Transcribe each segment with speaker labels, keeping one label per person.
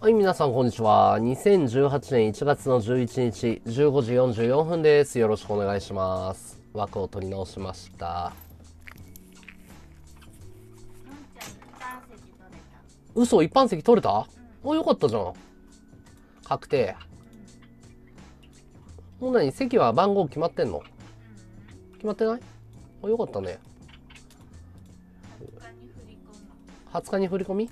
Speaker 1: はい、皆さん、こんにちは。2018年1月の11日、15時44分です。よろしくお願いします。枠を取り直しました。
Speaker 2: のんちゃん一般席取れた。
Speaker 1: 嘘、一般席取れた？お、よかったじゃん。確定。もう何席は番号決まってんの？決まってない？お、よかったね。
Speaker 2: 他に振り込む。
Speaker 1: 20日に振り込み？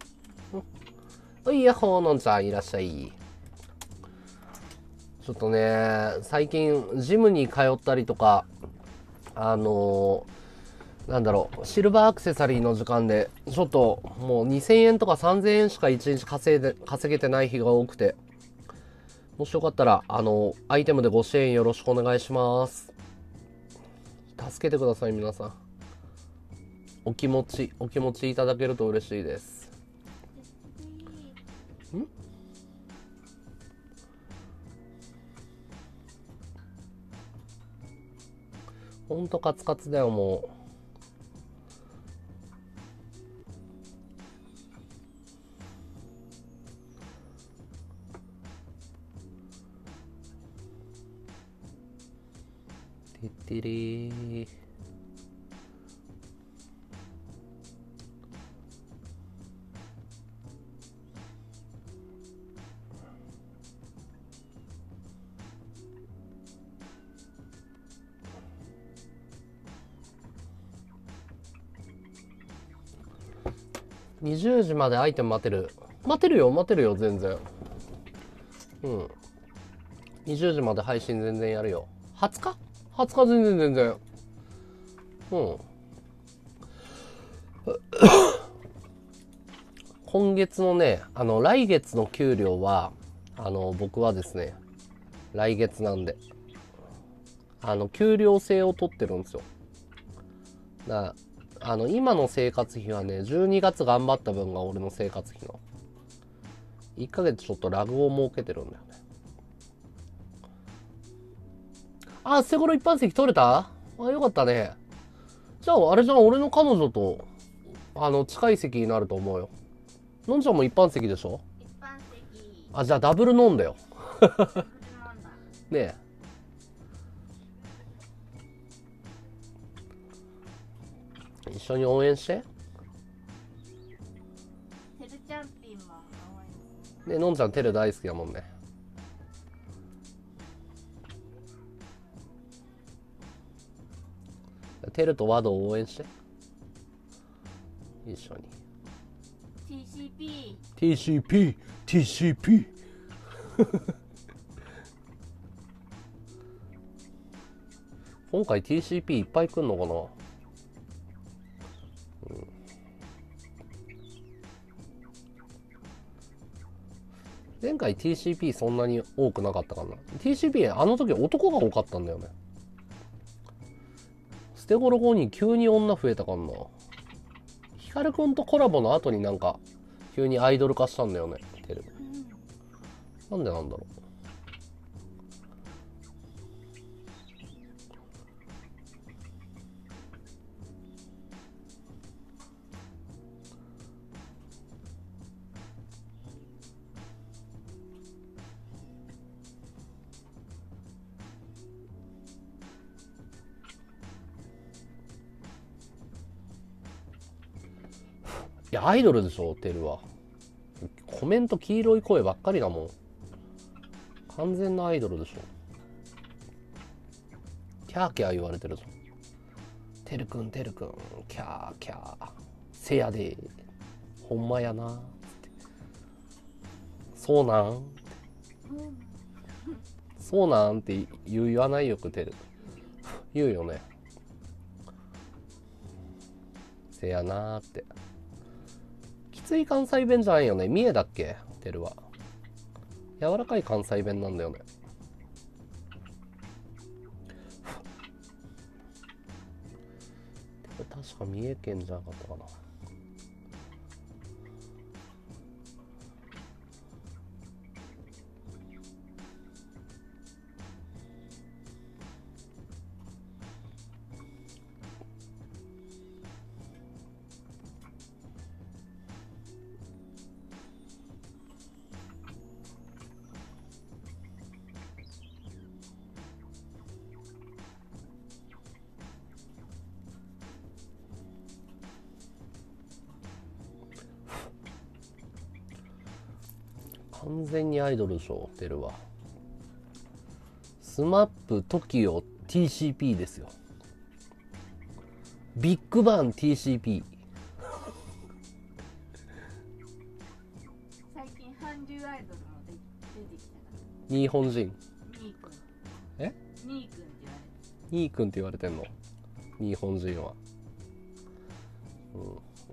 Speaker 1: いやほーのんちゃんいらっしゃい。ちょっとね、最近ジムに通ったりとか、あのーなんだろう、シルバーアクセサリーの時間で、ちょっともう2000円とか3000円しか1日稼いで、稼げてない日が多くて、もしよかったら、あのアイテムでご支援よろしくお願いします。助けてください、皆さん。お気持ち、お気持ちいただけると嬉しいです。ほんとカツカツだよ、もう。ててれー。20時までアイテム待てる。待てるよ待てるよ全然。うん。20時まで配信全然やるよ。20日 ?20 日全然全然。うん。今月のねあの来月の給料はあの僕はですね来月なんで。あの給料制を取ってるんですよ。だからあの今の生活費はね12月頑張った分が俺の生活費の。1ヶ月ちょっとラグを設けてるんだよね。あ捨て頃一般席取れた？あよかったね。じゃああれじゃん俺の彼女とあの近い席になると思うよ。のんちゃんも一般席でしょ？
Speaker 2: 一般席。
Speaker 1: あじゃあダブル飲んだよ。ねえ一緒に応援して？
Speaker 2: てるちゃんピンも
Speaker 1: ねのんちゃんテレ大好きだもんね。テルとワドを応援して？一緒に。
Speaker 2: TCP。
Speaker 1: TCP TCP 今回 TCP いっぱい来んのかな？前回 TCP そんなに多くなかったかな。TCP あの時男が多かったんだよね。捨て頃後に急に女増えたかんな。ヒカルくんとコラボの後になんか急にアイドル化したんだよねテレビ。なんでなんだろう。やアイドルでしょテルは。コメント黄色い声ばっかりだもん。完全なアイドルでしょ。キャーキャー言われてるぞ。てるくんてるくんキャーキャー。せやでほんまやな。そうなん。そうなんって言う言わないよくてる。言うよね。せやなーって。つい関西弁じゃないよね。三重だっけ？てるは。柔らかい関西弁なんだよね。確か三重県じゃなかったかな。完全にアイドルでしょてるはスマップ TOKIO TCP ですよ。ビッグバン TCP
Speaker 2: 最近韓流アイドルもで出てきた
Speaker 1: 日本人。
Speaker 2: ニー君。
Speaker 1: え？
Speaker 2: ニー君って言われて
Speaker 1: ニー君って言われてんの？日本人は、う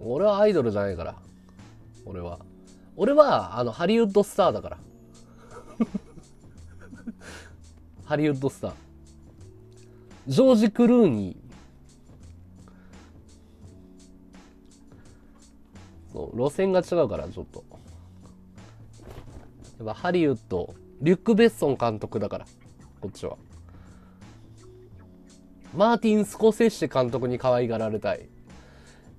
Speaker 1: ん、俺はアイドルじゃないから。俺は俺はあのハリウッドスターだから ハリウッドスタージョージ・クルーニーそう路線が違うからちょっとやっぱハリウッドリュック・ベッソン監督だからこっちはマーティン・スコセッシ監督に可愛がられたい。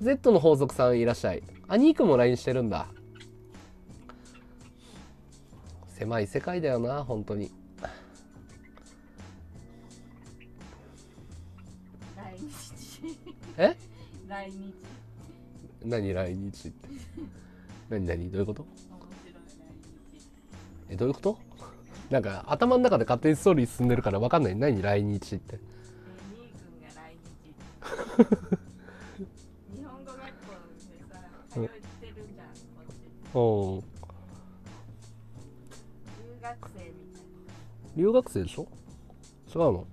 Speaker 1: Z の法則さんいらっしゃい。あ、ニークも LINE してるんだ。狭い世界だよな、本当に。
Speaker 2: 来日。
Speaker 1: え？
Speaker 2: 来日。
Speaker 1: 何来日って？何何？どういうこと？
Speaker 2: 面白い来日。
Speaker 1: え、どういうこと？なんか頭の中で勝手にストーリー進んでるから分かんない。何来日って？
Speaker 2: 日。日本語学校でさ通ってるじゃんこっ留学生
Speaker 1: でしょ？違うの？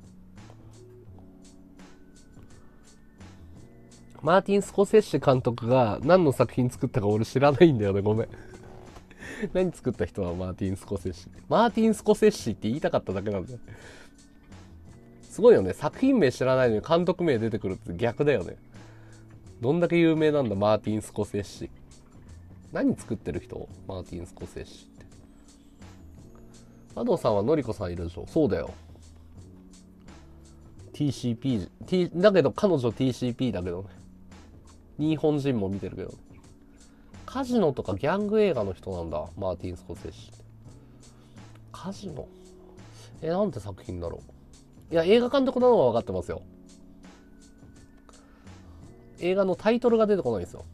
Speaker 1: マーティン・スコセッシ監督が何の作品作ったか俺知らないんだよね。ごめん。何作った人はマーティン・スコセッシ。マーティン・スコセッシって言いたかっただけなんだよ。すごいよね。作品名知らないのに監督名出てくるって逆だよね。どんだけ有名なんだ？マーティン・スコセッシ。何作ってる人？マーティン・スコセッシ。って佐藤さんはのりこさんいるでしょ。そうだよ。TCP、T、だけど彼女 TCP だけどね。日本人も見てるけどね。カジノとかギャング映画の人なんだ。マーティン・スコセッシカジノ？えなんて作品だろう。いや映画監督なのは分かってますよ。映画のタイトルが出てこないんですよ。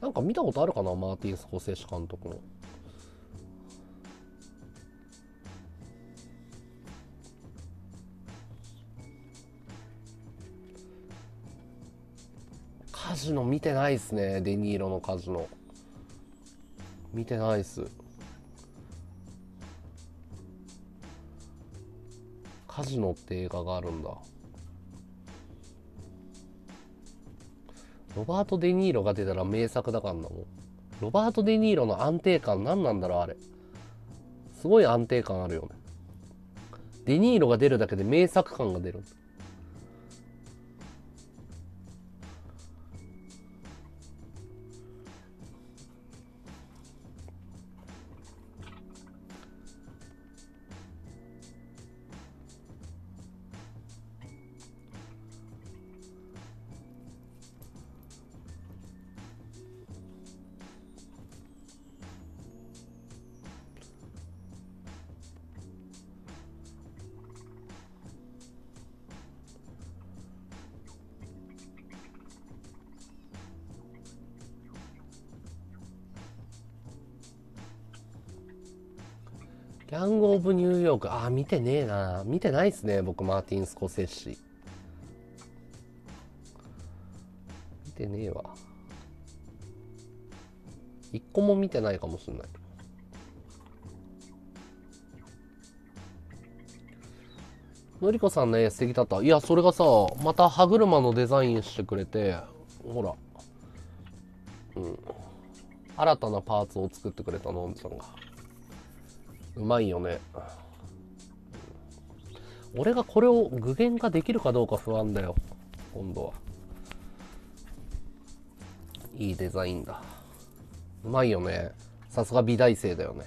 Speaker 1: なんか見たことあるかなマーティン・スコセッシ監督の。カジノ見てないっすねデニーロのカジノ。見てないっす。カジノって映画があるんだ。ロバート・デ・ニーロが出たら名作だからなもん。ロバート・デ・ニーロの安定感何なんだろうあれ。すごい安定感あるよね。デ・ニーロが出るだけで名作感が出る。ブ・ニューヨーク。あー見てねえな。見てないっすね僕マーティン・スコセッシ。見てねえわ。一個も見てないかもしんない。のりこさんの絵素敵だった。いやそれがさまた歯車のデザインしてくれてほら。うん。新たなパーツを作ってくれたのんちゃんが。うまいよね。俺がこれを具現化できるかどうか不安だよ。今度は。いいデザインだ。うまいよね。さすが美大生だよね。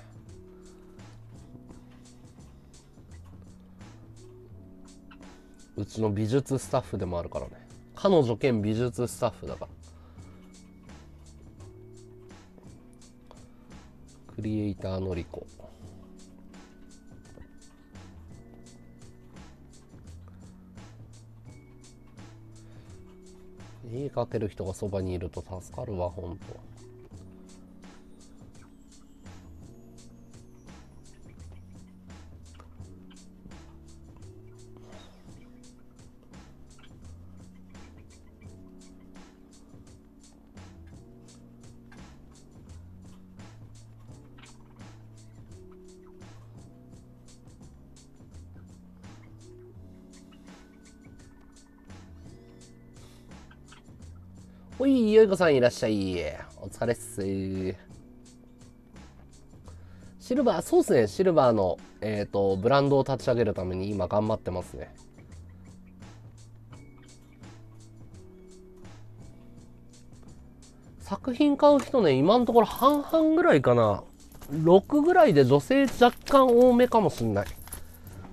Speaker 1: うちの美術スタッフでもあるからね。彼女兼美術スタッフだから。クリエイターのりこ家かける人がそばにいると助かるわほんとおい、よいこさんいらっしゃい。お疲れっす。シルバー、そうっすね。シルバーの、えっ、と、ブランドを立ち上げるために今頑張ってますね。作品買う人ね、今のところ半々ぐらいかな。6ぐらいで女性若干多めかもしんない。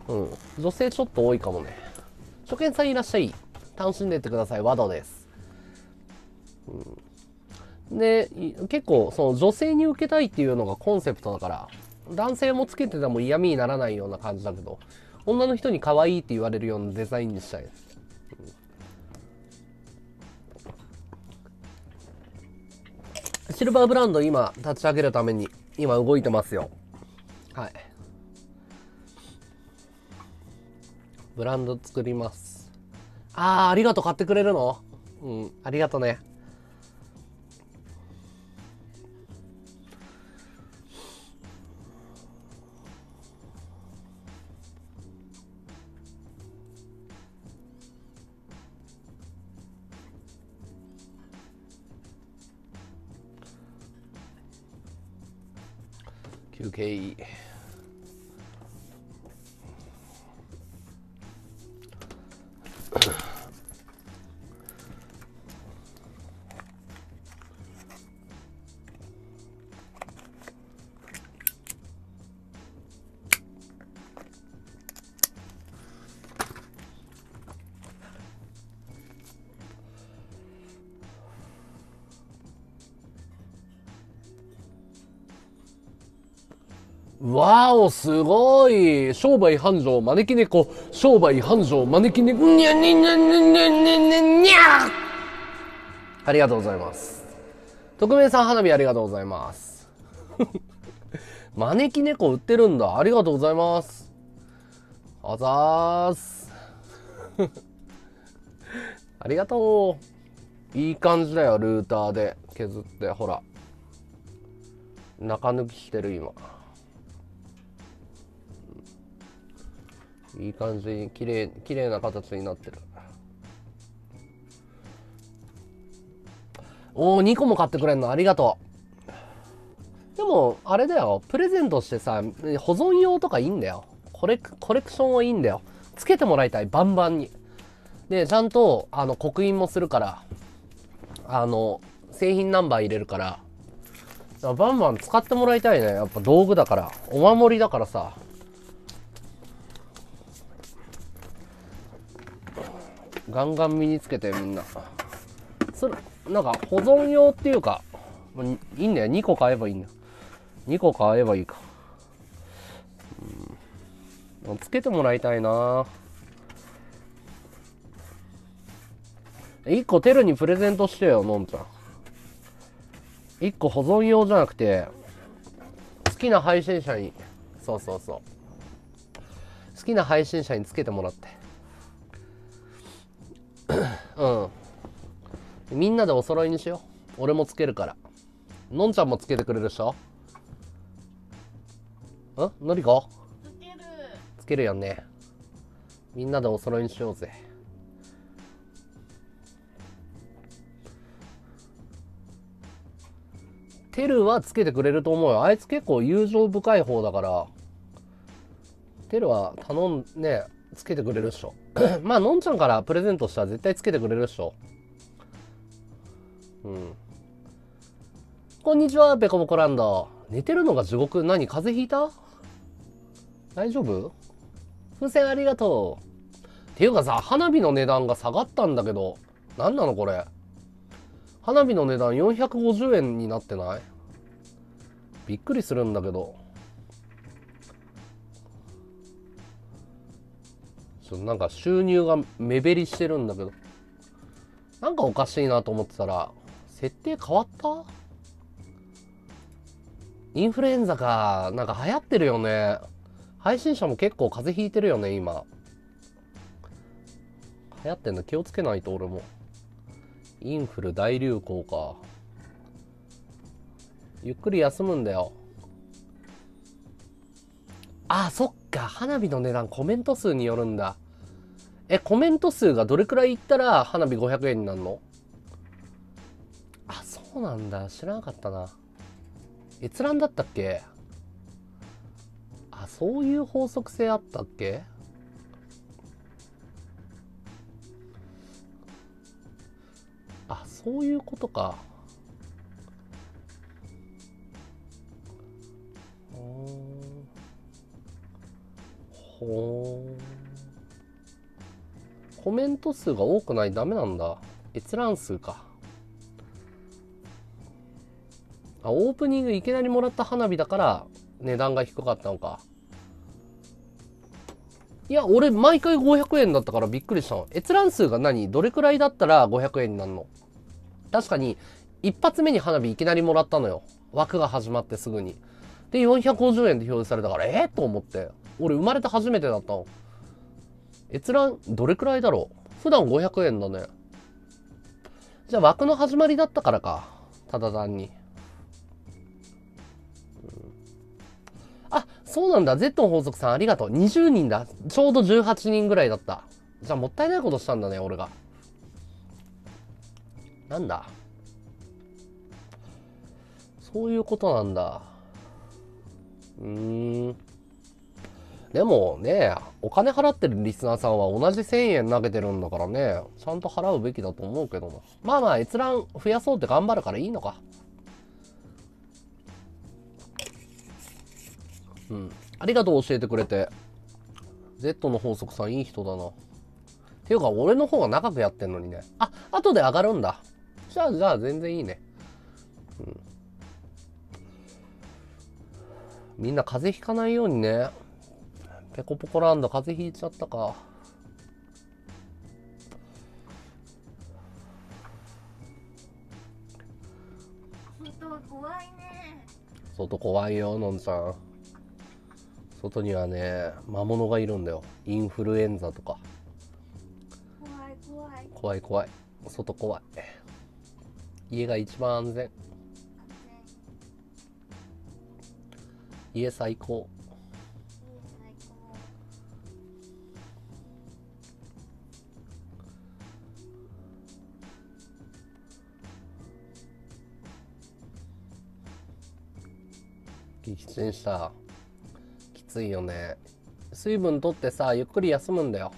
Speaker 1: うん。女性ちょっと多いかもね。初見さんいらっしゃい。楽しんでってください。和ドです。うん、で、結構、その女性に受けたいっていうのがコンセプトだから、男性もつけてても嫌味にならないような感じだけど、女の人に可愛いって言われるようなデザインにしたいです。シルバーブランド今立ち上げるために今動いてますよ。はい。ブランド作ります。あー、ありがとう。買ってくれるの？うん、ありがとね。2K わお、すごい商売繁盛、招き猫、商売繁盛、招き猫、にゃにゃにゃにゃにゃにゃにゃにゃありがとうございます。匿名さん花火ありがとうございます。招き猫売ってるんだ。ありがとうございます。あざーす。ありがとう。いい感じだよ、ルーターで削って、ほら。中抜きしてる、今。いい感じに綺麗綺麗な形になってる。おお2個も買ってくれんのありがとう。でもあれだよ。プレゼントしてさ保存用とかいいんだよ。コレクコレクションはいいんだよ。つけてもらいたい。バンバンに。でちゃんとあの刻印もするから。あの製品ナンバー入れるから。バンバン使ってもらいたいね。やっぱ道具だから。お守りだからさ。ガンガン身につけてみんな。それなんか保存用っていうかいいんだよ。2個買えばいいんだよ。2個買えばいいか。うん。つけてもらいたいな。1個テルにプレゼントしてよのんちゃん。1個保存用じゃなくて好きな配信者に。そうそうそう。好きな配信者につけてもらってうん。みんなでお揃いにしよう。俺もつけるから。のんちゃんもつけてくれるでしょ？ん？のりこ？
Speaker 2: つける
Speaker 1: つけるよね。みんなでお揃いにしようぜ。テルはつけてくれると思うよ。あいつ結構友情深い方だから。テルは頼んねつけてくれるっしょ。まあ、のんちゃんからプレゼントしたら絶対つけてくれるっしょ。うん。こんにちは、ペコボコランド。寝てるのが地獄何風邪ひいた？大丈夫？風船ありがとう。ていうかさ、花火の値段が下がったんだけど、何なのこれ？花火の値段450円になってない？びっくりするんだけど。ちょっとなんか収入が目減りしてるんだけど。なんかおかしいなと思ってたら、設定変わった？インフルエンザか。なんか流行ってるよね。配信者も結構風邪ひいてるよね、今。流行ってんの？気をつけないと俺も。インフル大流行か。ゆっくり休むんだよ。ああ、そっか。花火の値段コメント数によるんだ。え、コメント数がどれくらいいったら花火500円になるの？あそうなんだ。知らなかったな。閲覧だったっけ？あそういう法則性あったっけ？あそういうことか。ほー。コメント数が多くないダメなんだ。閲覧数か。あオープニングいきなりもらった花火だから値段が低かったのか。いや俺毎回500円だったからびっくりしたの。閲覧数が何？どれくらいだったら500円になるの？確かに一発目に花火いきなりもらったのよ。枠が始まってすぐに。で450円で表示されたからえー、と思って。俺生まれて初めてだったの閲覧どれくらいだろう？普段500円だねじゃあ枠の始まりだったからかただ単にあ、そうなんだ。Z の法則さんありがとう。20人だ。ちょうど18人ぐらいだった。じゃあもったいないことしたんだね、俺が。なんだ？そういうことなんだ。うーん。でもね、お金払ってるリスナーさんは同じ1000円投げてるんだからね、ちゃんと払うべきだと思うけども。まあまあ、閲覧増やそうって頑張るからいいのか。うん。ありがとう教えてくれて。Z の法則さんいい人だな。っていうか、俺の方が長くやってんのにね。あ、後で上がるんだ。じゃあ、じゃあ、全然いいね。うん。みんな風邪ひかないようにね。ペコポコランド風邪ひいちゃったか。
Speaker 2: 外怖いね
Speaker 1: 外怖いよ、のんちゃん。外にはね、魔物がいるんだよ。インフルエンザとか。
Speaker 2: 怖い怖い
Speaker 1: 怖い怖い。外怖い。家が一番安全。家最高。激震した。きついよね。水分取ってさ、ゆっくり休むんだよ。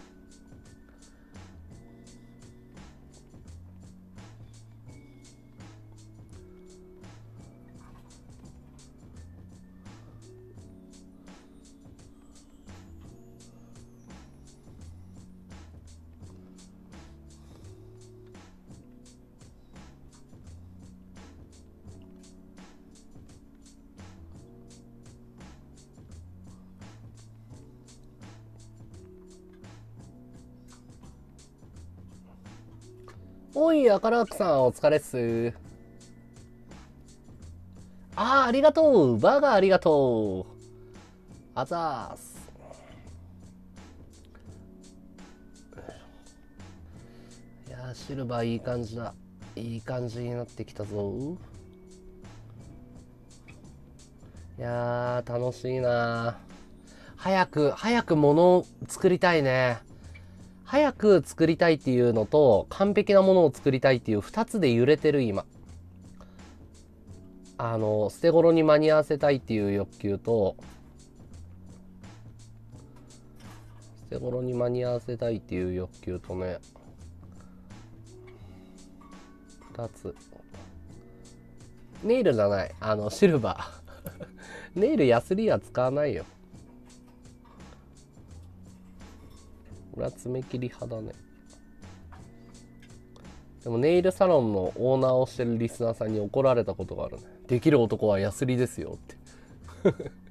Speaker 1: い、赤ラークさん、お疲れっす。あー、ありがとう。バーガーありがとう。あざーす。いやー、シルバーいい感じだ。いい感じになってきたぞ。いやー、楽しいな早く、早く物を作りたいね。早く作りたいっていうのと完璧なものを作りたいっていう2つで揺れてる今。あの捨て頃に間に合わせたいっていう欲求と捨て頃に間に合わせたいっていう欲求とね2つ。ネイルじゃない。あのシルバー。ネイルヤスリは使わないよ。俺は爪切り派だね。でもネイルサロンのオーナーをしてるリスナーさんに怒られたことがあるね。できる男はヤスリですよって。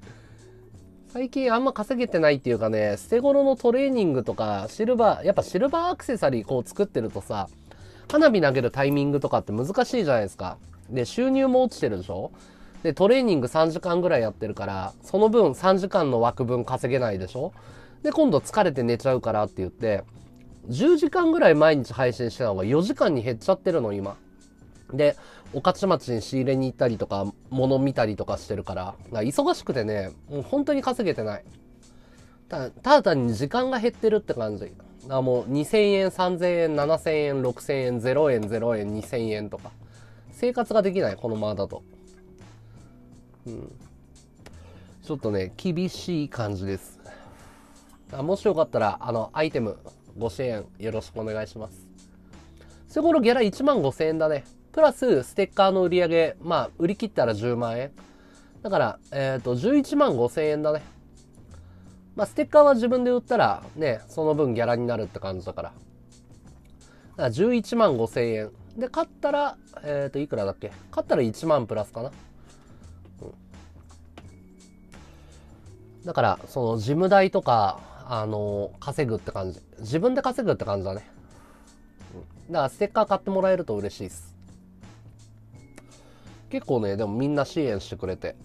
Speaker 1: 最近あんま稼げてないっていうかね捨て頃のトレーニングとかシルバーやっぱシルバーアクセサリーこう作ってるとさ花火投げるタイミングとかって難しいじゃないですか。で収入も落ちてるでしょ？でトレーニング3時間ぐらいやってるからその分3時間の枠分稼げないでしょ？で、今度疲れて寝ちゃうからって言って、10時間ぐらい毎日配信してたのが4時間に減っちゃってるの、今。で、御徒町に仕入れに行ったりとか、物見たりとかしてるから、から忙しくてね、もう本当に稼げてない。ただ単に時間が減ってるって感じ。だからもう2000円、3000円、7000円、6000円、0円、0円、2000円とか。生活ができないこのままだとうんちょっとね厳しい感じですもしよかったらあのアイテムご支援よろしくお願いします。そこのギャラ1万5000円だね。プラスステッカーの売り上げまあ売り切ったら10万円。だからえっ、と11万5000円だね。まあステッカーは自分で売ったらねその分ギャラになるって感じだから。だから11万5000円。で買ったらえっ、といくらだっけ？買ったら1万プラスかな。だからその事務代とかあの稼ぐって感じ。自分で稼ぐって感じだね、だからステッカー買ってもらえると嬉しいです。結構ねでもみんな支援してくれて。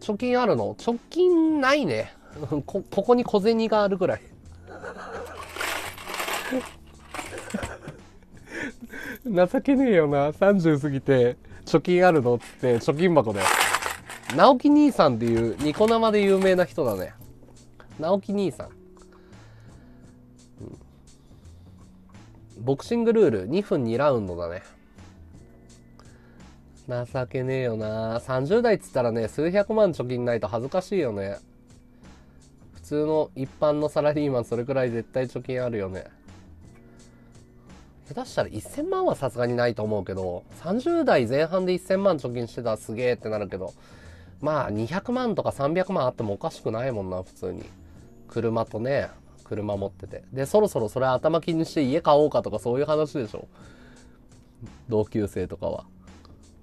Speaker 1: 貯金あるの？貯金ないね。こここに小銭があるぐらい。情けねえよな。30過ぎて貯金あるの？っつって貯金箱で直樹兄さんっていうニコ生で有名な人だね。直樹兄さん、うん、ボクシングルール2分2ラウンドだね。情けねえよな。30代っつったらね数百万貯金ないと恥ずかしいよね。普通の一般のサラリーマンそれくらい絶対貯金あるよね。下手したら1000万はさすがにないと思うけど30代前半で1000万貯金してたらすげえってなるけど。まあ200万とか300万あってもおかしくないもんな普通に。車とね車持ってて。でそろそろそれ頭金にして家買おうかとかそういう話でしょ。同級生とかは。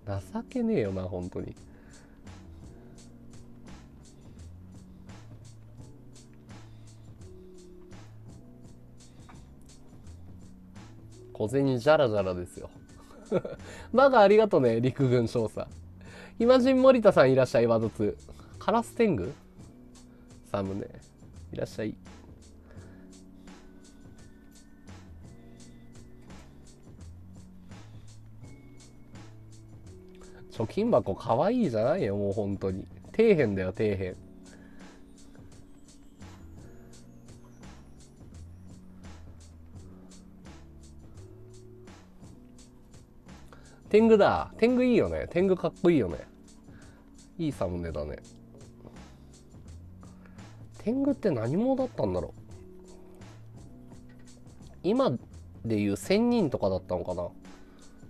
Speaker 1: 情けねえよな本当に。小銭じゃらじゃらですよ。マガありがとね陸軍少佐。イマジン森田さんいらっしゃいワード2カラステング？サムネ。いらっしゃい。貯金箱かわいいじゃないよもう本当に。底辺だよ底辺。天狗だ。天狗いいよね。天狗かっこいいよね。いいサムネだね。天狗って何者だったんだろう。今でいう仙人とかだったのかな。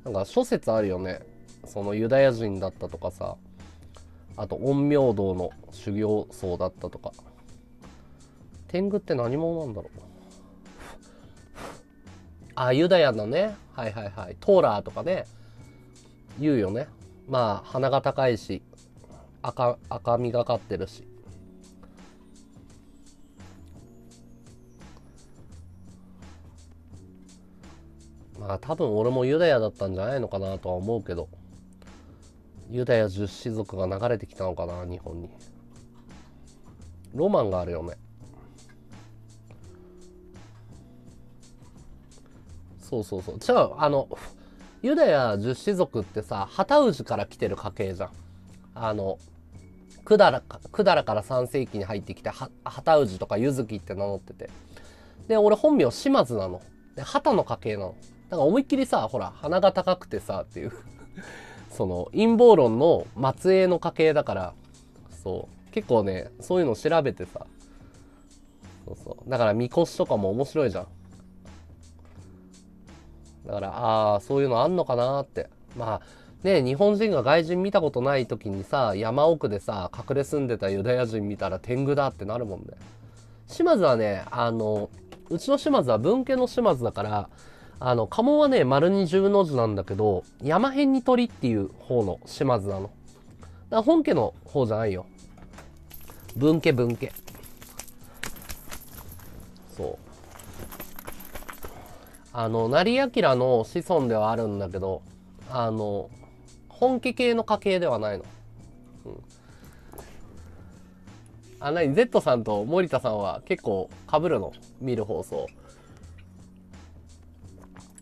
Speaker 1: なんか諸説あるよね。そのユダヤ人だったとかさ。あと陰陽道の修行僧だったとか。天狗って何者なんだろう。あユダヤのね。はいはいはい。トーラーとかね。言うよね。まあ鼻が高いし赤赤みがかってるし。まあ多分俺もユダヤだったんじゃないのかなとは思うけど。ユダヤ十子族が流れてきたのかな日本に。ロマンがあるよね。そうそうそう。じゃああのユダヤ十子族ってさ旗氏から来てる家系じゃん。あの百済百済から3世紀に入ってきて旗氏とか柚月って名乗ってて。で俺本名島津なの。で旗の家系なの。だから思いっきりさほら鼻が高くてさっていう。その陰謀論の末裔の家系だから。そう。結構ねそういうの調べてさ。そうそう。だからみこしとかも面白いじゃん。だからああそういうのあんのかなって。まあね日本人が外人見たことない時にさ山奥でさ隠れ住んでたユダヤ人見たら天狗だってなるもんね。島津はねあのうちの島津は文家の島津だからあの家紋はね丸二十の字なんだけど山辺に鳥っていう方の島津なの。だから本家の方じゃないよ。文家文家そう。あの成明の子孫ではあるんだけどあの本家系の家系ではないの、うん、あ何？Z さんと森田さんは結構かぶるの？見る放送。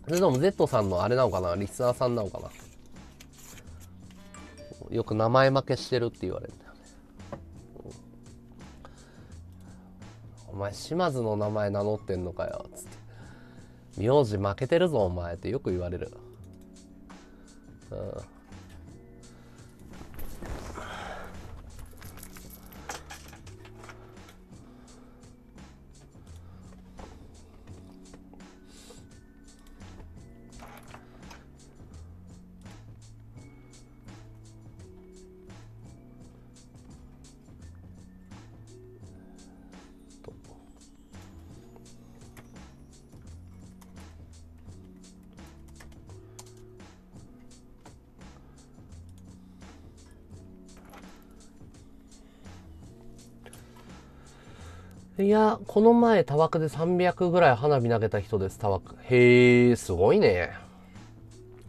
Speaker 1: それとも Z さんのあれなのかな？リスナーさんなのかな？よく名前負けしてるって言われるんだよね、お前島津の名前名乗ってんのかよつっ名字負けてるぞお前ってよく言われる。うんいや、この前、タワクで300ぐらい花火投げた人です、タワク。へえ、すごいね。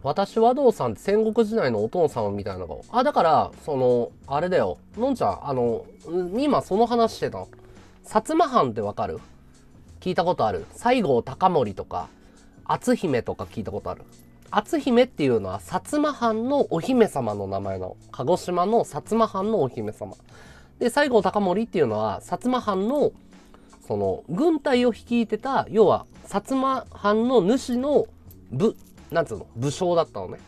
Speaker 1: 私、和道さんって戦国時代のお父さんみたいなのが。あ、だから、その、あれだよ。のんちゃん、あの、今その話してたの。薩摩藩ってわかる？聞いたことある？西郷隆盛とか、篤姫とか聞いたことある？篤姫っていうのは薩摩藩のお姫様の名前の。鹿児島の薩摩藩のお姫様。で、西郷隆盛っていうのは薩摩藩のその軍隊を率いてた要は薩摩藩の主の部なんつうの武将だったのね。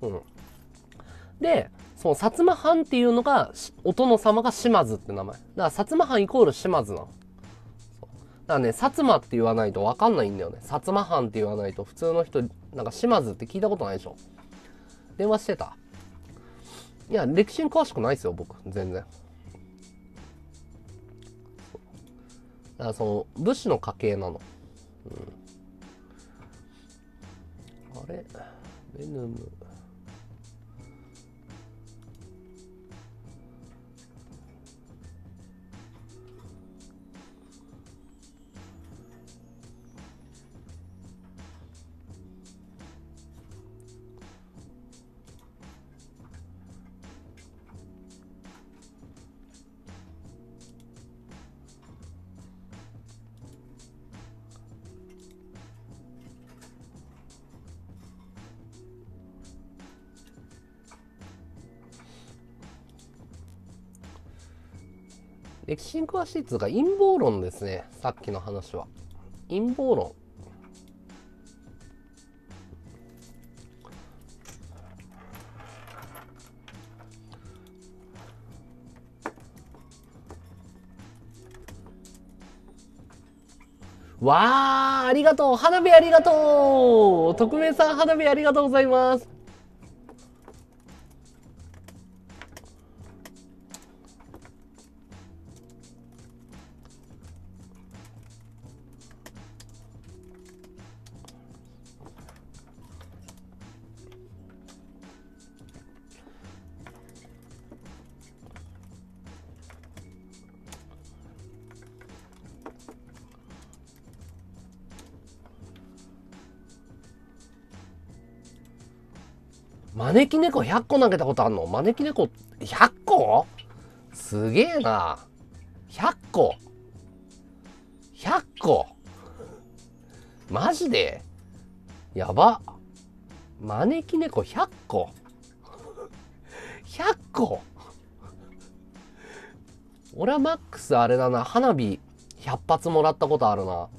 Speaker 1: うん。でその薩摩藩っていうのがお殿様が島津って名前。だから薩摩藩イコール島津なの。だからね薩摩って言わないと分かんないんだよね。薩摩藩って言わないと普通の人なんか島津って聞いたことないでしょ。電話してた。いや歴史に詳しくないですよ僕。全然。だからその武士の家系なの、うん、あれ？ベヌム。歴史に詳しいっつうか陰謀論ですねさっきの話は。陰謀論。わあありがとう。花火ありがとう。匿名さん花火ありがとうございます。招き猫100個投げたことあんの？招き猫100個？すげえな。100個 ?100 個マジで？やば。招き猫100個 ?100 個俺はマックスあれだな。花火100発もらったことあるな。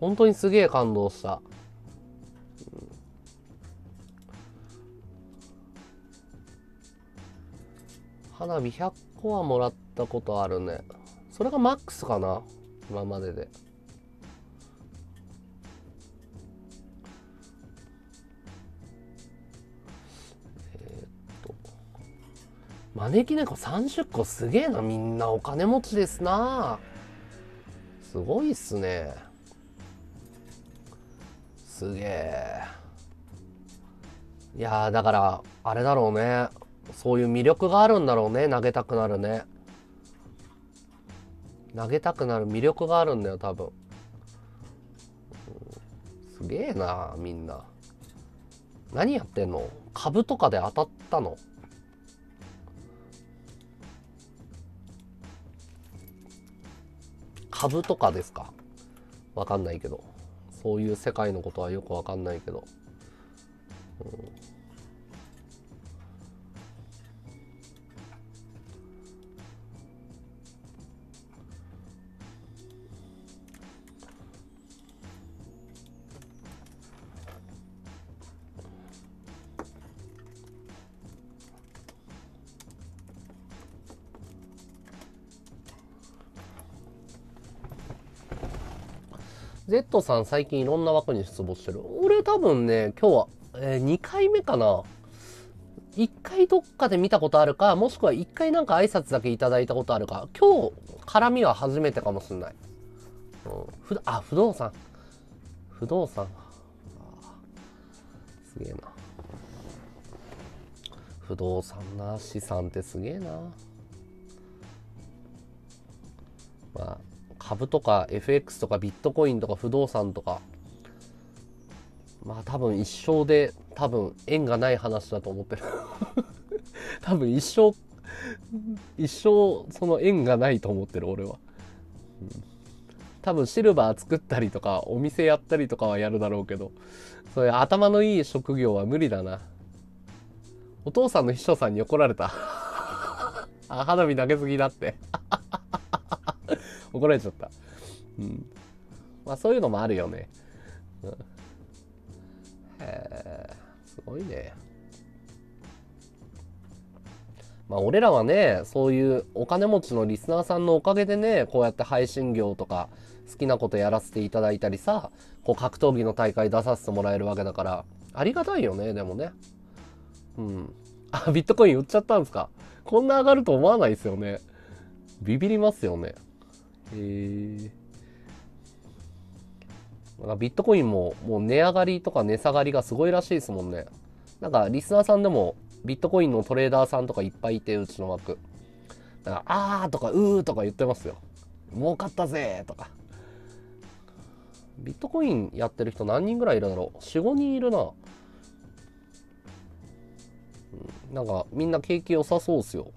Speaker 1: 本当にすげえ感動した。花火100個はもらったことあるね。それがマックスかな？今までで。えっと。招き猫30個すげえな。みんなお金持ちですな。すごいっすね。すげえ。いやだからあれだろうね。そういう魅力があるんだろうね。投げたくなるね。投げたくなる魅力があるんだよ多分、すげえなみんな。何やってんの？株とかで当たったの？株とかですか？わかんないけど。そういう世界のことはよくわかんないけど、うん。Z さん最近いろんな枠に出没してる。俺多分ね、今日は、えー2回目かな。1回どっかで見たことあるか、もしくは1回なんか挨拶だけいただいたことあるか。今日、絡みは初めてかもしんない。うん、ふあ、不動産。不動産。すげえな。不動産な、資産ってすげえな。まあ、株とか FX とかビットコインとか不動産とか、まあ多分一生で多分縁がない話だと思ってる。多分一生、一生その縁がないと思ってる俺は。うん。多分シルバー作ったりとかお店やったりとかはやるだろうけど。そういう頭のいい職業は無理だな。お父さんの秘書さんに怒られた。あ花火投げすぎだって。怒られちゃった。うん。まあそういうのもあるよね、うん、へえすごいね。まあ俺らはねそういうお金持ちのリスナーさんのおかげでねこうやって配信業とか好きなことやらせていただいたりさこう格闘技の大会出させてもらえるわけだからありがたいよねでもね。うん。あビットコイン売っちゃったんですか。こんな上がると思わないですよね。ビビりますよね。えなんかビットコインももう値上がりとか値下がりがすごいらしいですもんねなんかリスナーさんでもビットコインのトレーダーさんとかいっぱいいてうちの枠だからあーとかうーとか言ってますよ儲かったぜとかビットコインやってる人何人ぐらいいるだろう ?4、5人いるな。なんかみんな景気良さそうっすよ。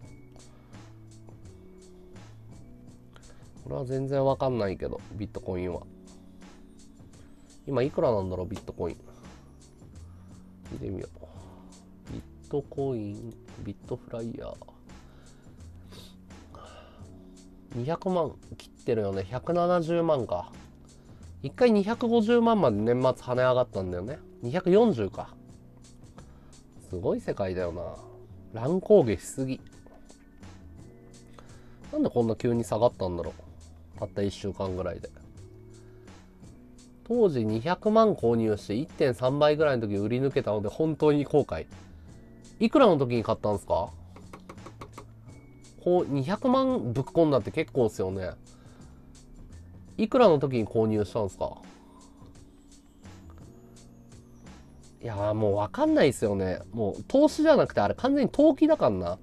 Speaker 1: これは全然わかんないけど、ビットコインは。今いくらなんだろう、ビットコイン。見てみよう。ビットコイン、ビットフライヤー。200万切ってるよね。170万か。一回250万まで年末跳ね上がったんだよね240かすごい世界だよな乱高下しすぎなんでこんな急に下がったんだろうたった1週間ぐらいで。当時200万購入して1.3倍ぐらいの時売り抜けたので本当に後悔。いくらの時に買ったんですか？こう200万ぶっ込んだって結構っすよね。いくらの時に購入したんですか？いやもう分かんないですよね。もう投資じゃなくてあれ完全に投機だからな。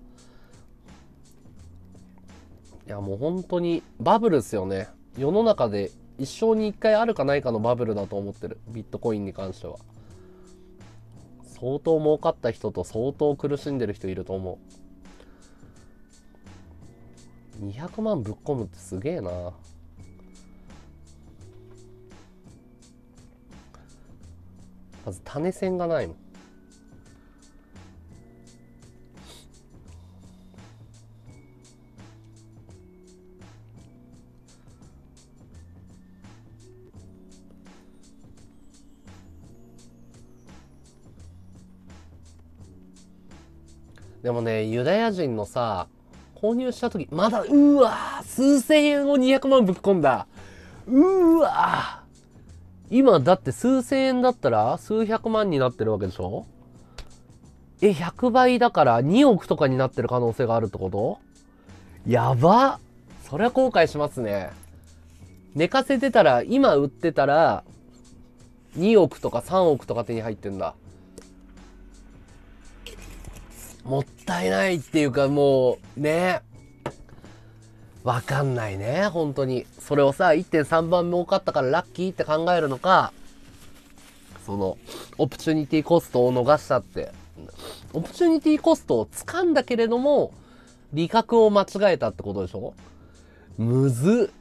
Speaker 1: いやもう本当にバブルですよね。世の中で一生に一回あるかないかのバブルだと思ってる。ビットコインに関しては。相当儲かった人と相当苦しんでる人いると思う。200万ぶっ込むってすげえな。まず種線がないもん。でもねユダヤ人のさ購入した時まだうわ数千円を200万ぶっ込んだ。うわ今だって数千円だったら数百万になってるわけでしょ？え、100倍だから2億とかになってる可能性があるってこと？やば。そりゃ後悔しますね。寝かせてたら、今売ってたら、2億とか3億とか手に入ってんだ。もったいないっていうかもう、ねわかんないね、本当に。それをさ、1.3番儲かったからラッキーって考えるのか、その、オプチュニティコストを逃したって。オプチュニティコストを掴んだけれども、利確を間違えたってことでしょ？むず。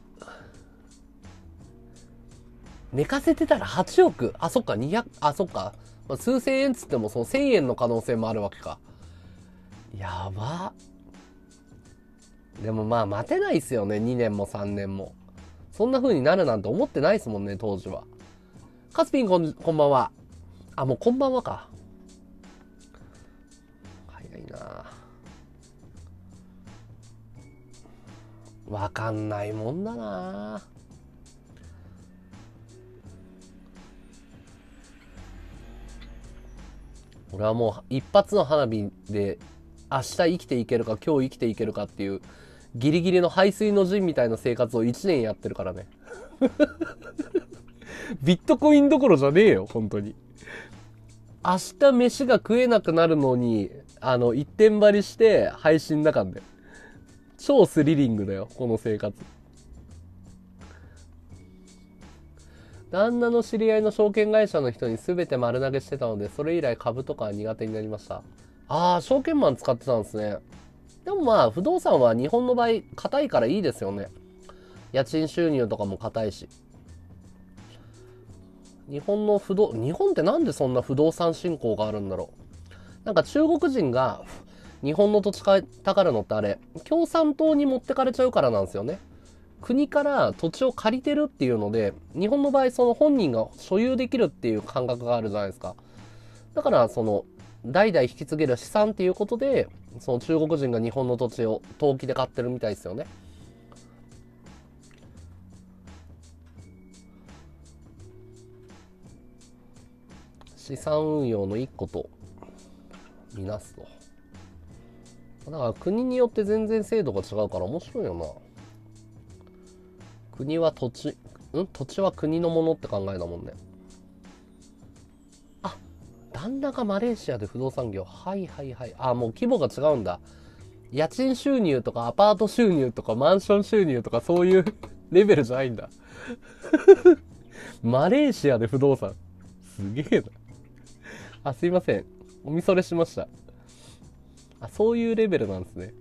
Speaker 1: 寝かせてたら8億。あ、そっか、200、あ、そっか。数千円つってもその1000円の可能性もあるわけか。やば。でもまあ待てないっすよね。2年も3年も。そんな風になるなんて思ってないっすもんね当時は。カスピンこんこんばんは。あもうこんばんはか。早いな。わかんないもんだな。俺はもう一発の花火で明日生きていけるか今日生きていけるかっていうギリギリの排水の陣みたいな生活を1年やってるからね。ビットコインどころじゃねえよ本当に。明日飯が食えなくなるのにあの一点張りして配信だからね超スリリングだよこの生活。旦那の知り合いの証券会社の人に全て丸投げしてたのでそれ以来株とかは苦手になりましたああ証券マン使ってたんですね。でもまあ不動産は日本の場合硬いからいいですよね。家賃収入とかも硬いし。日本の不動日本ってなんでそんな不動産振興があるんだろう。なんか中国人が日本の土地買いたがるのってあれ共産党に持ってかれちゃうからなんですよね。国から土地を借りてるっていうので日本の場合その本人が所有できるっていう感覚があるじゃないですか。だからその代々引き継げる資産っていうことでその中国人が日本の土地を登記で買ってるみたいですよね。資産運用の一個とみなすと。だから国によって全然制度が違うから面白いよな。国は土地ん？土地は国のものって考えだもんね。旦那がマレーシアで不動産業はいはいはい。あもう規模が違うんだ。家賃収入とかアパート収入とかマンション収入とかそういうレベルじゃないんだ。マレーシアで不動産。すげえな。あすいません。おみそれしました。あそういうレベルなんですね。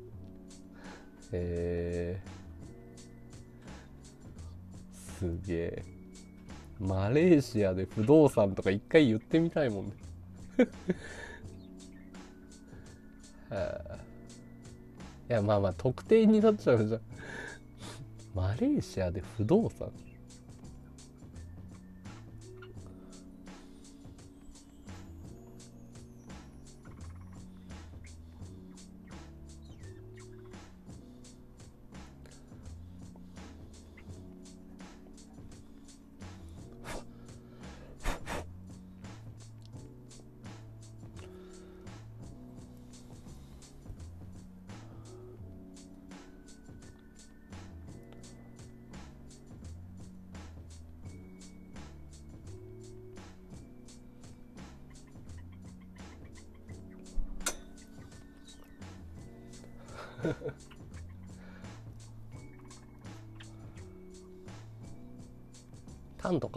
Speaker 1: えー、すげえ。マレーシアで不動産とか一回言ってみたいもんね。はあいやまあまあ特定になっちゃうじゃん。マレーシアで不動産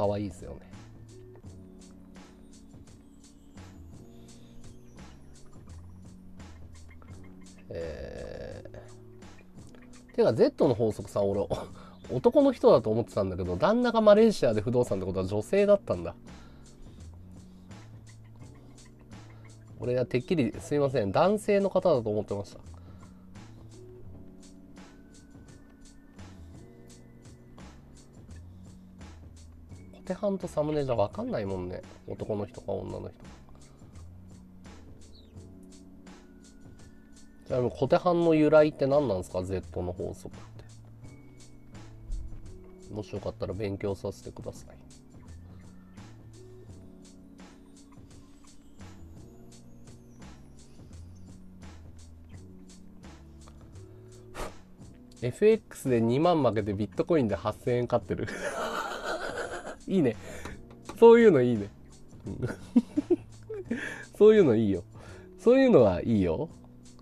Speaker 1: 可愛いですよね。えー、てか Z の法則さ俺 男の人だと思ってたんだけど旦那がマレーシアで不動産ってことは女性だったんだ。俺はてっきりすいません男性の方だと思ってました。コテハンとサムネじゃ分かんないもんね男の人か女の人かちなみにコテハンの由来って何なんですか Z の法則ってもしよかったら勉強させてください「FX で2万負けてビットコインで8000円買ってるいいね。そういうのいいね。そういうのいいよ。そういうのはいいよ。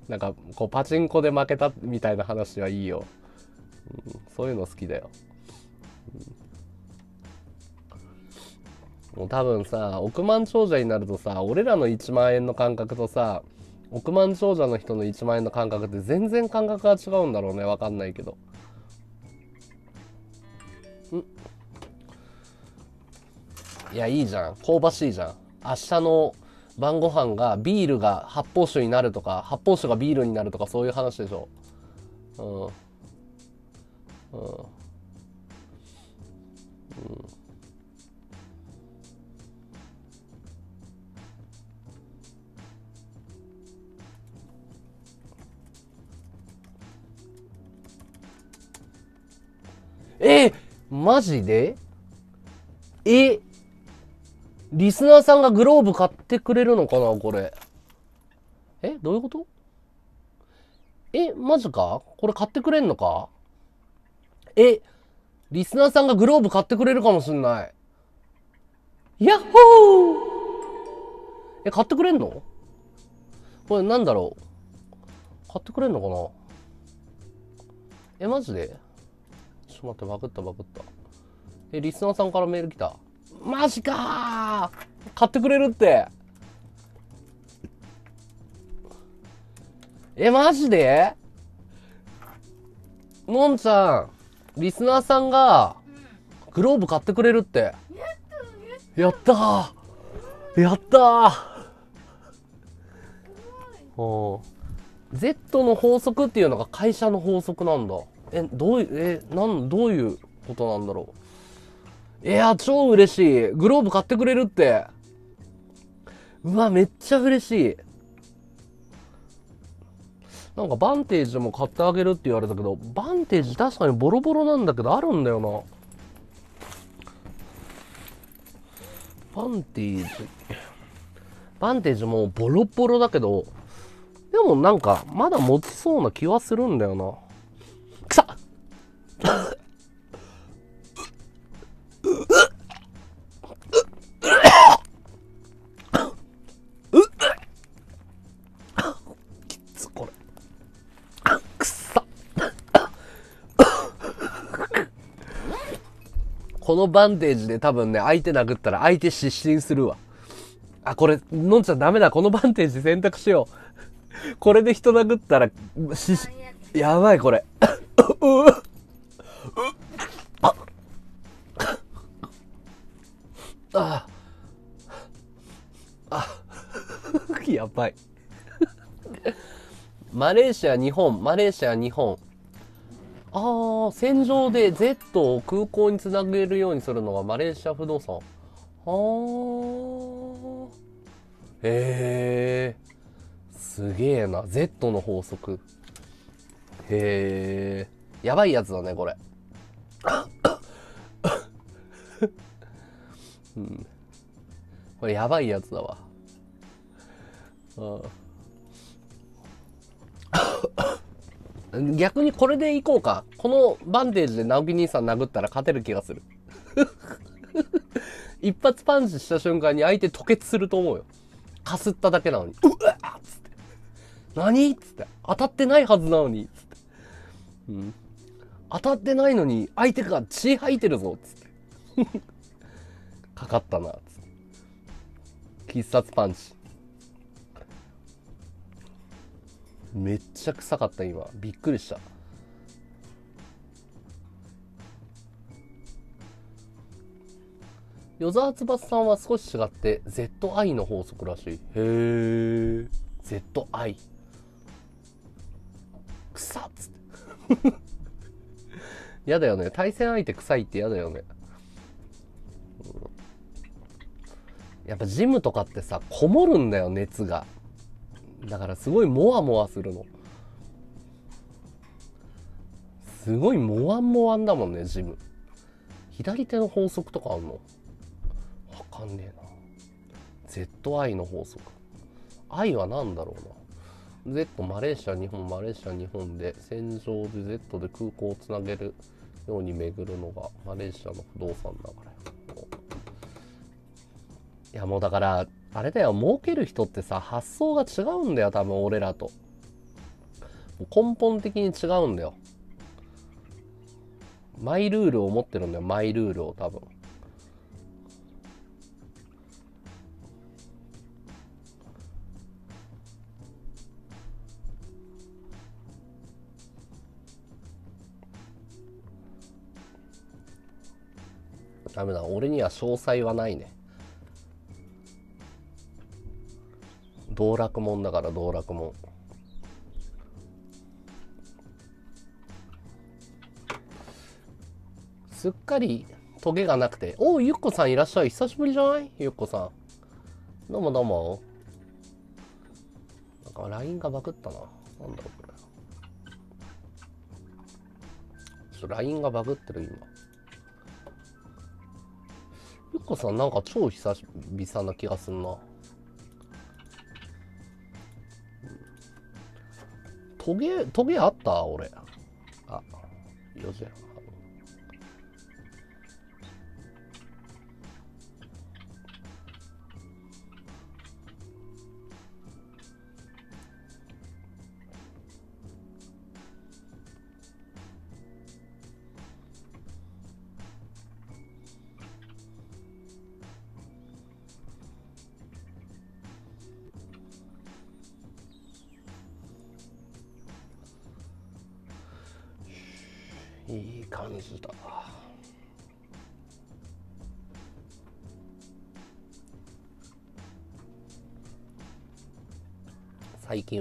Speaker 1: なんかこうパチンコで負けたみたいな話はいいよ、うん、そういうの好きだよ、うん、もう多分さ億万長者になるとさ俺らの1万円の感覚とさ億万長者の人の1万円の感覚って全然感覚が違うんだろうね。わかんないけど。ん。いやいいじゃん。香ばしいじゃん。明日の晩ご飯がビールが発泡酒になるとか発泡酒がビールになるとかそういう話でしょ。うん。うん。うん。えマジで？えリスナーさんがグローブ買ってくれるのかなこれ。えどういうこと？えマジか？これ買ってくれんのか？えリスナーさんがグローブ買ってくれるかもしんない。ヤッホー！え、買ってくれんの？これなんだろう？買ってくれんのかな？え、マジで？ちょっと待って、バグったバグった。え、リスナーさんからメール来た。マジか買ってくれるって。え、マジで？のんちゃん、リスナーさんが、グローブ買ってくれるって。やったーやったーおー Z の法則っていうのが会社の法則なんだ。え、どういう、え、なん、どういうことなんだろう。いや、超嬉しい。グローブ買ってくれるって。うわ、めっちゃ嬉しい。なんかバンテージも買ってあげるって言われたけど、バンテージ確かにボロボロなんだけど、あるんだよな。バンテージ。バンテージもボロボロだけど、でもなんか、まだ持ちそうな気はするんだよな。くさっこれ。くっさこのバンテージで多分ね相手殴ったら相手失神するわ。あこれのんちゃダメだ。このバンテージ選択しよう。これで人殴ったらしやばいこれううああああ やばい マレーシア、日本、マレーシア、日本。ああ、戦場で Z を空港につなげるようにするのがマレーシア不動産。はあ。へえ。すげえな。Z の法則。へえ。やばいやつだね、これ。うん。これやばいやつだわ。ああ 逆にこれでいこうか。このバンテージで直樹兄さん殴ったら勝てる気がする。一発パンチした瞬間に相手吐血すると思うよ。かすっただけなのに。うわっつって。何っつって。当たってないはずなのに。つって。うん。当たってないのに相手が血吐いてるぞ。つって。かかったな。必殺パンチ。めっちゃ臭かった今。びっくりした。与沢翼さんは少し違って ZI の法則らしい。へえ ZI 臭っつって。やだよね。対戦相手臭いってやだよね、やっぱジムとかってさこもるんだよ熱が。だからすごいモワモワするの。すごいモワンモワンだもんねジム。左手の法則とかあんの？わかんねえな。ZI の法則。I は何だろうな。Z マレーシア日本マレーシア日本で戦場で Z で空港をつなげるように巡るのがマレーシアの不動産だからいやもうだからあれだよ儲ける人ってさ発想が違うんだよ多分俺らと。根本的に違うんだよ。マイルールを持ってるんだよマイルールを多分。ダメだ俺には詳細はないね。道楽門だから道楽門。すっかりトゲがなくて。おうゆっこさんいらっしゃい。久しぶりじゃない？ゆっこさん。どうもどうも。なんか LINE がバグったな。なんだろうこれ。ちょっと LINE がバグってる今。ゆっこさんなんか超久々な気がすんな。トゲトゲあった？俺。あよせ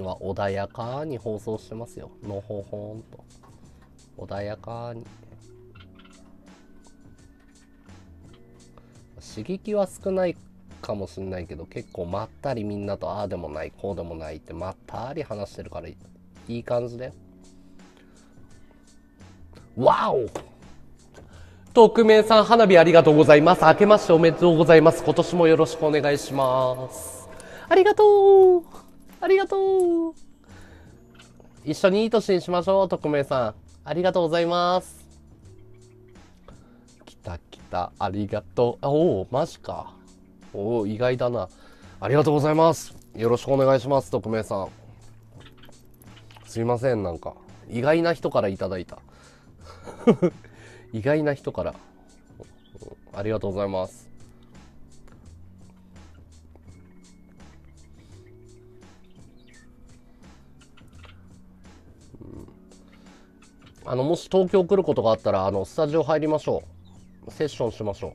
Speaker 1: は穏やかに放送してますよのほほんと穏やかに刺激は少ないかもしんないけど結構まったりみんなとああでもないこうでもないってまったり話してるからいい感じだよわお匿名さん花火ありがとうございます。明けましておめでとうございます。今年もよろしくお願いします。ありがとうありがとう一緒にいい年にしましょう、匿名さん。ありがとうございます。来た来た。ありがとう。あおお、マジか。おお、意外だな。ありがとうございます。よろしくお願いします、匿名さん。すいません、なんか。意外な人からいただいた。意外な人からありがとうございますあのもし東京来ることがあったらあのスタジオ入りましょう。セッションしましょ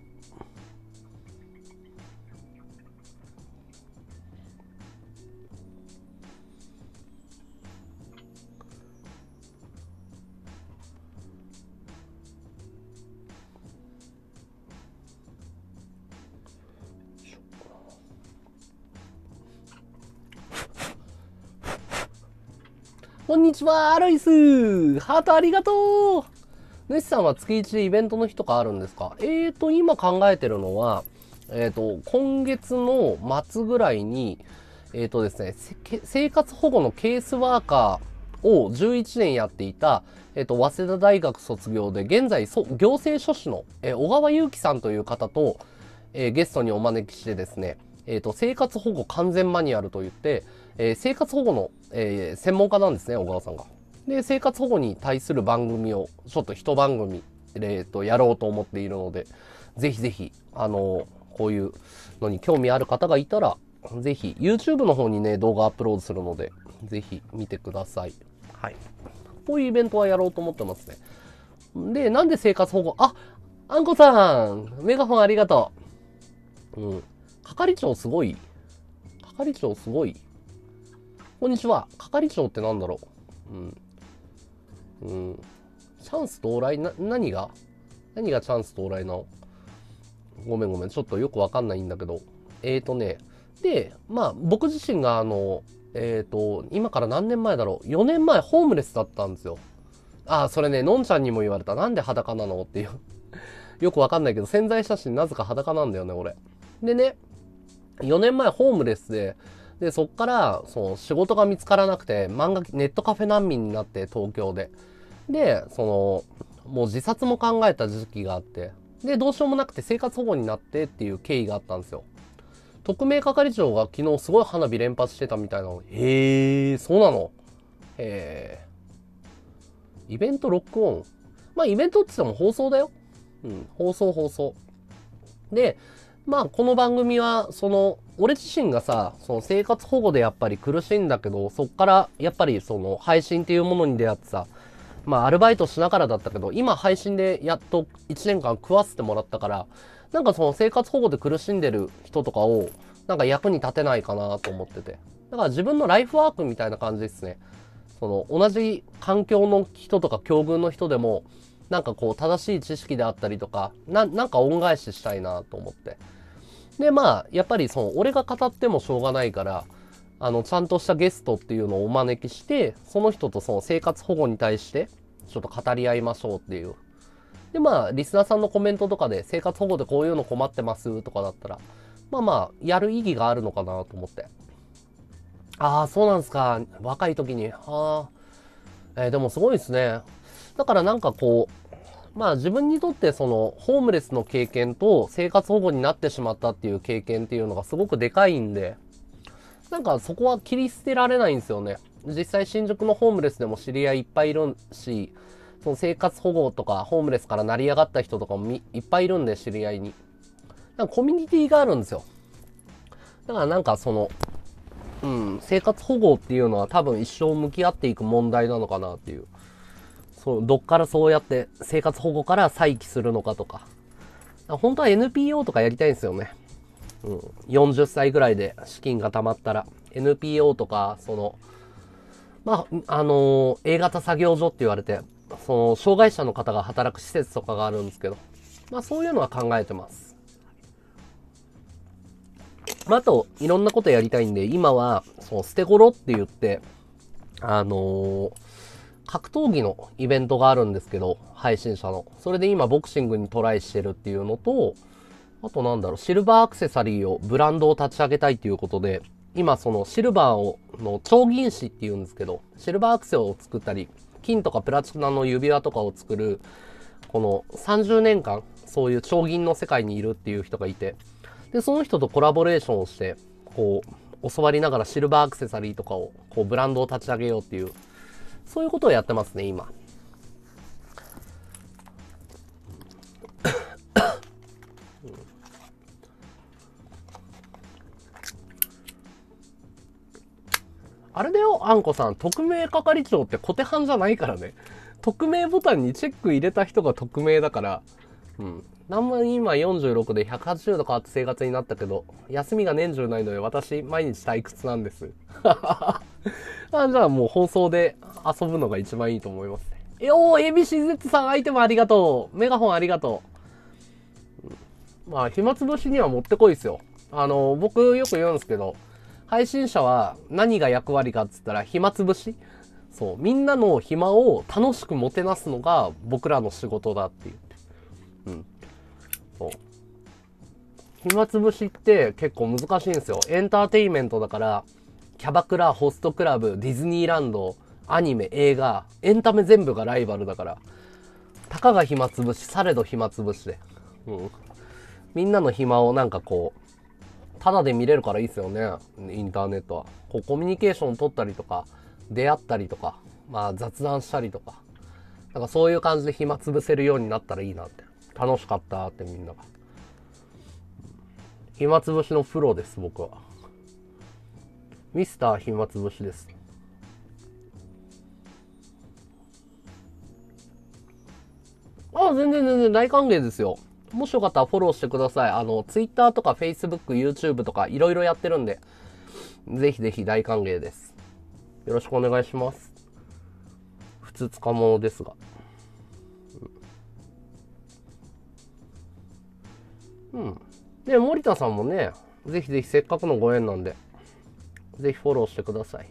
Speaker 1: こんにちは、アロイス。ハートありがとう。主さんは月1でイベントの日とかあるんですか？えーと、今考えてるのは、えーと、今月の末ぐらいに、えーとですね、生活保護のケースワーカーを11年やっていた、えーと、早稲田大学卒業で、現在、行政書士の、え、小川祐樹さんという方と、え、ゲストにお招きしてですね、えーと、生活保護完全マニュアルといって、えー、生活保護の、えー、専門家なんですね、小川さんが。で、生活保護に対する番組をちょっと一番組、えー、とやろうと思っているので、ぜひぜひ、あのー、こういうのに興味ある方がいたら、ぜひ YouTube の方にね、動画アップロードするので、ぜひ見てください。はい。こういうイベントはやろうと思ってますね。で、なんで生活保護、あ、あんこさんメガホンありがとう。うん。係長すごい。係長すごい。こんにちは。係長ってなんだろう？うん。うん。チャンス到来？な、何が？何がチャンス到来なの？ごめんごめん。ちょっとよくわかんないんだけど。えーとね。で、まあ、僕自身があの、えっ、ー、と、今から何年前だろう？4年前ホームレスだったんですよ。ああ、それね、のんちゃんにも言われた。なんで裸なの？っていう。よくわかんないけど、潜在写真なぜか裸なんだよね、俺。でね、4年前ホームレスで、で、そっから、その仕事が見つからなくて、漫画、ネットカフェ難民になって、東京で。で、その、もう自殺も考えた時期があって、で、どうしようもなくて生活保護になってっていう経緯があったんですよ。特命係長が昨日すごい花火連発してたみたいなの。へえ、そうなの？へえ。イベントロックオン？まあ、イベントって言っても放送だよ。うん、放送放送。で、まあ、この番組は、その、俺自身がさ、その生活保護でやっぱり苦しいんだけど、そっからやっぱりその配信っていうものに出会ってさ、まあアルバイトしながらだったけど、今配信でやっと1年間食わせてもらったから、なんかその生活保護で苦しんでる人とかを、なんか役に立てないかなと思ってて。だから自分のライフワークみたいな感じですね。その同じ環境の人とか境遇の人でも、なんかこう正しい知識であったりとか、ななんか恩返ししたいなと思って。で、まあ、やっぱりその、俺が語ってもしょうがないから、あの、ちゃんとしたゲストっていうのをお招きして、その人とその生活保護に対して、ちょっと語り合いましょうっていう。で、まあ、リスナーさんのコメントとかで、生活保護でこういうの困ってますとかだったら、まあまあ、やる意義があるのかなと思って。ああ、そうなんですか。若い時に。ああ。えーでもすごいですね。だからなんかこう、まあ自分にとってそのホームレスの経験と生活保護になってしまったっていう経験っていうのがすごくでかいんで、なんかそこは切り捨てられないんですよね。実際新宿のホームレスでも知り合いいっぱいいるし、その生活保護とかホームレスから成り上がった人とかもいっぱいいるんで知り合いに。なんかコミュニティがあるんですよ。だからなんかその、うん、生活保護っていうのは多分一生向き合っていく問題なのかなっていう。そう、どっからそうやって生活保護から再起するのかとか。本当は NPO とかやりたいんですよね。うん。40歳ぐらいで資金が貯まったら、NPO とか、その、まあ、あのー A 型作業所って言われて、その、障害者の方が働く施設とかがあるんですけど、まあそういうのは考えてます。まあ、あと、いろんなことやりたいんで、今は、その、捨て頃って言って、あのー格闘技のイベントがあるんですけど、配信者の。それで今、ボクシングにトライしてるっていうのと、あとなんだろう、シルバーアクセサリーを、ブランドを立ち上げたいっていうことで、今そのシルバーを、の超銀紙っていうんですけど、シルバーアクセを作ったり、金とかプラチナの指輪とかを作る、この30年間、そういう超銀の世界にいるっていう人がいて、で、その人とコラボレーションをして、こう、教わりながらシルバーアクセサリーとかを、こう、ブランドを立ち上げようっていう、そういうことをやってますね、今。あれだよ、あんこさん。匿名係長って小手半じゃないからね。匿名ボタンにチェック入れた人が匿名だから。うん。なんも今46で180度変わって生活になったけど、休みが年中ないので私毎日退屈なんです。あじゃあもう放送で遊ぶのが一番いいと思いますね。よー、ABCZ さんアイテムありがとう。メガホンありがとう。まあ、暇つぶしにはもってこいですよ。あの、僕よく言うんですけど、配信者は何が役割かっつったら暇つぶしそう。みんなの暇を楽しくもてなすのが僕らの仕事だって言って。うん。そう。暇つぶしって結構難しいんですよ。エンターテインメントだから、キャバクラ、ホストクラブ、ディズニーランド、アニメ、映画、エンタメ全部がライバルだから、たかが暇つぶし、されど暇つぶしで。うん。みんなの暇をなんかこう、ただで見れるからいいですよね。インターネットは。こう、コミュニケーション取ったりとか、出会ったりとか、まあ雑談したりとか。なんかそういう感じで暇つぶせるようになったらいいなって。楽しかったってみんなが。暇つぶしのプロです、僕は。ミスター暇つぶしです。あ、全然全然大歓迎ですよ。もしよかったらフォローしてください。あの、Twitter とか Facebook、YouTube とかいろいろやってるんで、ぜひぜひ大歓迎です。よろしくお願いします。普通つかものですが。うん。で、森田さんもね、ぜひぜひせっかくのご縁なんで、ぜひフォローしてください。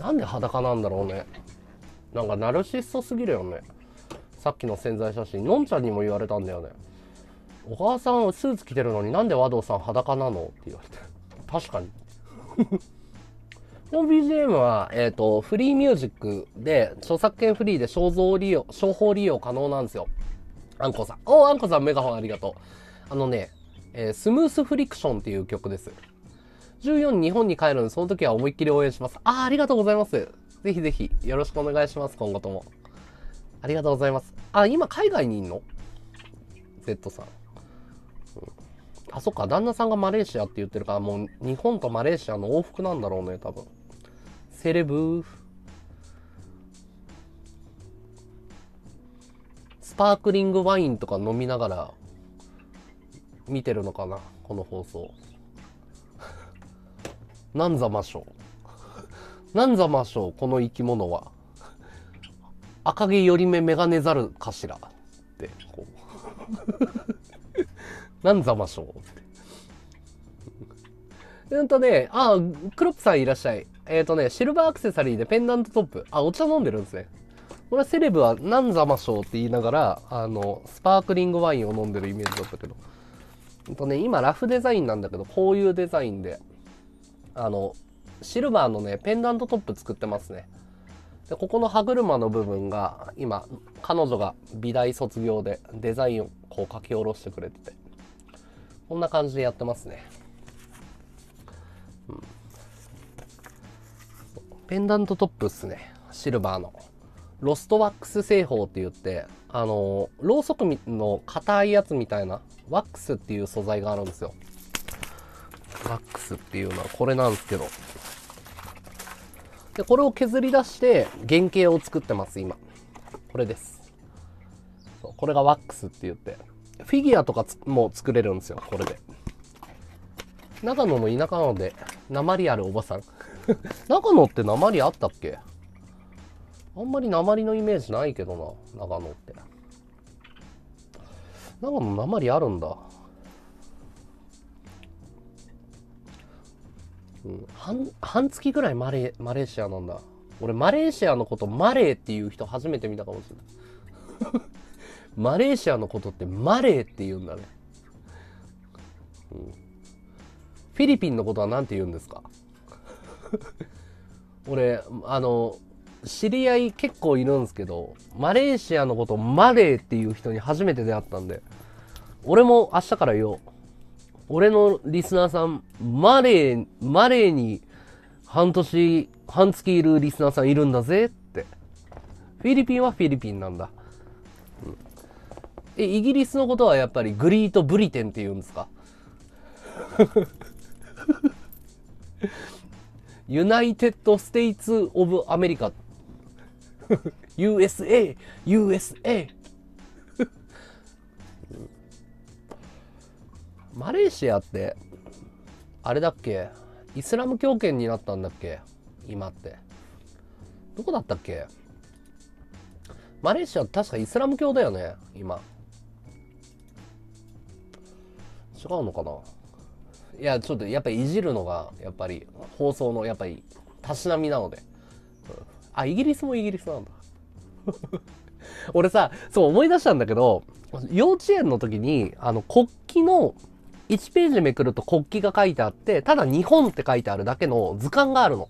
Speaker 1: なんで裸なんだろうね。なんかナルシストすぎるよね。さっきの潜在写真、のんちゃんにも言われたんだよね。小川さんスーツ着てるのになんで和道さん裸なの？って言われて。確かに。この BGM は、えっ、と、フリーミュージックで、著作権フリーで肖像利用、商法利用可能なんですよ。あんこさん。おあんこさんメガホンありがとう。あのね、えースムースフリクションっていう曲です。14日本に帰るので、その時は思いっきり応援します。ああ、ありがとうございます。ぜひぜひ、よろしくお願いします、今後とも。ありがとうございます。あ、今海外にいんの ?Z さ。んあ、そっか、旦那さんがマレーシアって言ってるから、もう日本とマレーシアの往復なんだろうね、多分。セレブ。スパークリングワインとか飲みながら見てるのかな、この放送。なんざましょう。なんざましょう、この生き物は。赤毛より目メガネザルかしら。って、こう。なんざましょうって。うんとね、あ、クロップさんいらっしゃい。えっ、とね、シルバーアクセサリーでペンダントトップ。あ、お茶飲んでるんですね。これはセレブは何ざましょうって言いながら、あの、スパークリングワインを飲んでるイメージだったけど。うんとね、今ラフデザインなんだけど、こういうデザインで、あの、シルバーのね、ペンダントトップ作ってますね。で、ここの歯車の部分が、今、彼女が美大卒業でデザインをこう書き下ろしてくれてて、こんな感じでやってますね。うん、ペンダントトップっすね。シルバーの。ロストワックス製法って言って、あの、ろうそくの硬いやつみたいな、ワックスっていう素材があるんですよ。ワックスっていうのはこれなんですけど。で、これを削り出して原型を作ってます、今。これです。そうこれがワックスって言って。フィギュアとかも作れるんですよ、これで。長野の田舎なので、鉛あるおばさん。長野って鉛あったっけ？あんまり鉛のイメージないけどな、長野って。長野鉛あるんだ。うん、半半月ぐらいマレマレーシアなんだ俺マレーシアのことマレーっていう人初めて見たかもしれないマレーシアのことってマレーって言うんだね、うん、フィリピンのことは何て言うんですか？俺あの知り合い結構いるんですけどマレーシアのことマレーっていう人に初めて出会ったんで俺も明日から言おう俺のリスナーさん、マレー、マレーに半年、半月いるリスナーさんいるんだぜって。フィリピンはフィリピンなんだ。え、イギリスのことはやっぱり Great Britain って言うんですか？ United States of America。USA! USA! マレーシアって、あれだっけ？イスラム教圏になったんだっけ？今って。どこだったっけ？マレーシアって確かイスラム教だよね今。違うのかな？いや、ちょっとやっぱりいじるのが、やっぱり放送のやっぱりたしなみなので。あ、イギリスもイギリスなんだ。俺さ、そう思い出したんだけど、幼稚園の時に、あの、国旗の1ページめくると国旗が書いてあって、ただ日本って書いてあるだけの図鑑があるの。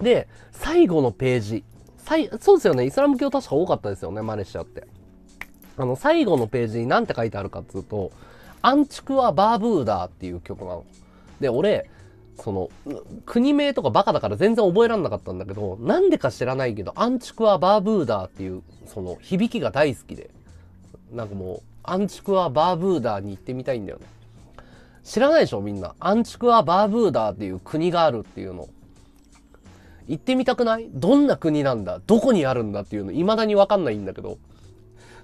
Speaker 1: で、最後のページ。最そうですよね。イスラム教確か多かったですよね、マレーシアって。あの、最後のページに何て書いてあるかっつうと、アンチクワ・バーブーダーっていう曲なの。で、俺、その、国名とかバカだから全然覚えらんなかったんだけど、なんでか知らないけど、アンチクワ・バーブーダーっていう、その響きが大好きで、なんかもう、アンチクワ・バーブーダーに行ってみたいんだよね。知らないでしょみんな。アンチクワ・バーブーダーっていう国があるっていうの。行ってみたくない？どんな国なんだ？どこにあるんだっていうの、未だにわかんないんだけど。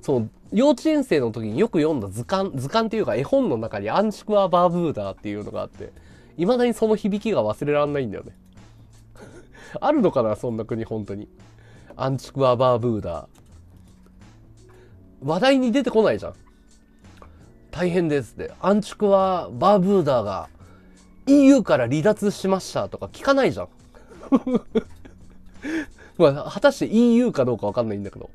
Speaker 1: そう、幼稚園生の時によく読んだ図鑑、図鑑っていうか絵本の中にアンチクワ・バーブーダーっていうのがあって、未だにその響きが忘れらんないんだよね。あるのかなそんな国、本当に。アンチクワ・バーブーダー。話題に出てこないじゃん。大変ですって。アンチクワ・バーブーダーが EU から離脱しましたとか聞かないじゃん。まあ、果たして EU かどうかわかんないんだけど。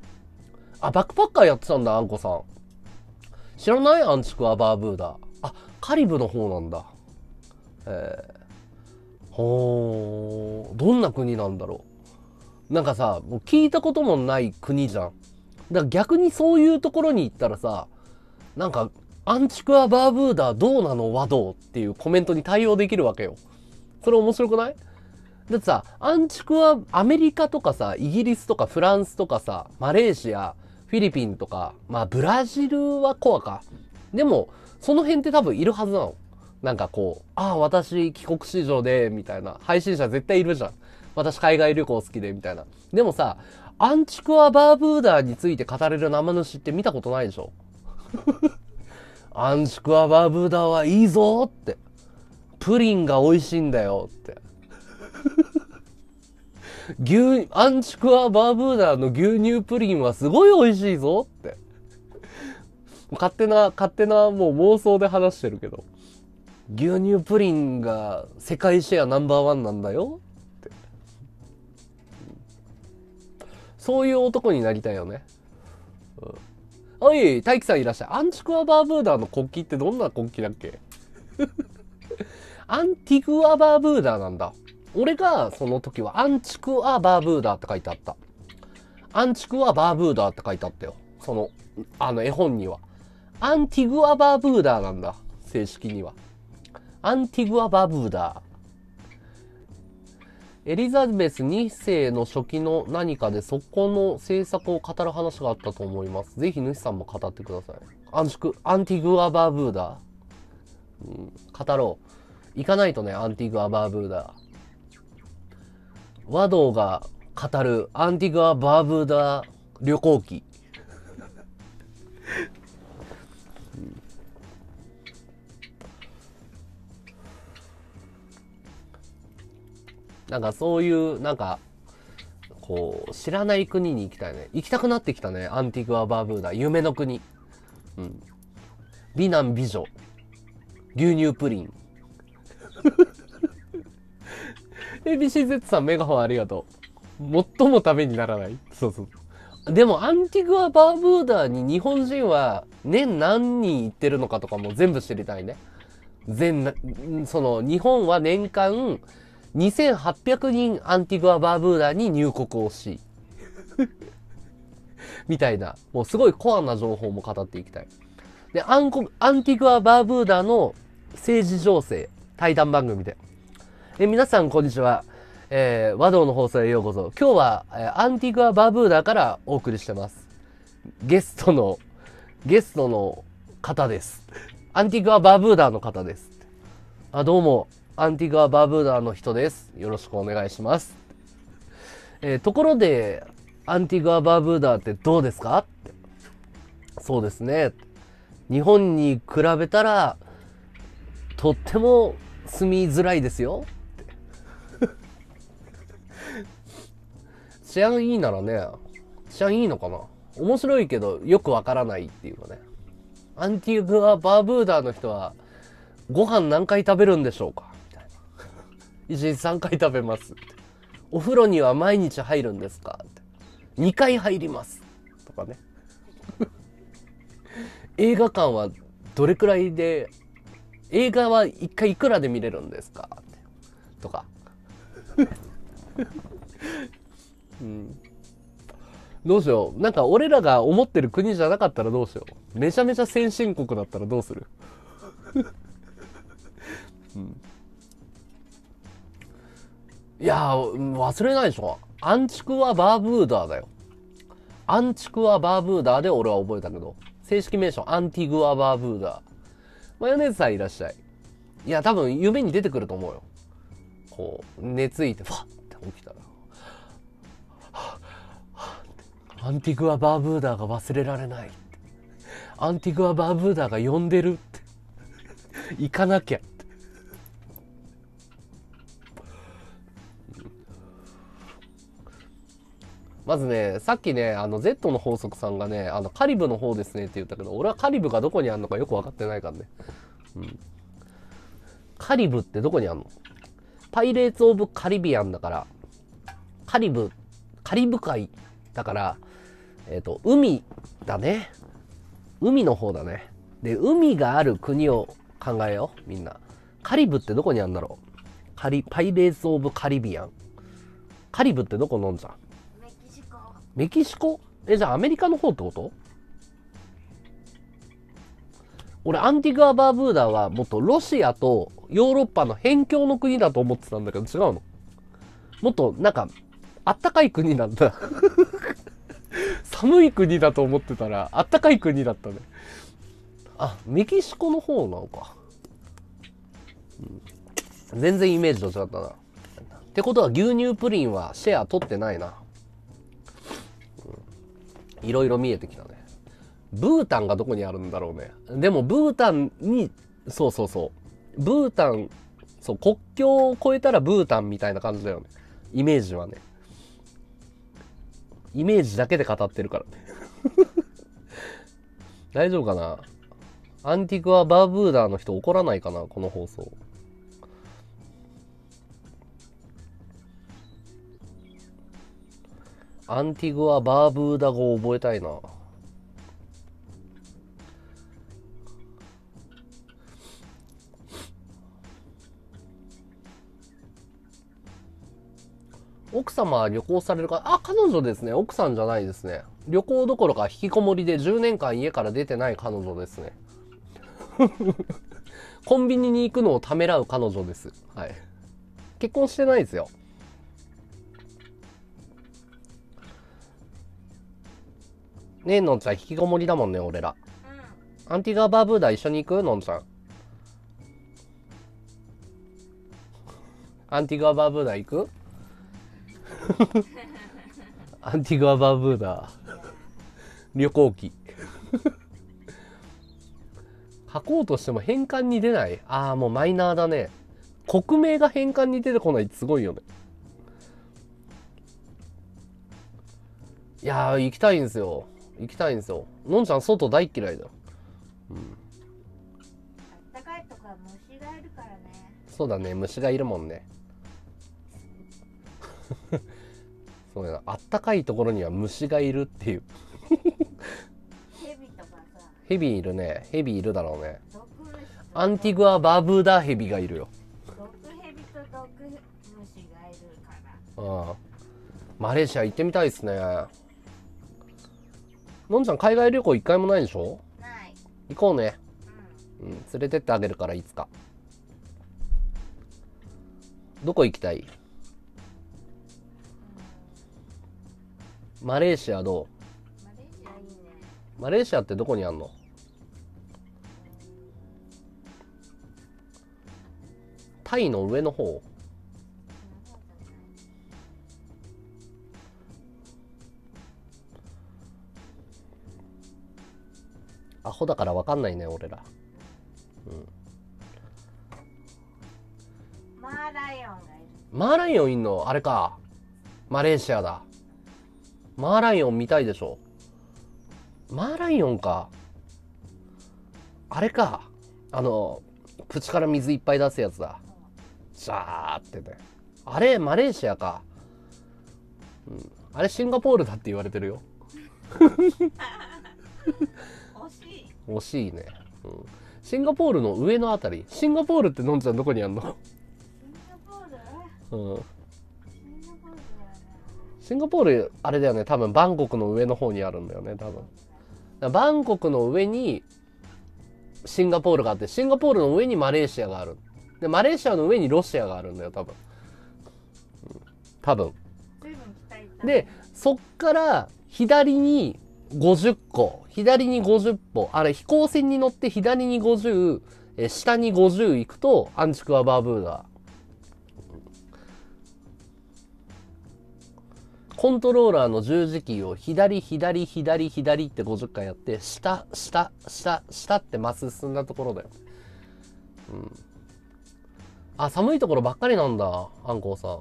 Speaker 1: あ、バックパッカーやってたんだ、あんこさん。知らない？アンチクワ・バーブーダ。あ、カリブの方なんだ。えー、ほー、どんな国なんだろう。なんかさ、もう聞いたこともない国じゃん。だから逆にそういうところに行ったらさ、なんか、アンチクワ・バーブーダどうなの？和道っていうコメントに対応できるわけよ。それ面白くない？だってさ、アンチクワ、アメリカとかさ、イギリスとかフランスとかさ、マレーシア、フィリピンとか、まあブラジルはコアか。でも、その辺って多分いるはずなの。なんかこう、ああ、私帰国子女で、みたいな。配信者絶対いるじゃん。私海外旅行好きで、みたいな。でもさ、アンチクワ・バーブーダーについて語れる生主って見たことないでしょ アンチクワ・バーブーダーはいいぞって。プリンが美味しいんだよって。牛、アンチクワ・バーブーダーの牛乳プリンはすごい美味しいぞって。勝手な、勝手なもう妄想で話してるけど。牛乳プリンが世界シェアナンバーワンなんだよって。そういう男になりたいよね、うん、おい大輝さんいらっしゃい。アンチクア・バーブーダーの国旗ってどんな国旗だっけ？アンティグア・バーブーダーなんだ。俺がその時はアンチクア・バーブーダーって書いてあったアンチクア・バーブーダーって書いてあったよそのあの絵本にはアンティグア・バーブーダーなんだ正式にはアンティグア・バーブーダーエリザベス2世の初期の何かでそこの政策を語る話があったと思います。ぜひ主さんも語ってください。アンチクアンティグア・バーブーダー、うん、語ろう。行かないとね、アンティグア・バーブーダー。和道が語るアンティグア・バーブーダ旅行記。なんかそういう、なんか、こう、知らない国に行きたいね。行きたくなってきたね。アンティグア・バーブーダ。夢の国。うん。美男美女。牛乳プリン。ABCZ さんメガホンありがとう。最もためにならない。そうそう。でも、アンティグア・バーブーダーに日本人は年何人行ってるのかとかも全部知りたいね。全、その、日本は年間2800人アンティグア・バーブーダーに入国をし、みたいな、もうすごいコアな情報も語っていきたい。で、アンコアンティグア・バーブーダの政治情勢、対談番組で。え皆さん、こんにちは。えー、和道の放送へようこそ。今日は、え、アンティグア・バブーダからお送りしてます。ゲストの、ゲストの方です。アンティグア・バブーダの方です。あ、どうも、アンティグア・バブーダの人です。よろしくお願いします。えー、ところで、アンティグア・バブーダってどうですか？そうですね。日本に比べたら、とっても住みづらいですよ。治安いいならね、治安いいのかな？面白いけどよくわからないっていうかね。アンティグア・バーブーダーの人はご飯何回食べるんでしょうか？みたいな。1日3回食べます。お風呂には毎日入るんですか？2回入ります。とかね。映画館はどれくらいで映画は1回いくらで見れるんですか？とか。うんどうしよう。なんか俺らが思ってる国じゃなかったらどうしよう。めちゃめちゃ先進国だったらどうする？うんいや忘れないでしょ。アンチクはバーブーダーだよ。アンチクはバーブーダーで俺は覚えたけど、正式名称アンティグアバーブーダー。マヨネーズさんいらっしゃい。いや、多分夢に出てくると思うよ。こう、寝ついて、ファッって起きたら。アンティグア・バーブーダーが忘れられない。アンティグア・バーブーダーが呼んでるって。行かなきゃ。まずね、さっきね、あの、Z の法則さんがね、あの、カリブの方ですねって言ったけど、俺はカリブがどこにあるのかよく分かってないからね。うん。カリブってどこにあるの？パイレーツ・オブ・カリビアンだから、カリブ、カリブ海だから、えっ、ー、と、海だね。海の方だね。で、海がある国を考えよう、みんな。カリブってどこにあるんだろう？カリ、パイレーツ・オブ・カリビアン。カリブってどこ飲んじゃんメキシコえ、じゃあアメリカの方ってこと？俺、アンティグア・バーブーダはもっとロシアとヨーロッパの辺境の国だと思ってたんだけど違うの？もっとなんか、あったかい国なんだ 寒い国だと思ってたら、あったかい国だったね。あ、メキシコの方なのか。全然イメージと違ったな。ってことは牛乳プリンはシェア取ってないな。いろいろ見えてきたね。ブータンがどこにあるんだろうね。でもブータンに、そうそうそう。ブータン、そう、国境を越えたらブータンみたいな感じだよね。イメージはね。イメージだけで語ってるから。大丈夫かな？アンティグア・バーブーダーの人怒らないかな？この放送。アンティグア・バーブーダ語を覚えたいな。奥様は旅行されるか？あ彼女ですね。奥さんじゃないですね。旅行どころか引きこもりで10年間家から出てない彼女ですね。コンビニに行くのをためらう彼女です。はい。結婚してないですよ。ねえのんちゃん引きこもりだもんね俺ら。
Speaker 2: う
Speaker 1: アンティガーバーブーダー一緒に行く？のんちゃん。アンティガーバーブーダー行く？アンティガーバーブーダー。旅行記。書こうとしても変換に出ない。ああもうマイナーだね。国名が変換に出てこないってすごいよね。いやー行きたいんですよ。行きたいんですよ。のんちゃん外大っ嫌いだ。よ
Speaker 2: ん。あったかいとこは虫がいるからね。
Speaker 1: そうだね。虫がいるもんね なあったかいところには虫がいるっていう。
Speaker 2: ヘビとかさ。
Speaker 1: ヘビいるね。ヘビいるだろうね。アンティグア・バーブーダーヘビがいるようん。マレーシア行ってみたいですね。のんちゃん海外旅行一回もないでしょ？
Speaker 2: ない。
Speaker 1: 行こうね。
Speaker 2: うん。
Speaker 1: うん。連れてってあげるからいつか。どこ行きたい？マレーシアどう？マレーシアってどこにあんの？タイの上の方？アホだから分かんないね俺ら。
Speaker 2: マーライオンがいる。
Speaker 1: マーライオンいんの？あれか。マレーシアだマーライオン見たいでしょ。マーライオンか。あれか。あの口から水いっぱい出すやつだ。シャーってね。あれマレーシアか、うん、あれシンガポールだって言われてるよ。
Speaker 2: 惜しい。
Speaker 1: 惜しいね、うん、シンガポールの上のあたり。シンガポールってのんちゃんどこにあんの、
Speaker 2: シンガポール？
Speaker 1: うん、
Speaker 2: シンガポール
Speaker 1: あれだよね。多分バンコクの上の方にあるんだよね。多分。バンコクの上にシンガポールがあってシンガポールの上にマレーシアがある。でマレーシアの上にロシアがあるんだよ多分、うん。多分。でそっから左に50個。左に50歩。あれ飛行船に乗って左に50え下に50行くとアンチクワバーブーダコントローラーの十字キーを左左左左って50回やって下下下下ってマス進んだところだよ。うん。あ寒いところばっかりなんだアンコウさ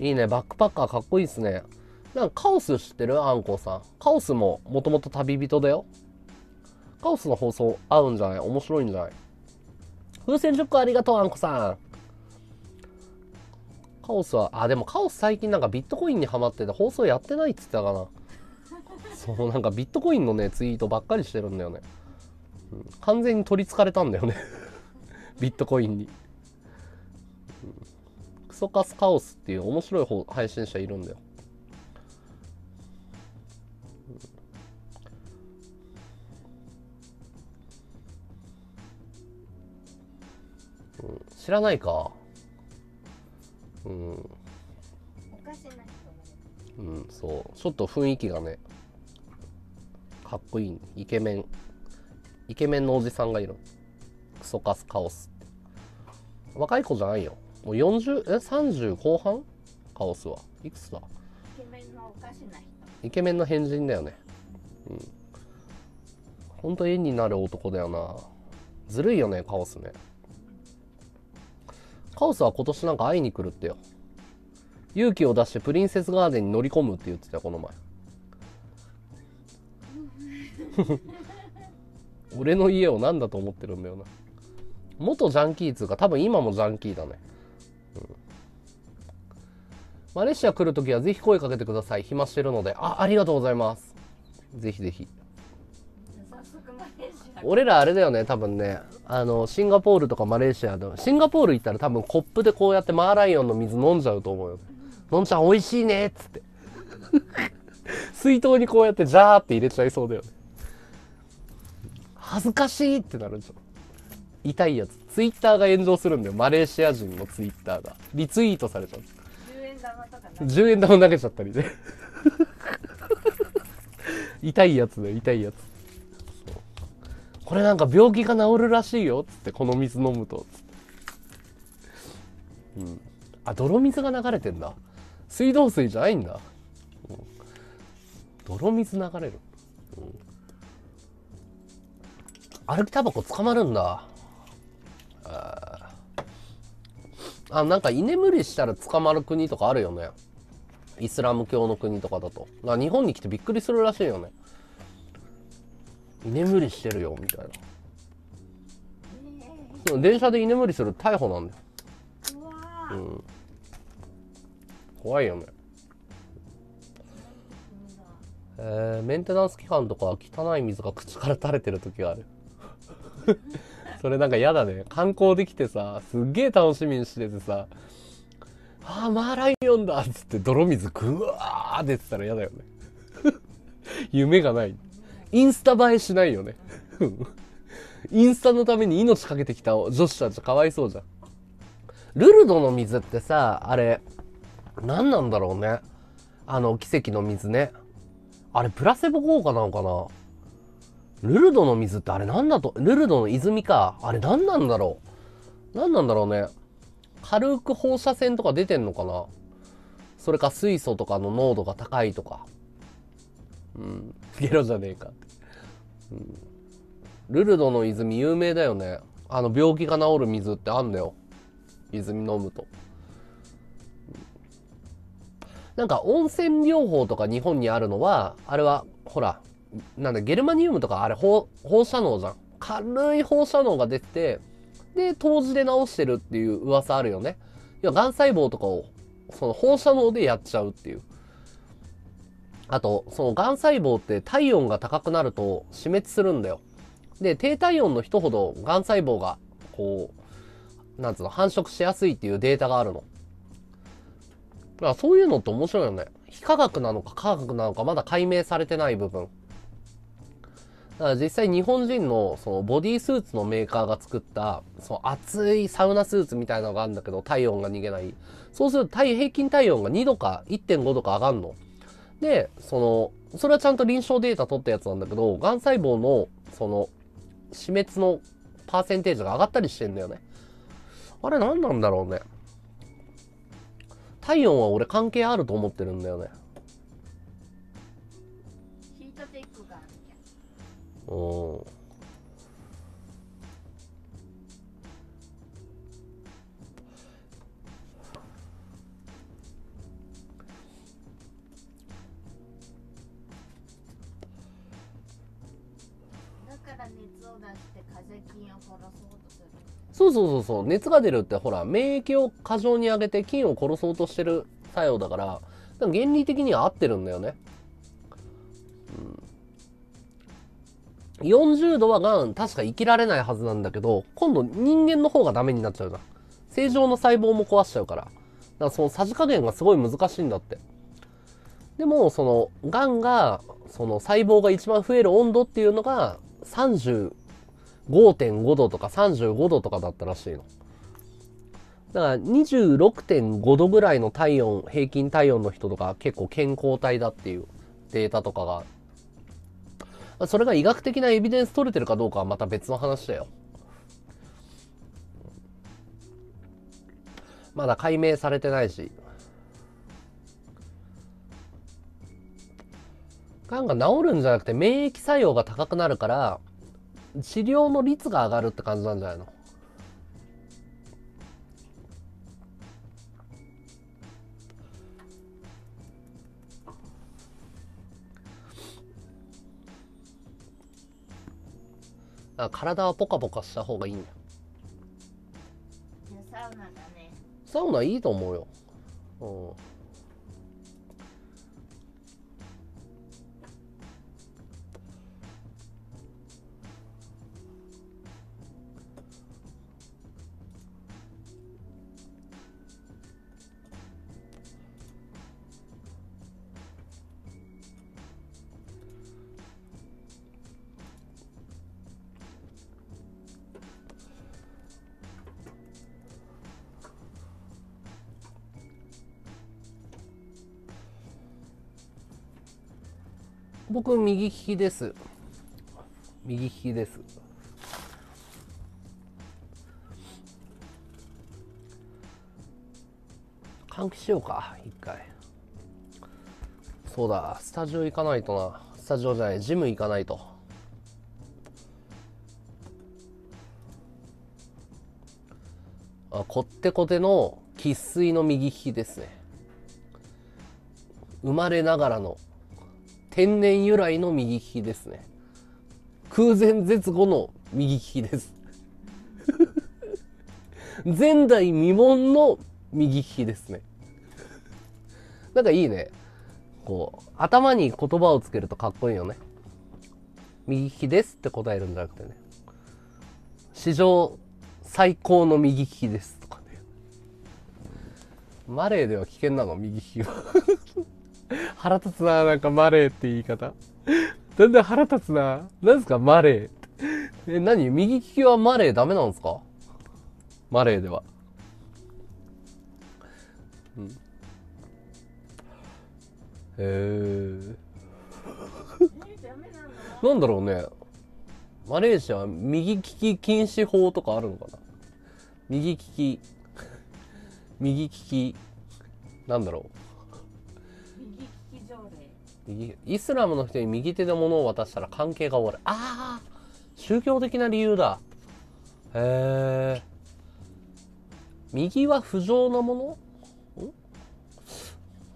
Speaker 1: ん。いいね。バックパッカーかっこいいっすね。なんかカオス知ってる？アンコウさん。カオスももともと旅人だよ。カオスの放送合うんじゃない？面白いんじゃない？風船10個ありがとうあんこさん。カオスはあでもカオス最近なんかビットコインにハマってて放送やってないっつってたかな。そうなんかビットコインのねツイートばっかりしてるんだよね、うん。完全に取りつかれたんだよね。ビットコインに、うん。クソカスカオスっていう面白い方配信者いるんだよ。知らないか。うん。
Speaker 2: おかしな人が
Speaker 1: うんそう。ちょっと雰囲気がねかっこいいイケメン。イケメンのおじさんがいる。クソカスカオスって。若い子じゃないよ。もう40え30後半？カオスは。いくつだ？
Speaker 2: イケメンのおかしな人。
Speaker 1: イケメンの変人だよね。うん。ほんと縁になる男だよな。ずるいよねカオスねカオスは今年なんか会いに来るってよ。勇気を出してプリンセスガーデンに乗り込むって言ってたよこの前。俺の家を何だと思ってるんだよな。元ジャンキーっつうか多分今もジャンキーだね、うん。マレーシア来るときはぜひ声かけてください。暇してるので。あありがとうございます。ぜひぜひ俺らあれだよね多分ね。あのシンガポールとかマレーシアでシンガポール行ったら多分コップでこうやってマーライオンの水飲んじゃうと思うよ。のんちゃん美味しいねっつって。水筒にこうやってジャーって入れちゃいそうだよね。恥ずかしいってなるじゃん痛いやつ。ツイッターが炎上するんだよ。マレーシア人のツイッターが。リツイートされちゃう。
Speaker 2: 10円玉とかな
Speaker 1: 10円玉投げちゃったりね。痛いやつだよ痛いやつこれなんか病気が治るらしいよっつってこの水飲むとつって。うん。あ泥水が流れてんだ。水道水じゃないんだ、うん。泥水流れる、うん。歩きタバコ捕まるんだ。ああなんか居眠りしたら捕まる国とかあるよね。イスラム教の国とかだと。日本に来てびっくりするらしいよね。居眠りしてるよみたいな。電車で居眠りすると逮捕なんだよ、
Speaker 2: う
Speaker 1: ん、怖いよねえ。ーメンテナンス期間とかは汚い水が口から垂れてる時がある。それなんか嫌だね。観光できてさすっげえ楽しみにしててさ「ああマーライオンだ!」っつって泥水ぐわー出てたら嫌だよね。夢がないインスタ映えしないよね。インスタのために命かけてきた女子たちかわいそうじゃん。ルルドの水ってさあれ何なんだろうね。あの奇跡の水ね。あれプラセボ効果なのかな。ルルドの水ってあれなんだとルルドの泉か。あれ何なんだろう。何なんだろうね。軽く放射線とか出てんのかな。それか水素とかの濃度が高いとか。うん。ゲロじゃねえかって、ルルドの泉有名だよね。あの病気が治る水ってあんだよ。泉飲むと。なんか温泉療法とか日本にあるのはあれはほらなんだゲルマニウムとかあれ放射能じゃん。軽い放射能が出てで湯治で治してるっていう噂あるよね。いやがん細胞とかをその放射能でやっちゃうっていう。あとそのがん細胞って体温が高くなると死滅するんだよで低体温の人ほどがん細胞がこうなんつうの繁殖しやすいっていうデータがあるのだからそういうのって面白いよね。非科学なのか科学なのかまだ解明されてない部分。だから実際日本人のそのボディースーツのメーカーが作ったその熱いサウナスーツみたいなのがあるんだけど体温が逃げない。そうすると体平均体温が2度か1.5度か上がるの。で、その、それはちゃんと臨床データ取ったやつなんだけど、がん細胞のその死滅のパーセンテージが上がったりしてんだよね。あれ何なんだろうね。体温は俺関係あると思ってるんだよね。うん。
Speaker 2: 熱を出して風邪菌を殺そうとする
Speaker 1: そうそうそうそう。熱が出るってほら、免疫を過剰に上げて菌を殺そうとしてる作用だから、原理的には合ってるんだよね。うん、40度はがん、確か生きられないはずなんだけど、今度人間の方がダメになっちゃうじゃん。正常の細胞も壊しちゃうから。だからそのさじ加減がすごい難しいんだって。でも、その、がんが、その細胞が一番増える温度っていうのが、35.5度とか35度とかだったらしいの。だから26.5度ぐらいの体温、平均体温の人とか結構健康体だっていうデータとかが。それが医学的なエビデンス取れてるかどうかはまた別の話だよ。まだ解明されてないし。がんが治るんじゃなくて免疫作用が高くなるから治療の率が上がるって感じなんじゃないの？あ体はポカポカした方がいいんだ。
Speaker 2: サウナだね。
Speaker 1: サウナいいと思うよ。うん僕右利きです。右利きです。換気しようか一回。そうだスタジオ行かないとな。スタジオじゃないジム行かないと。あこってこての生粋の右利きですね。生まれながらの天然由来の右利きですね。空前絶後の右利きです。前代未聞の右利きですね。なんかいいね。こう頭に言葉をつけるとかっこいいよね。右利きですって答えるんじゃなくてね。史上最高の右利きですとかね。マレーでは危険なの右利きは。腹立つななんかマレーって言い方。だんだん腹立つな。何すかマレーって。え何？右利きはマレーダメなんですか？マレーでは。うん。へえ
Speaker 2: えな
Speaker 1: んだろうね。マレーシア右利き禁止法とかあるのかな？右利き。右利き。なんだろう。イスラムの人に右手で物を渡したら関係が終わるああ宗教的な理由だ。へえ右は不浄なもの？ん？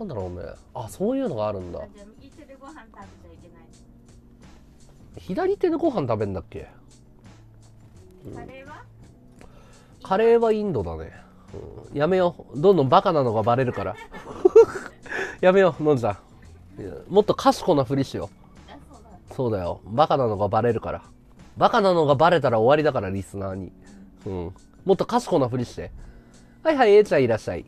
Speaker 1: なんだろうね。あそういうのがあるんだ。
Speaker 2: あじゃあ右手でご飯食べちゃいけない。
Speaker 1: 左手でご飯食べんだっけ？
Speaker 2: カレーは？
Speaker 1: カレーはインドだね、うん、やめよう。どんどんバカなのがバレるから。やめようのんちゃんもっと賢なふりしよ
Speaker 2: う。
Speaker 1: そうだよ。バカなのがバレるから。バカなのがバレたら終わりだからリスナーに。うん。もっと賢なふりして。はいはい A ちゃんいらっしゃい。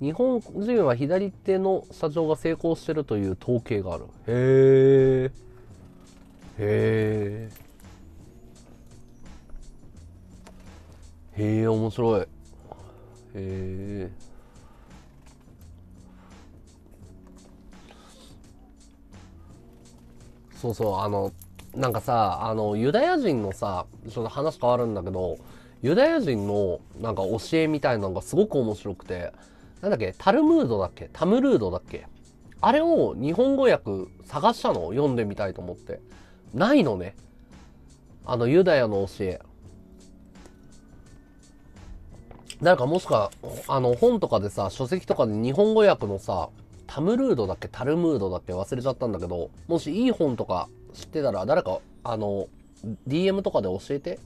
Speaker 1: 日本人は左手の社長が成功してるという統計がある。へえへえへえ面白い。へえそうそうあのなんかさあのユダヤ人のさちょっと話変わるんだけどユダヤ人のなんか教えみたいなのがすごく面白くてなんだっけタルムードだっけタムルードだっけあれを日本語訳探したの読んでみたいと思って。ないのね。あのユダヤの教え。誰かもしくはあの本とかでさ書籍とかで日本語訳のさタムルードだっけタルムードだっけ忘れちゃったんだけどもしいい本とか知ってたら誰かあの DM とかで教えて。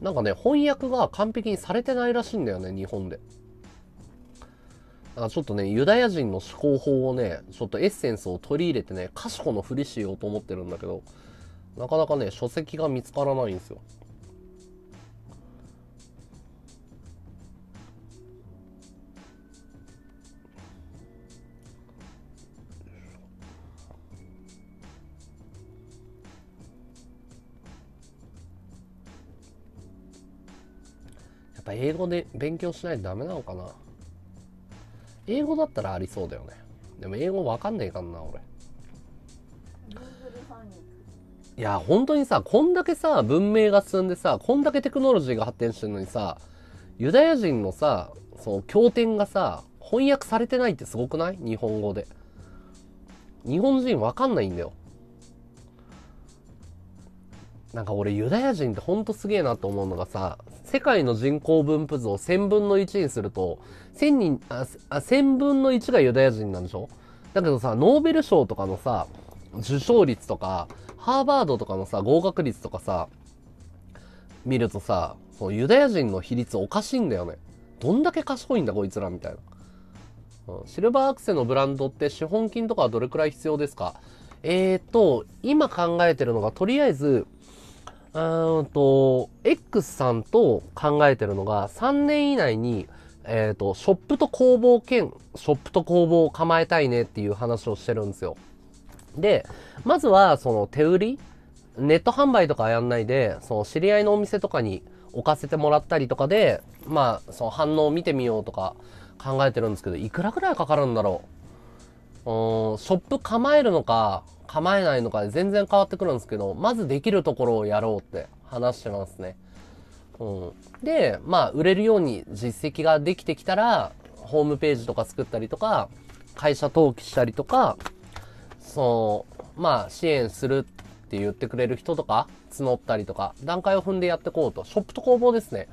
Speaker 1: なんかね翻訳が完璧にされてないらしいんだよね日本で。ちょっとねユダヤ人の思考法をねちょっとエッセンスを取り入れてね賢のふりしようと思ってるんだけどなかなかね書籍が見つからないんですよ。ぱ英語で勉強しないとダメなのかな？英語だったらありそうだよね。でも英語わかんねえかんな俺。いや本当にさこんだけさ文明が進んでさこんだけテクノロジーが発展してるのにさユダヤ人のさその経典がさ翻訳されてないってすごくない？日本語で。日本人わかんないんだよ。なんか俺ユダヤ人ってほんとすげえなと思うのがさ世界の人口分布図を1000分の1にすると1000人ああ1000分の1がユダヤ人なんでしょ？だけどさノーベル賞とかのさ受賞率とか、ハーバードとかのさ、合格率とかさ、見るとさ、そのユダヤ人の比率おかしいんだよね。どんだけ賢いんだこいつらみたいな。うん、シルバーアクセのブランドって資本金とかはどれくらい必要ですか？えーと、今考えてるのが、とりあえず、うんと、X さんと考えてるのが、3年以内に、えっ、と、ショップと工房兼、ショップと工房を構えたいねっていう話をしてるんですよ。で、まずは、その手売り？ネット販売とかやんないで、その知り合いのお店とかに置かせてもらったりとかで、まあ、その反応を見てみようとか考えてるんですけど、いくらぐらいかかるんだろう？ショップ構えるのか、構えないのかで全然変わってくるんですけど、まずできるところをやろうって話してますね。うん。で、まあ、売れるように実績ができてきたら、ホームページとか作ったりとか、会社登記したりとか、その、まあ、支援するって言ってくれる人とか、募ったりとか、段階を踏んでやっていこうと。ショップと工房ですね。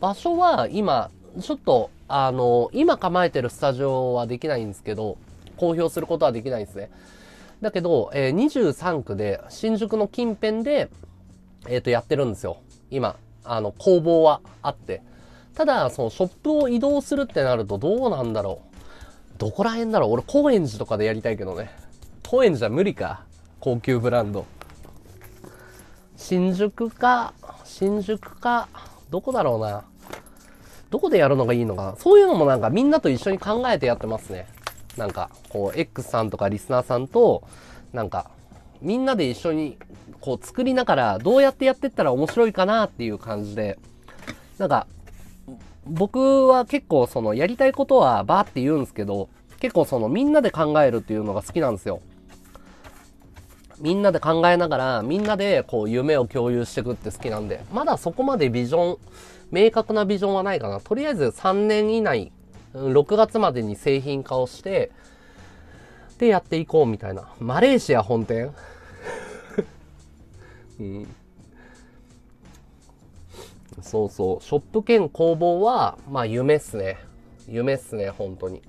Speaker 1: 場所は今、ちょっと、あの、今構えてるスタジオはできないんですけど、公表することはできないんですね。だけど、えー23区で、新宿の近辺で、えっ、と、やってるんですよ。今、あの、工房はあって。ただ、そのショップを移動するってなるとどうなんだろう。どこら辺だろう俺、高円寺とかでやりたいけどね。高円寺は無理か。高級ブランド。新宿か、新宿か、どこだろうな。どこでやるのがいいのかな。そういうのもなんかみんなと一緒に考えてやってますね。なんか、こう、X さんとかリスナーさんと、なんか、みんなで一緒に、こう、作りながら、どうやってやってったら面白いかなっていう感じで、なんか、僕は結構その、やりたいことはバーって言うんですけど、結構その、みんなで考えるっていうのが好きなんですよ。みんなで考えながら、みんなでこう夢を共有していくって好きなんで、まだそこまでビジョン、明確なビジョンはないかな。とりあえず3年以内、6月までに製品化をして、でやっていこうみたいな。マレーシア本店？うん。そうそう。ショップ兼工房は、まあ夢っすね。夢っすね、本当に。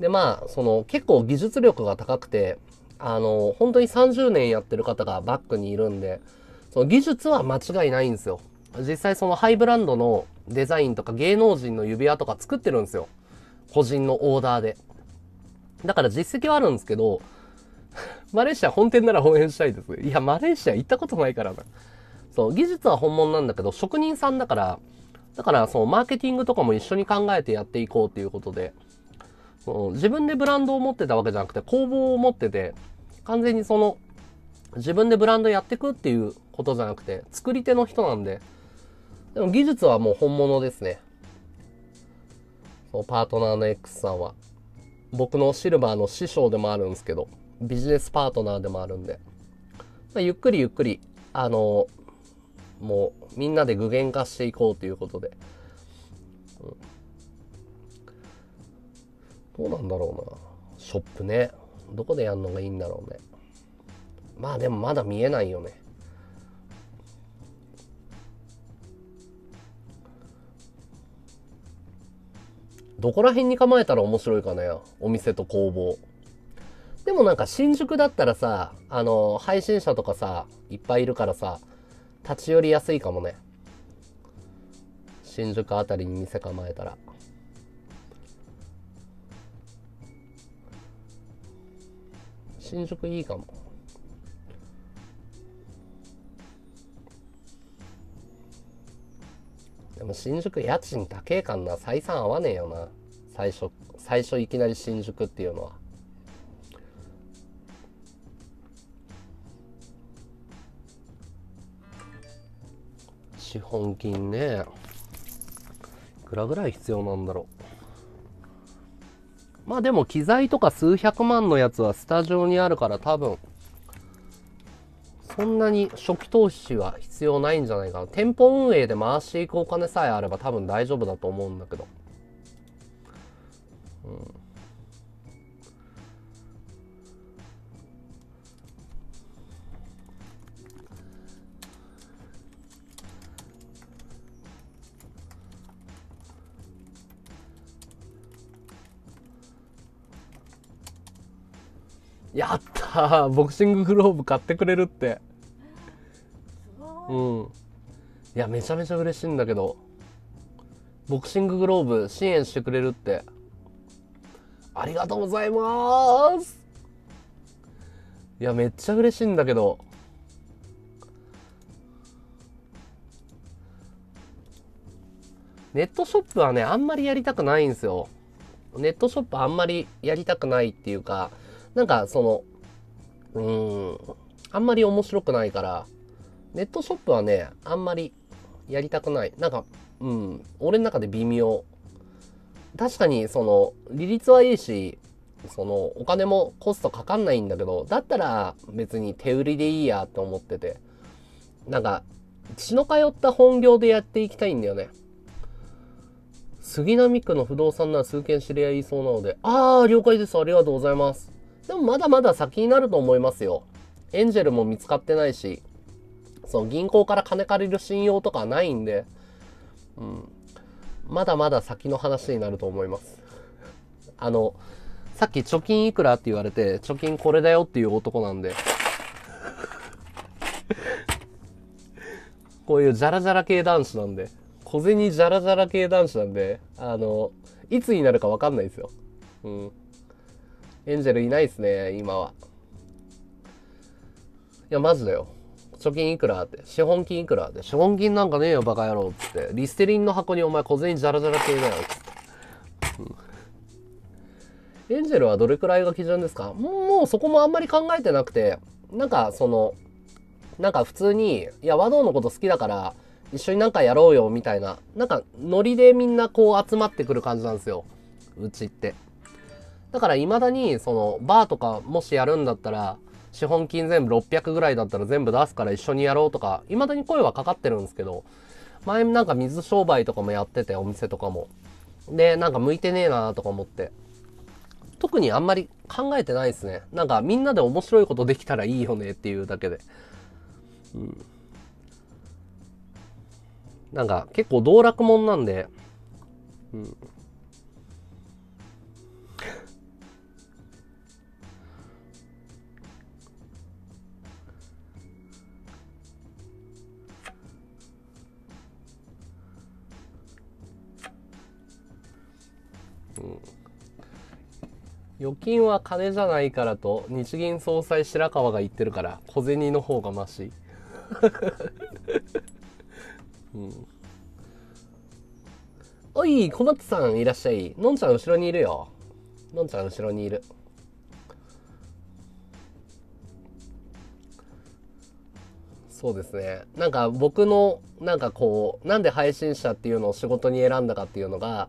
Speaker 1: で、まあ、その結構技術力が高くて、あの、本当に30年やってる方がバックにいるんで、その技術は間違いないんですよ。実際そのハイブランドのデザインとか芸能人の指輪とか作ってるんですよ。個人のオーダーで。だから実績はあるんですけど、マレーシア本店なら応援したいです。いや、マレーシア行ったことないからな。そう、技術は本物なんだけど、職人さんだから、だから、そのマーケティングとかも一緒に考えてやっていこうっていうことで、その自分でブランドを持ってたわけじゃなくて、工房を持ってて、完全にその、自分でブランドやってくっていうことじゃなくて、作り手の人なんで、でも技術はもう本物ですね。そうパートナーの X さんは。僕のシルバーの師匠でもあるんですけど、ビジネスパートナーでもあるんで、まあ、ゆっくりゆっくり、あの、もうみんなで具現化していこうということで。うんどうなんだろうな。ショップね。どこでやるのがいいんだろうね。まあでもまだ見えないよね。どこら辺に構えたら面白いかな。お店と工房。でもなんか新宿だったらさ、あの、配信者とかさ、いっぱいいるからさ、立ち寄りやすいかもね。新宿あたりに店構えたら。新宿いいかも。でも新宿家賃高えかんな。採算合わねえよな。最初、最初いきなり新宿っていうのは。資本金ね。いくらぐらい必要なんだろう。まあでも機材とか数百万のやつはスタジオにあるから多分、そんなに初期投資は必要ないんじゃないかな。店舗運営で回していくお金さえあれば多分大丈夫だと思うんだけど。うんやったー。ボクシンググローブ買ってくれるって。う
Speaker 2: い。
Speaker 1: ん。いやめちゃめちゃ嬉しいんだけど。ボクシンググローブ支援してくれるって。ありがとうございます。いやめっちゃ嬉しいんだけど。ネットショップはねあんまりやりたくないんですよ。ネットショップあんまりやりたくないっていうかなんかそのうんあんまり面白くないからネットショップはねあんまりやりたくない。なんかうん俺の中で微妙。確かにその利率はいいしそのお金もコストかかんないんだけどだったら別に手売りでいいやって思ってて。なんか血の通った本業でやっていきたいんだよね。杉並区の不動産なら数件知り合いそうなのでああ了解です。ありがとうございます。でもまだまだ先になると思いますよエンジェルも見つかってないしその銀行から金借りる信用とかないんで、うん、まだまだ先の話になると思います。あの、さっき貯金いくらって言われて、貯金これだよっていう男なんで、こういうジャラジャラ系男子なんで、小銭ジャラジャラ系男子なんで、あの、いつになるかわかんないですよ。うん。エンジェルいないですね、今は。いや、マジだよ。貯金いくらって。資本金いくらって。資本金なんかねえよ、バカ野郎っ。つって。リステリンの箱にお前小銭ジャラジャラ系だよ。つって。エンジェルはどれくらいが基準ですか？もうもうそこもあんまり考えてなくて、なんかその、なんか普通に、いや、和道のこと好きだから、一緒になんかやろうよ、みたいな。なんか、ノリでみんなこう集まってくる感じなんですよ。うちって。だから未だに、その、バーとかもしやるんだったら、資本金全部600ぐらいだったら全部出すから一緒にやろうとか、未だに声はかかってるんですけど、前なんか水商売とかもやってて、お店とかも。で、なんか向いてねえなとか思って。特にあんまり考えてないですね。なんかみんなで面白いことできたらいいよねっていうだけで。うん。なんか結構道楽もんなんで、うん。預金は金じゃないからと日銀総裁白川が言ってるから小銭の方がマシ、うん、おい小松さんいらっしゃい。のんちゃん後ろにいるよ。のんちゃん後ろにいる。そうですね。なんか僕のなんかこうなんで配信者っていうのを仕事に選んだかっていうのが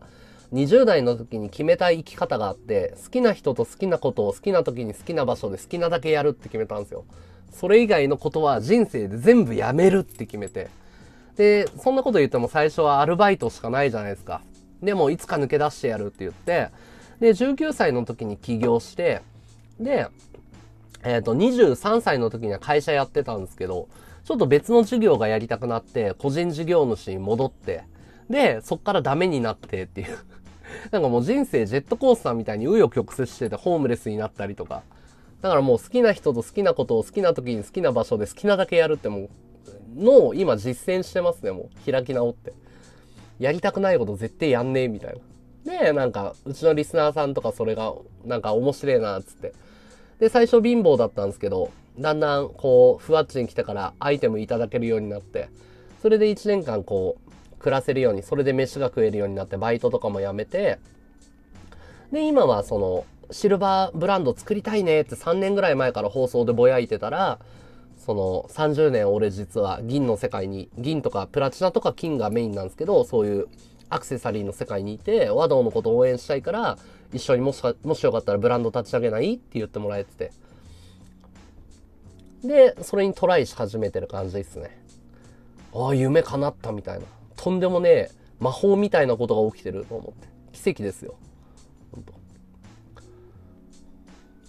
Speaker 1: 20代の時に決めたい生き方があって、好きな人と好きなことを好きな時に好きな場所で好きなだけやるって決めたんですよ。それ以外のことは人生で全部やめるって決めて。で、そんなこと言っても最初はアルバイトしかないじゃないですか。でもいつか抜け出してやるって言って、で、19歳の時に起業して、で、えっ、と、23歳の時には会社やってたんですけど、ちょっと別の授業がやりたくなって、個人事業主に戻って、で、そっからダメになってっていう。なんかもう人生ジェットコースターみたいに紆余曲折しててホームレスになったりとか。だからもう好きな人と好きなことを好きな時に好きな場所で好きなだけやるってもう、のを今実践してますね、もう。開き直って。やりたくないこと絶対やんねえ、みたいな。で、なんか、うちのリスナーさんとかそれが、なんか面白いな、つって。で、最初貧乏だったんですけど、だんだんこう、ふわっちに来てからアイテムいただけるようになって、それで1年間こう、暮らせるように、それで飯が食えるようになって、バイトとかもやめて、で、今はその、シルバーブランド作りたいねって3年ぐらい前から放送でぼやいてたら、その30年俺実は銀の世界に、銀とかプラチナとか金がメインなんですけど、そういうアクセサリーの世界にいて、和道のこと応援したいから、一緒にもし、もしよかったらブランド立ち上げない？って言ってもらえてて。で、それにトライし始めてる感じですね。ああ、夢叶ったみたいな。とんでもねえ、魔法みたいなことが起きてると思って。奇跡ですよ。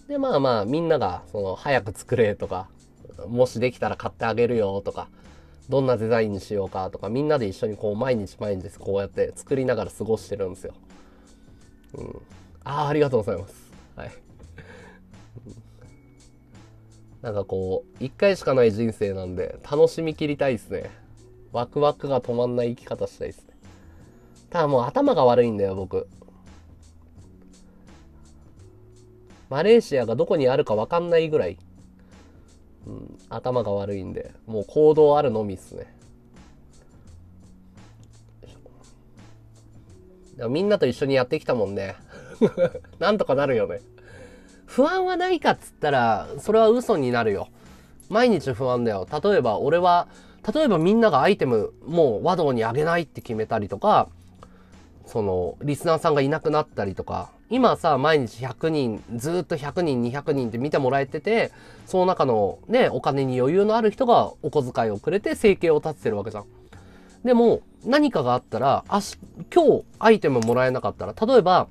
Speaker 1: で、まあまあ、みんなが、その、早く作れとか、もしできたら買ってあげるよとか、どんなデザインにしようかとか、みんなで一緒にこう、毎日毎日こうやって作りながら過ごしてるんですよ。うん。ああ、ありがとうございます。はい。なんかこう、一回しかない人生なんで、楽しみきりたいですね。ワクワクが止まんない生き方したいですね。ただもう頭が悪いんだよ、僕。マレーシアがどこにあるかわかんないぐらい、うん、頭が悪いんで、もう行動あるのみっすね。でもみんなと一緒にやってきたもんね。なんとかなるよね。不安はないかっつったら、それは嘘になるよ。毎日不安だよ。例えば俺は、例えばみんながアイテムもう和道にあげないって決めたりとか、その、リスナーさんがいなくなったりとか、今さ、毎日100人、ずっと100人、200人って見てもらえてて、その中のね、お金に余裕のある人がお小遣いをくれて生計を立ててるわけじゃん。でも、何かがあったら、あし、今日アイテムもらえなかったら、例えば、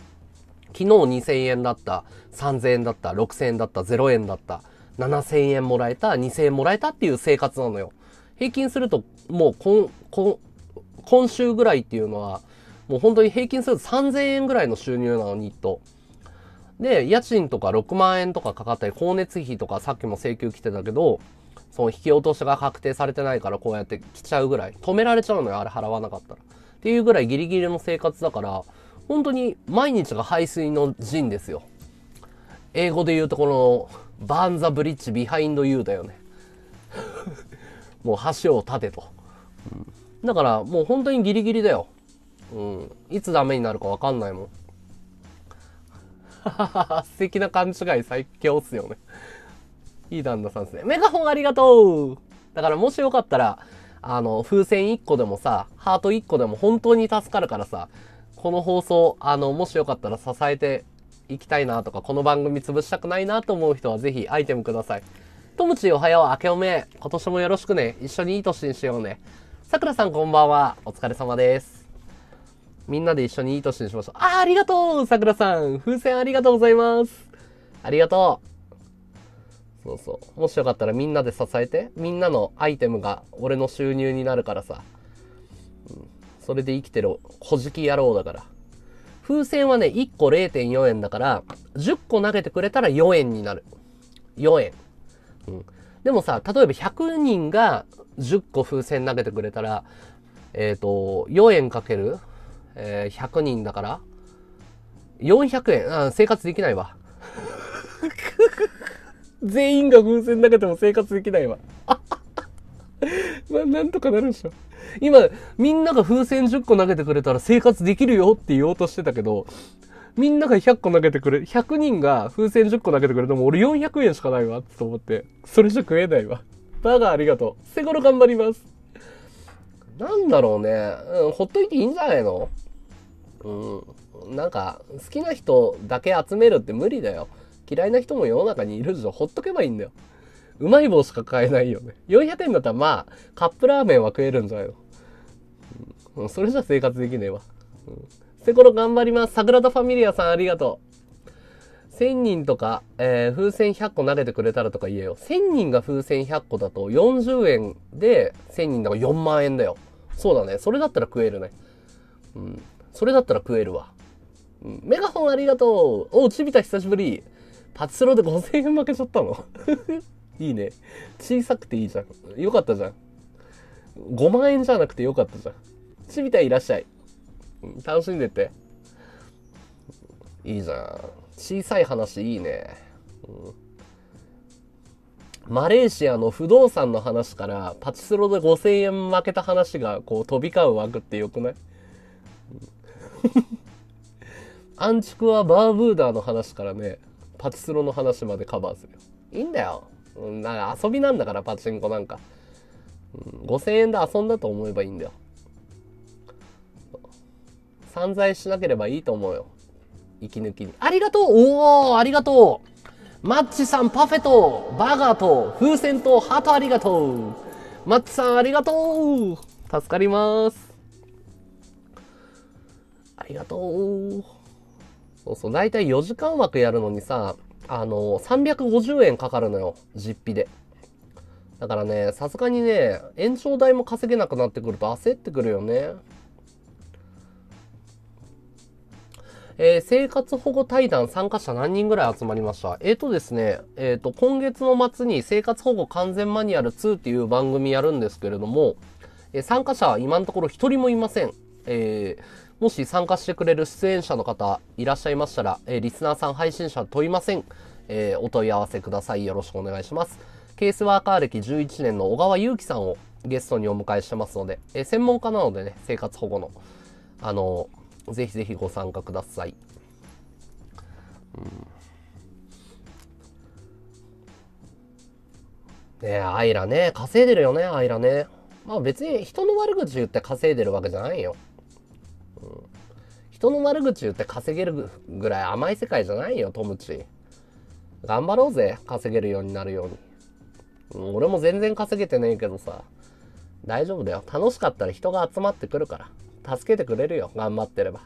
Speaker 1: 昨日2000円だった、3000円だった、6000円だった、0円だった、7000円もらえた、2000円もらえたっていう生活なのよ。平均すると、もう今、今、今週ぐらいっていうのは、もう本当に平均すると3000円ぐらいの収入なの、ニット。で、家賃とか6万円とかかかったり、光熱費とかさっきも請求来てたけど、その引き落としが確定されてないからこうやって来ちゃうぐらい。止められちゃうのよ、あれ払わなかったら。っていうぐらいギリギリの生活だから、本当に毎日が背水の陣ですよ。英語で言うとこの、 burn the bridge behind you だよね。もう橋を立てと。うんだからもう本当にギリギリだよ。うん。いつダメになるかわかんないもん。素敵な勘違い最強っすよね。いい旦那さんですね。メガホンありがとうだからもしよかったら、あの、風船1個でもさ、ハート1個でも本当に助かるからさ、この放送、あの、もしよかったら支えていきたいなとか、この番組潰したくないなと思う人はぜひアイテムください。とむちおはよう、明けおめ。今年もよろしくね。一緒にいい年にしようね。さくらさんこんばんは。お疲れ様です。みんなで一緒にいい年にしましょう。あ、ありがとうさくらさん風船ありがとうございます。ありがとう。そうそう。もしよかったらみんなで支えて。みんなのアイテムが俺の収入になるからさ。うん、それで生きてる、小じき野郎だから。風船はね、1個0.4円だから、10個投げてくれたら4円になる。4円。うん。でもさ、例えば100人が10個風船投げてくれたら、えっ、と、4円かける、えー100人だから、400円。あ生活できないわ。全員が風船投げても生活できないわ。ななんとかなるでしょ。今、みんなが風船10個投げてくれたら生活できるよって言おうとしてたけど、みんなが100個投げてくれ、100人が風船10個投げてくれても俺400円しかないわって思って、それじゃ食えないわ。バーガーありがとう。セゴロ頑張ります。なんだろうね。うん、ほっといていいんじゃないの？うん。なんか、好きな人だけ集めるって無理だよ。嫌いな人も世の中にいるでしょ。ほっとけばいいんだよ。うまい棒しか買えないよね。400円だったらまあ、カップラーメンは食えるんじゃないの？うん、それじゃ生活できねえわ。うん、セコロ頑張ります。サグラダ・ファミリアさんありがとう。1000人とか、えー風船100個投げてくれたらとか言えよ。1000人が風船100個だと40円で1000人だから4万円だよ。そうだね。それだったら食えるね。うん。それだったら食えるわ。うん、メガホンありがとう。おう、ちびた久しぶり。パチスロで5000円負けちゃったの？いいね。小さくていいじゃん。よかったじゃん。5万円じゃなくてよかったじゃん。ちびたいらっしゃい。楽しんでって。いいじゃん。小さい話いいね。うんマレーシアの不動産の話からパチスロで5000円負けた話がこう飛び交う枠ってよくない？うんアンチクはバーブーダーの話からね、パチスロの話までカバーするよ。いいんだよ。なんか遊びなんだから、パチンコなんか。5000円で遊んだと思えばいいんだよ。散財しなければいいと思うよ。息抜きに。ありがとうおおありがとうマッチさん、パフェと、バーガーと、風船と、ハートありがとうマッチさん、ありがとう助かります。ありがとうそうそう、だいたい4時間枠やるのにさ、あの、350円かかるのよ、実費で。だからね、さすがにね、延長代も稼げなくなってくると焦ってくるよね。えー生活保護対談参加者何人ぐらい集まりました？えーとですね、えーと、今月の末に生活保護完全マニュアル2っていう番組やるんですけれども、え参加者は今のところ一人もいません。えもし参加してくれる出演者の方いらっしゃいましたら、えリスナーさん配信者問いません。えお問い合わせください。よろしくお願いします。ケースワーカー歴11年の小川祐樹さんをゲストにお迎えしてますので、え専門家なのでね、生活保護の、あのぜひぜひご参加ください。ねえ、アイラね、稼いでるよね、アイラね。まあ別に人の悪口言って稼いでるわけじゃないよ。うん、人の悪口言って稼げるぐらい甘い世界じゃないよ、トムチ。頑張ろうぜ、稼げるようになるように。うん俺も全然稼げてねえけどさ、大丈夫だよ。楽しかったら人が集まってくるから。助けてくれるよ、頑張ってれば。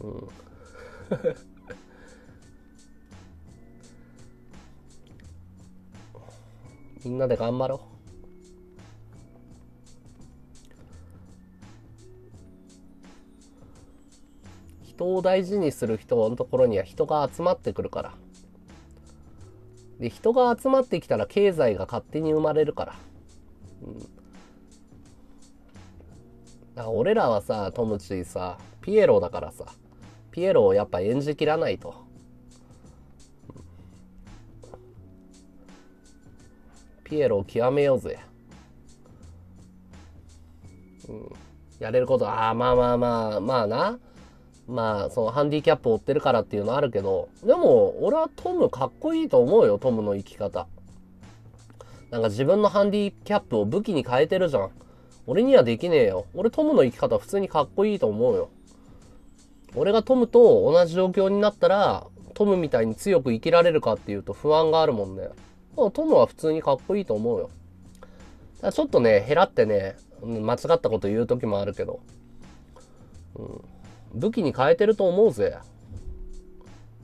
Speaker 1: うん。みんなで頑張ろう。人を大事にする人のところには人が集まってくるから。で、人が集まってきたら経済が勝手に生まれるから。うんだから俺らはさ、トムチーさ、ピエロだからさ、ピエロをやっぱ演じきらないと。ピエロを極めようぜ。うん、やれること、ああ、まあまあまあ、まあな。まあ、そのハンディキャップを負ってるからっていうのあるけど、でも、俺はトムかっこいいと思うよ、トムの生き方。なんか自分のハンディキャップを武器に変えてるじゃん。俺にはできねえよ。俺トムの生き方普通にかっこいいと思うよ。俺がトムと同じ状況になったら、トムみたいに強く生きられるかっていうと不安があるもんね。トムは普通にかっこいいと思うよ。ちょっとね、減らってね、間違ったこと言う時もあるけど、うん、武器に変えてると思うぜ。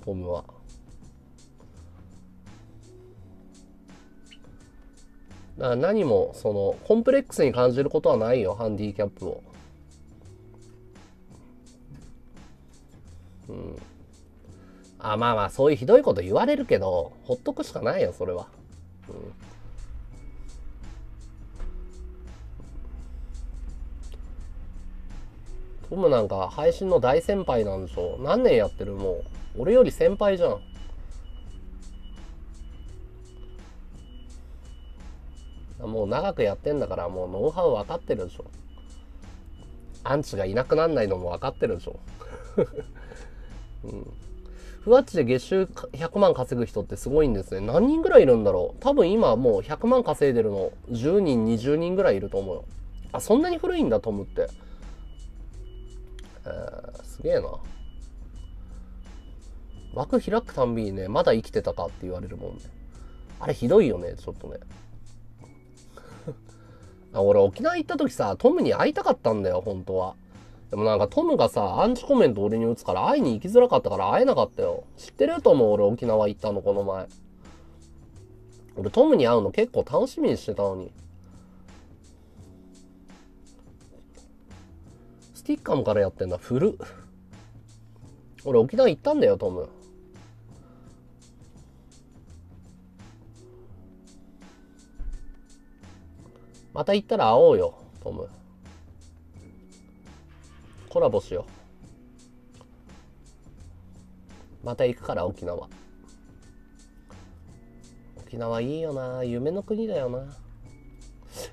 Speaker 1: トムは。だ何もそのコンプレックスに感じることはないよハンディキャップを。うん。あまあまあそういうひどいこと言われるけどほっとくしかないよそれは、うん、トムなんか配信の大先輩なんでしょ。何年やってる？もう。俺より先輩じゃん。もう長くやってんだからもうノウハウ分かってるでしょ。アンチがいなくなんないのも分かってるでしょ、うん、ふわっちで月収100万稼ぐ人ってすごいんですね。何人ぐらいいるんだろう。多分今もう100万稼いでるの10人20人ぐらいいると思うよ。あそんなに古いんだトムって。えー、すげえな。枠開くたんびにねまだ生きてたかって言われるもんね。あれひどいよねちょっとね。俺沖縄行った時さトムに会いたかったんだよ本当は。でもなんかトムがさアンチコメント俺に打つから会いに行きづらかったから会えなかったよ。知ってると思う俺沖縄行ったのこの前。俺トムに会うの結構楽しみにしてたのに。スティッカムからやってんだ古俺沖縄行ったんだよトム。また行ったら会おうよトム。コラボしよう。また行くから沖縄。沖縄いいよな。夢の国だよな。い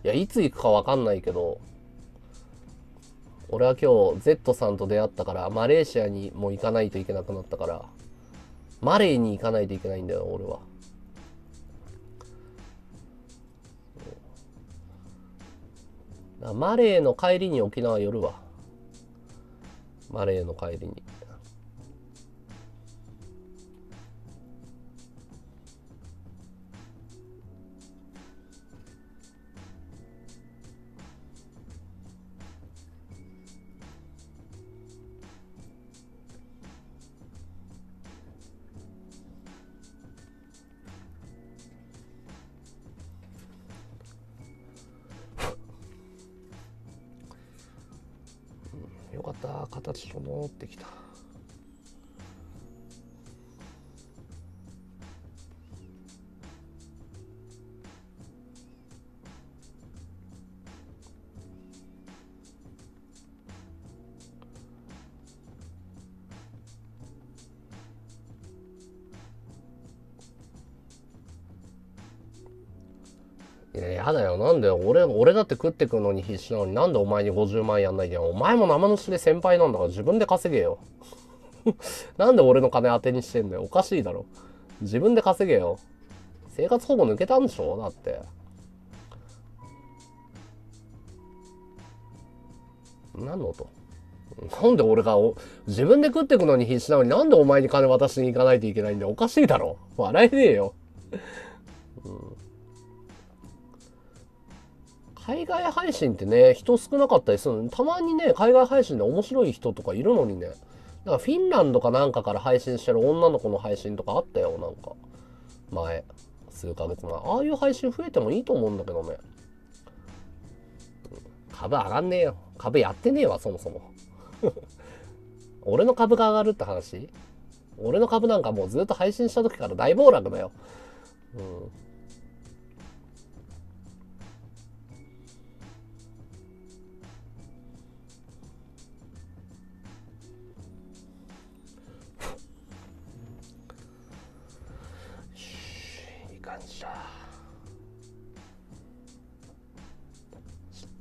Speaker 1: やいつ行くか分かんないけど俺は今日 Z さんと出会ったからマレーシアにも行かないといけなくなったからマレーに行かないといけないんだよ俺は。マレーの帰りに沖縄寄るわ。マレーの帰りに。俺、俺だって食ってくのに必死なのになんでお前に50万やんない？ん。お前も生主で先輩なんだから自分で稼げよ。なんで俺の金当てにしてんだよ。おかしいだろ。自分で稼げよ。生活保護抜けたんでしょ？だって。何の音？なんで俺が自分で食ってくのに必死なのになんでお前に金渡しに行かないといけないんだよ。おかしいだろ。笑えねえよ。うん海外配信ってね、人少なかったりするのたまにね、海外配信で面白い人とかいるのにね。なんかフィンランドかなんかから配信してる女の子の配信とかあったよ、なんか。前。数ヶ月前。ああいう配信増えてもいいと思うんだけどね。株上がんねえよ。株やってねえわ、そもそも。俺の株が上がるって話？俺の株なんかもうずっと配信した時から大暴落だよ。うん。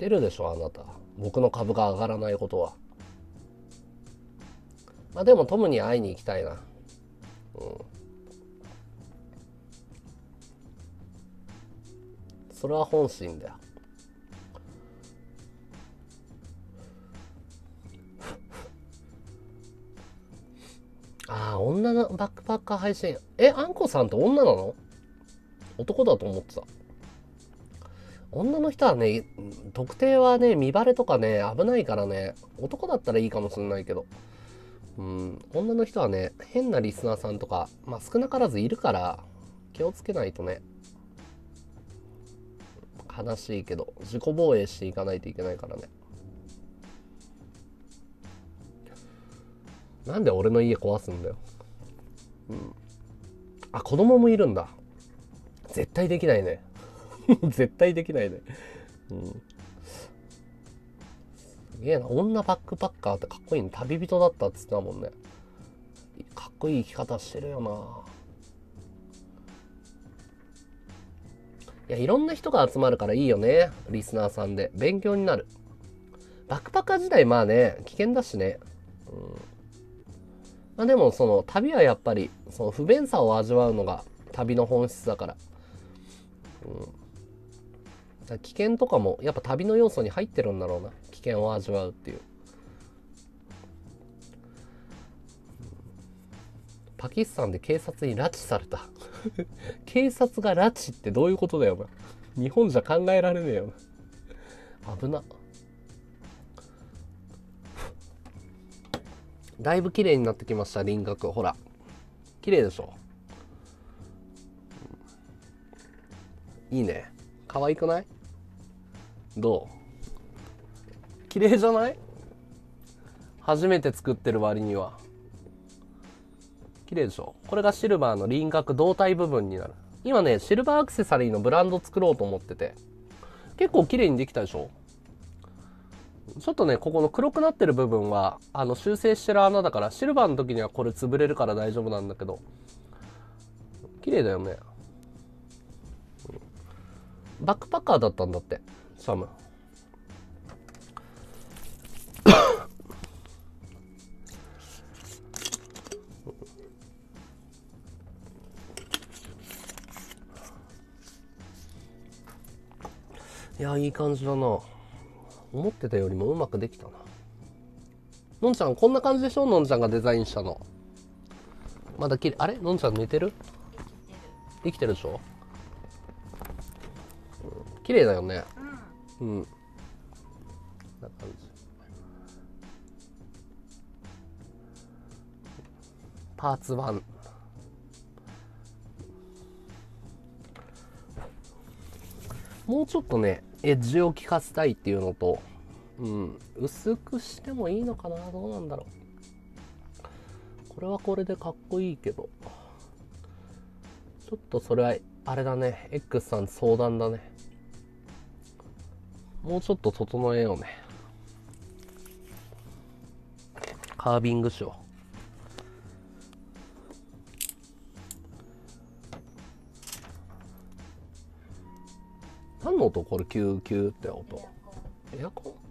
Speaker 1: ってるでしょあなた。僕の株が上がらないことは。まあでもトムに会いに行きたいな。うん。それは本心だよ。ああ女のバックパッカー配信。えあんこさんって女なの？男だと思ってた。女の人はね特定はね見バレとかね危ないからね男だったらいいかもしれないけどうん女の人はね変なリスナーさんとかまあ少なからずいるから気をつけないとね悲しいけど自己防衛していかないといけないからねなんで俺の家壊すんだよ。うん。あ、子供もいるんだ。絶対できないね。絶対できないね。うん。すげえな。女バックパッカーってかっこいいね。旅人だったっつってたもんね。かっこいい生き方してるよな。いや、いろんな人が集まるからいいよね。リスナーさんで。勉強になる。バックパッカー時代まあね、危険だしね。うん。まあでもその旅はやっぱりその不便さを味わうのが旅の本質だから,、うん、危険とかもやっぱ旅の要素に入ってるんだろうな。危険を味わうっていう。パキスタンで警察に拉致された。警察が拉致ってどういうことだよな日本じゃ考えられねえよ。な危な。だいぶ綺麗になってきました輪郭。ほら。綺麗でしょ。いいね。可愛くない？どう？綺麗じゃない？初めて作ってる割には。綺麗でしょ？これがシルバーの輪郭胴体部分になる。今ねシルバーアクセサリーのブランド作ろうと思ってて。結構綺麗にできたでしょ？ちょっとね、ここの黒くなってる部分は、あの、修正してる穴だから、シルバーの時にはこれ潰れるから大丈夫なんだけど、綺麗だよね。バックパッカーだったんだって、サム。いや、いい感じだな。思ってたよりもうまくできたな。のんちゃんこんな感じでしょ？のんちゃんがデザインしたの。まだきれあれ？のんちゃん寝てる？生きてる。でしょ？うん。綺麗だよね。
Speaker 2: うん
Speaker 1: うん。な感じ。パーツ1もうちょっとねエッジを効かせたいっていうのと、うん、薄くしてもいいのかな？どうなんだろう。これはこれでかっこいいけど。ちょっとそれはあれだね。X さん相談だね。もうちょっと整えようね。カービングしよう何の音？これキューキューって音。
Speaker 2: エアコン？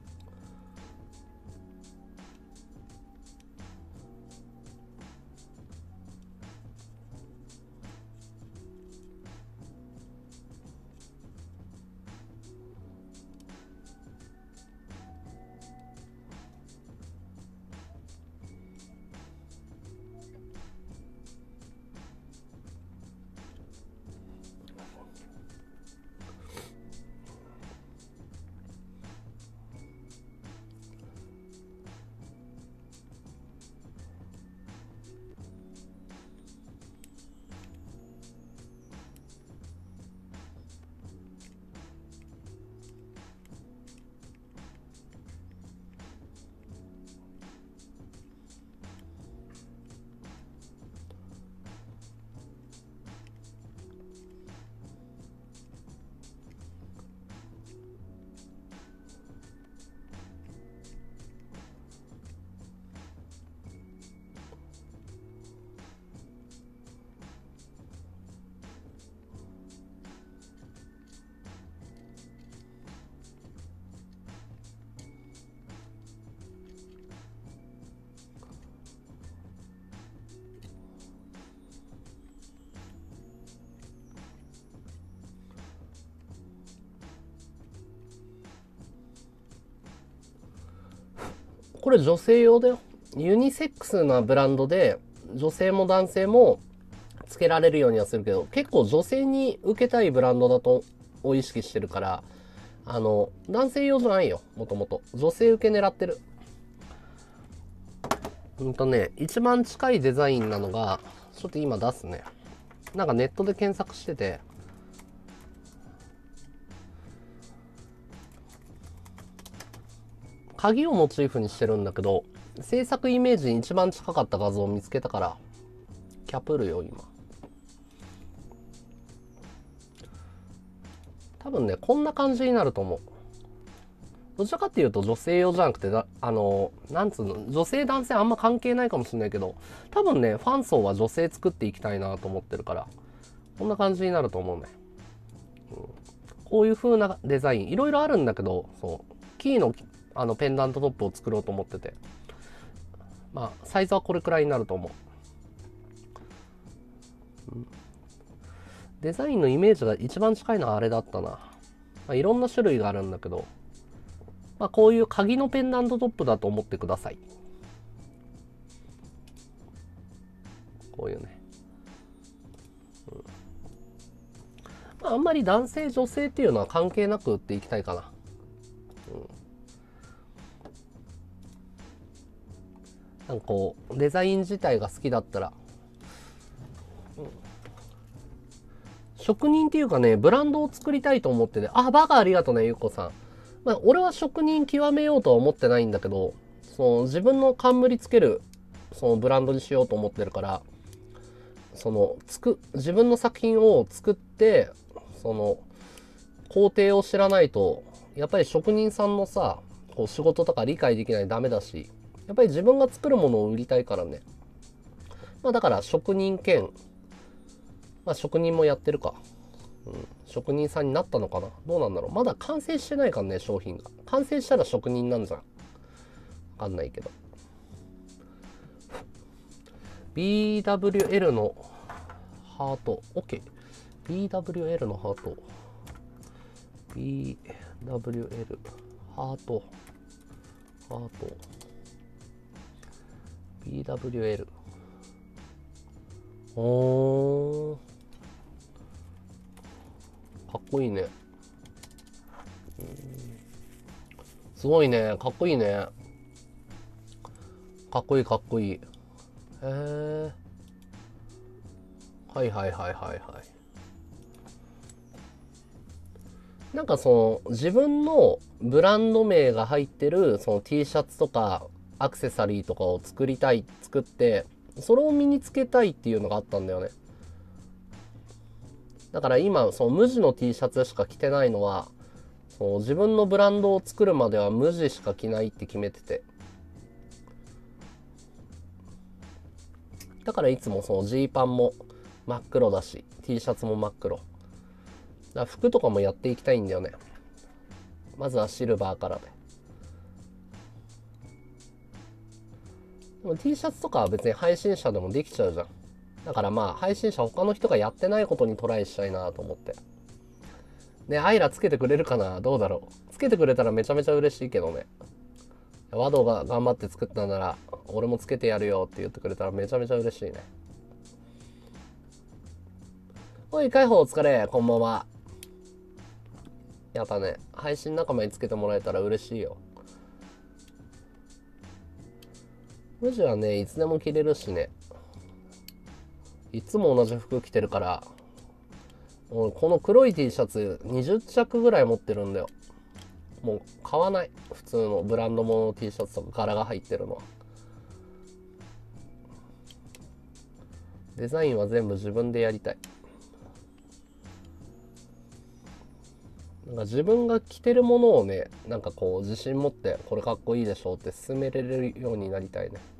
Speaker 1: れ女性用だよ。ユニセックスなブランドで女性も男性もつけられるようにはするけど結構女性に受けたいブランドだとを意識してるからあの男性用じゃないよもともと。女性受け狙ってる。うんとね一番近いデザインなのがちょっと今出すね。なんかネットで検索してて鍵をモチーフにしてるんだけど制作イメージに一番近かった画像を見つけたからキャプるよ今。多分ねこんな感じになると思う。どちらかっていうと女性用じゃなくてだあのなんつうの女性男性あんま関係ないかもしれないけど多分ねファン層は女性作っていきたいなと思ってるからこんな感じになると思うね、うん、こういう風なデザインいろいろあるんだけどそうキーのあのペンダントトップを作ろうと思ってて。まあサイズはこれくらいになると思う、デザインのイメージが一番近いのはあれだったな、まあ、いろんな種類があるんだけど、まあ、こういう鍵のペンダントトップだと思ってください。こういうね、うん。まあ、あんまり男性女性っていうのは関係なく売っていきたいかな、なんかこうデザイン自体が好きだったら職人っていうかね、ブランドを作りたいと思ってて、あ、バカありがとうね、ゆうこさん。まあ、俺は職人極めようとは思ってないんだけど、その自分の冠つける、そのブランドにしようと思ってるから、その、つく、自分の作品を作って、その、工程を知らないと、やっぱり職人さんのさ、こう仕事とか理解できないとダメだし、やっぱり自分が作るものを売りたいからね。まあだから職人兼、まあ職人もやってるか。うん、職人さんになったのかなどうなんだろうまだ完成してないからね、商品が。完成したら職人なんじゃん。わかんないけど。BWL のハート。OK。BWL のハート。BWL。ハート。ハート。BWL。おー。かっこいいね。すごいね。かっこいいね。かっこいいかっこいい。へえ。はいはいはいはいはい。なんかその自分のブランド名が入ってるその T シャツとかアクセサリーとかを作りたい、作って、それを身につけたいっていうのがあったんだよね。だから今、その無地の T シャツしか着てないのは、その自分のブランドを作るまでは無地しか着ないって決めてて。だからいつもそのジーパンも真っ黒だし、T シャツも真っ黒。から服とかもやっていきたいんだよねまずはシルバーからででも T シャツとかは別に配信者でもできちゃうじゃん。だからまあ配信者他の人がやってないことにトライしたいなと思って。ねアイラつけてくれるかなどうだろう。つけてくれたらめちゃめちゃ嬉しいけどね。和道が頑張って作ったなら俺もつけてやるよって言ってくれたらめちゃめちゃ嬉しいね。おい海保お疲れ。こんばんは。やっぱね配信仲間につけてもらえたら嬉しいよ。無地はねいつでも着れるしね。いつも同じ服着てるから。俺この黒い T シャツ20着ぐらい持ってるんだよ。もう買わない。普通のブランド物の T シャツとか柄が入ってるのは。デザインは全部自分でやりたい。なんか自分が着てるものをねなんかこう自信持ってこれかっこいいでしょうって勧めれるようになりたいね。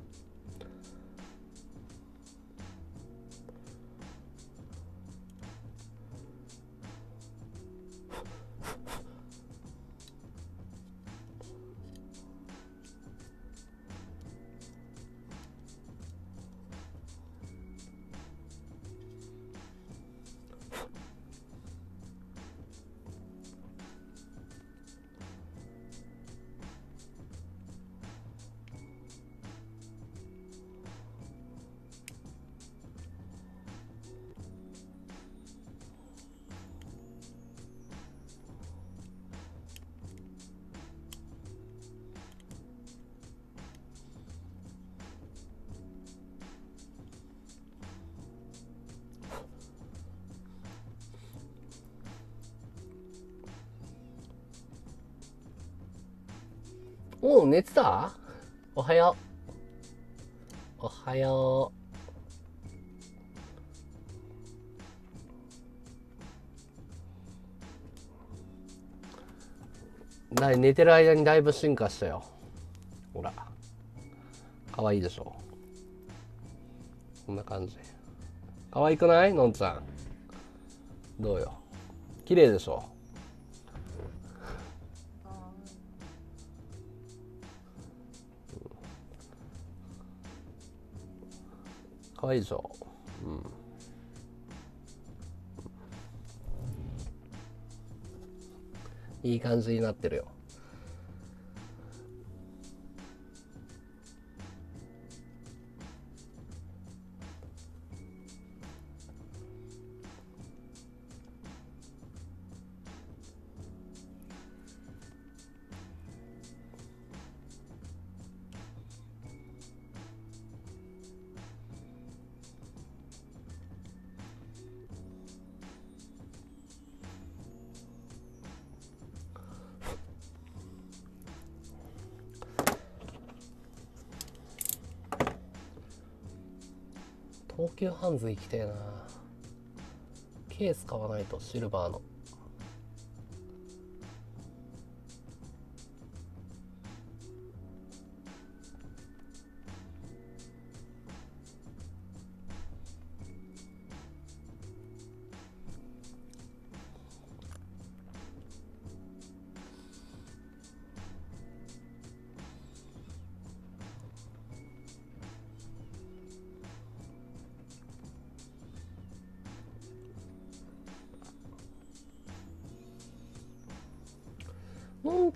Speaker 1: おう寝てたおはよう。おはよう。だい寝てる間にだいぶ進化したよ。ほら。かわいいでしょ。こんな感じ。かわいくない？のんちゃん。どうよ。綺麗でしょ。高いいでしょうん。いい感じになってるよ。東急ハンズ行きたいな。ケース買わないとシルバーの。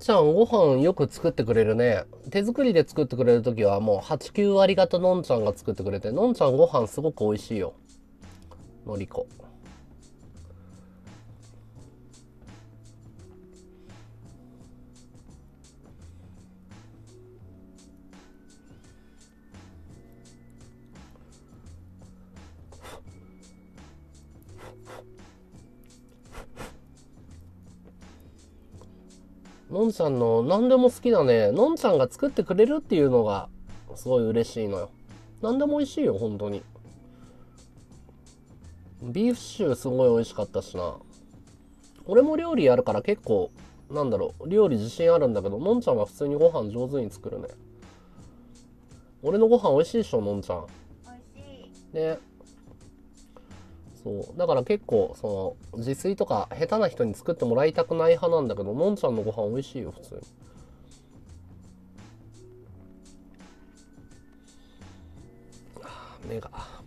Speaker 1: ちゃんご飯よく作ってくれるね。手作りで作ってくれる時はもう89割方のんちゃんが作ってくれてのんちゃんご飯すごく美味しいよ。のりこ。ちゃんの何でも好きだね。のんちゃんが作ってくれるっていうのがすごい嬉しいのよ。何でも美味しいよ本当に。ビーフシチューすごい美味しかったしな。俺も料理やるから結構なんだろう料理自信あるんだけどのんちゃんは普通にご飯上手に作るね。俺のご飯美味しいでしょのんちゃん。
Speaker 2: 美味しい。
Speaker 1: ねそう。だから結構その自炊とか下手な人に作ってもらいたくない派なんだけどのんちゃんのご飯美味しいよ普通に。あ目が。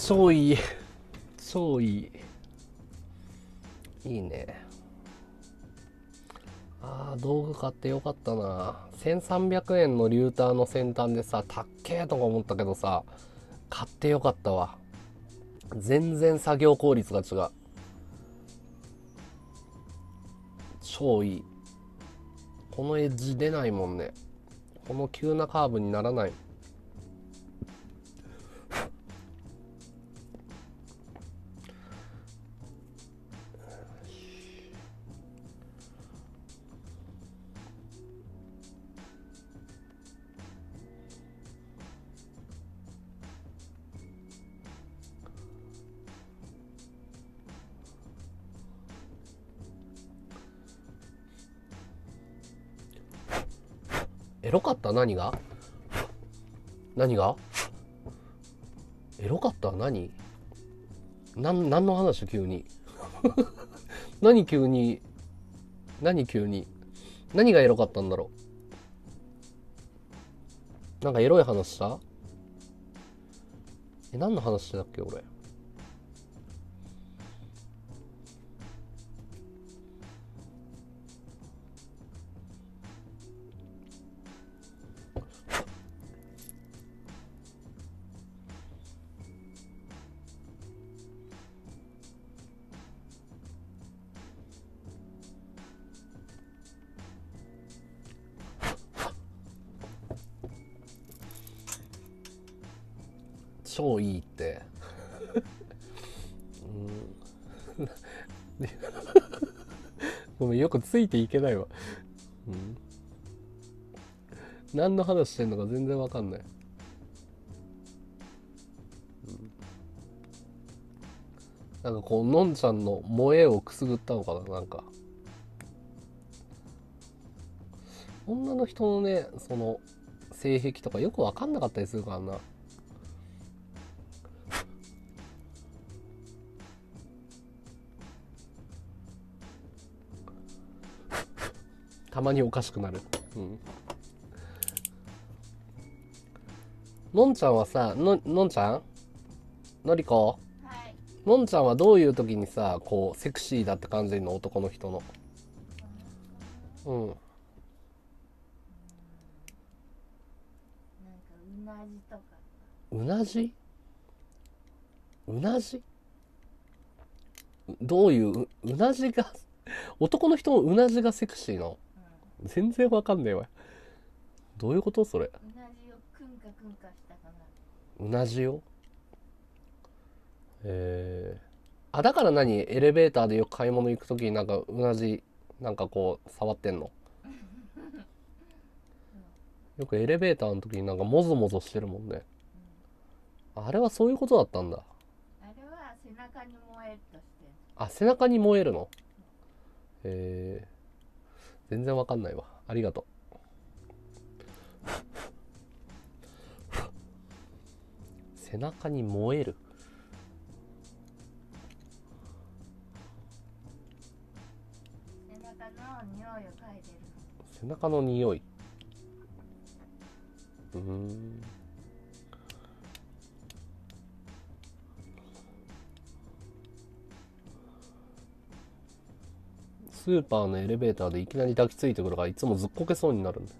Speaker 1: 超いい超いい。いいね。あー道具買ってよかったな。1300円のリューターの先端でさたっけーとか思ったけどさ買ってよかったわ。全然作業効率が違う。超いい。このエッジ出ないもんね。この急なカーブにならないエロかった？何が？何が？エロかった？何？な何の話？急に。何急に？何急に？何がエロかったんだろう？なんかエロい話した？え何の話してたっけ俺？いていけないわ、うん、何の話してんのか全然わかんない、うん、なんかこうのんちゃんの萌えをくすぐったのかななんか。女の人のねその性癖とかよくわかんなかったりするからなたまにおかしくなる。うん。のんちゃんはさののんちゃん？のりこ？
Speaker 2: はい。
Speaker 1: のんちゃんはどういう時にさこうセクシーだって感じるの？男の人の。うん。
Speaker 2: なんかうなじとか。
Speaker 1: うなじ？うなじ？どういう？ううなじが男の人のうなじがセクシーなの？全然わかんねえわ。どういうことそれ？
Speaker 2: うなじをくんかくんかしたかな。
Speaker 1: うなじを？えー、あだから何？エレベーターでよく買い物行く時になんかうなじなんかこう触ってんの？よくエレベーターの時になんかもぞもぞしてるもんね。あれはそういうことだったんだ。
Speaker 2: あれは背中に燃えるとして
Speaker 1: あ背中に燃えるの？えー、全然わかんないわ。ありがとう。背中に燃える。
Speaker 2: 背中の匂い。を嗅いでる
Speaker 1: 背中の匂い。うん。スーパーのエレベーターでいきなり抱きついてくるからいつもずっこけそうになるんだよ。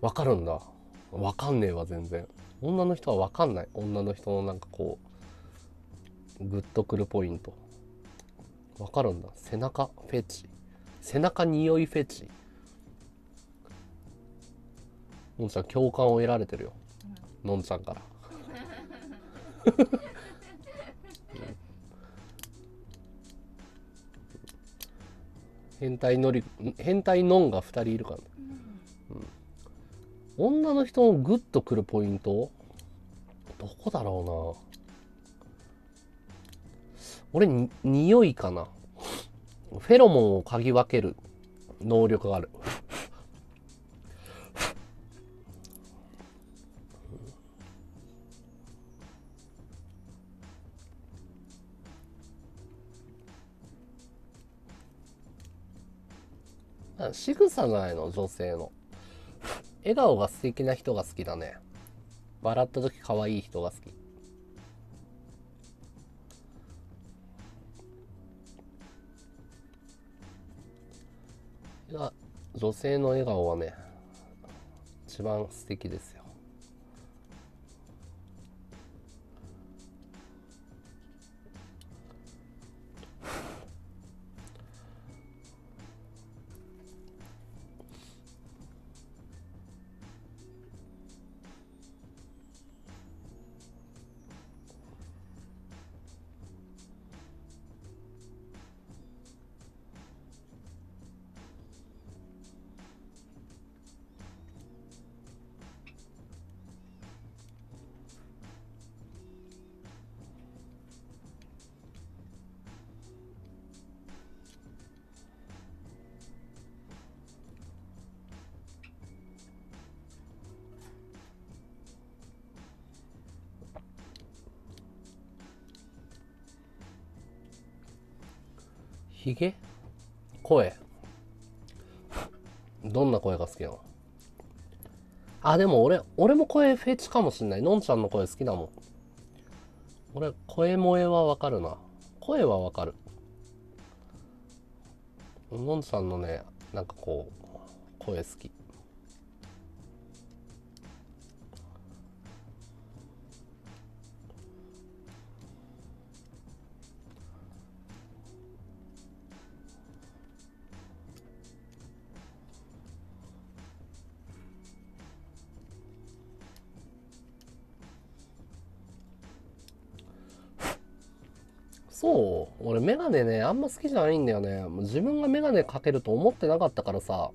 Speaker 1: わかるんだ。わかんねえわ全然。女の人はわかんない。女の人のなんかこうグッとくるポイント。わかるんだ。背中フェチ。背中匂いフェチ。のんちゃん共感を得られてるよ。のんちゃんから。変態のり変態のんが2人いるからね。女の人のグッとくるポイント？どこだろうな。俺に匂いかな。フェロモンを嗅ぎ分ける能力がある。仕草じゃないの女性の。笑顔が素敵な人が好きだね。笑った時可愛い人が好き。女性の笑顔はね一番素敵ですよ。ひげ声。どんな声が好きなの？あでも俺俺も声フェチかもしんない。のんちゃんの声好きだもん。俺声萌えはわかるな。声はわかる。のんちゃんのねなんかこう声好き。あんま好きじゃないんだよね。自分がメガネかけると思ってなかったからさ。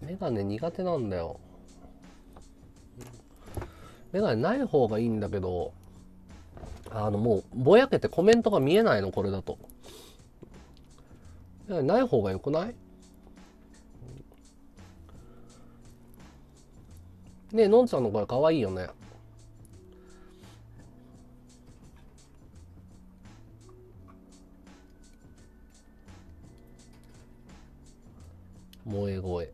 Speaker 1: メガネ苦手なんだよ。メガネない方がいいんだけどあのもうぼやけてコメントが見えないのこれだと。メガネない方がよくない？ねえのんちゃんの声かわいいよね。萌え声。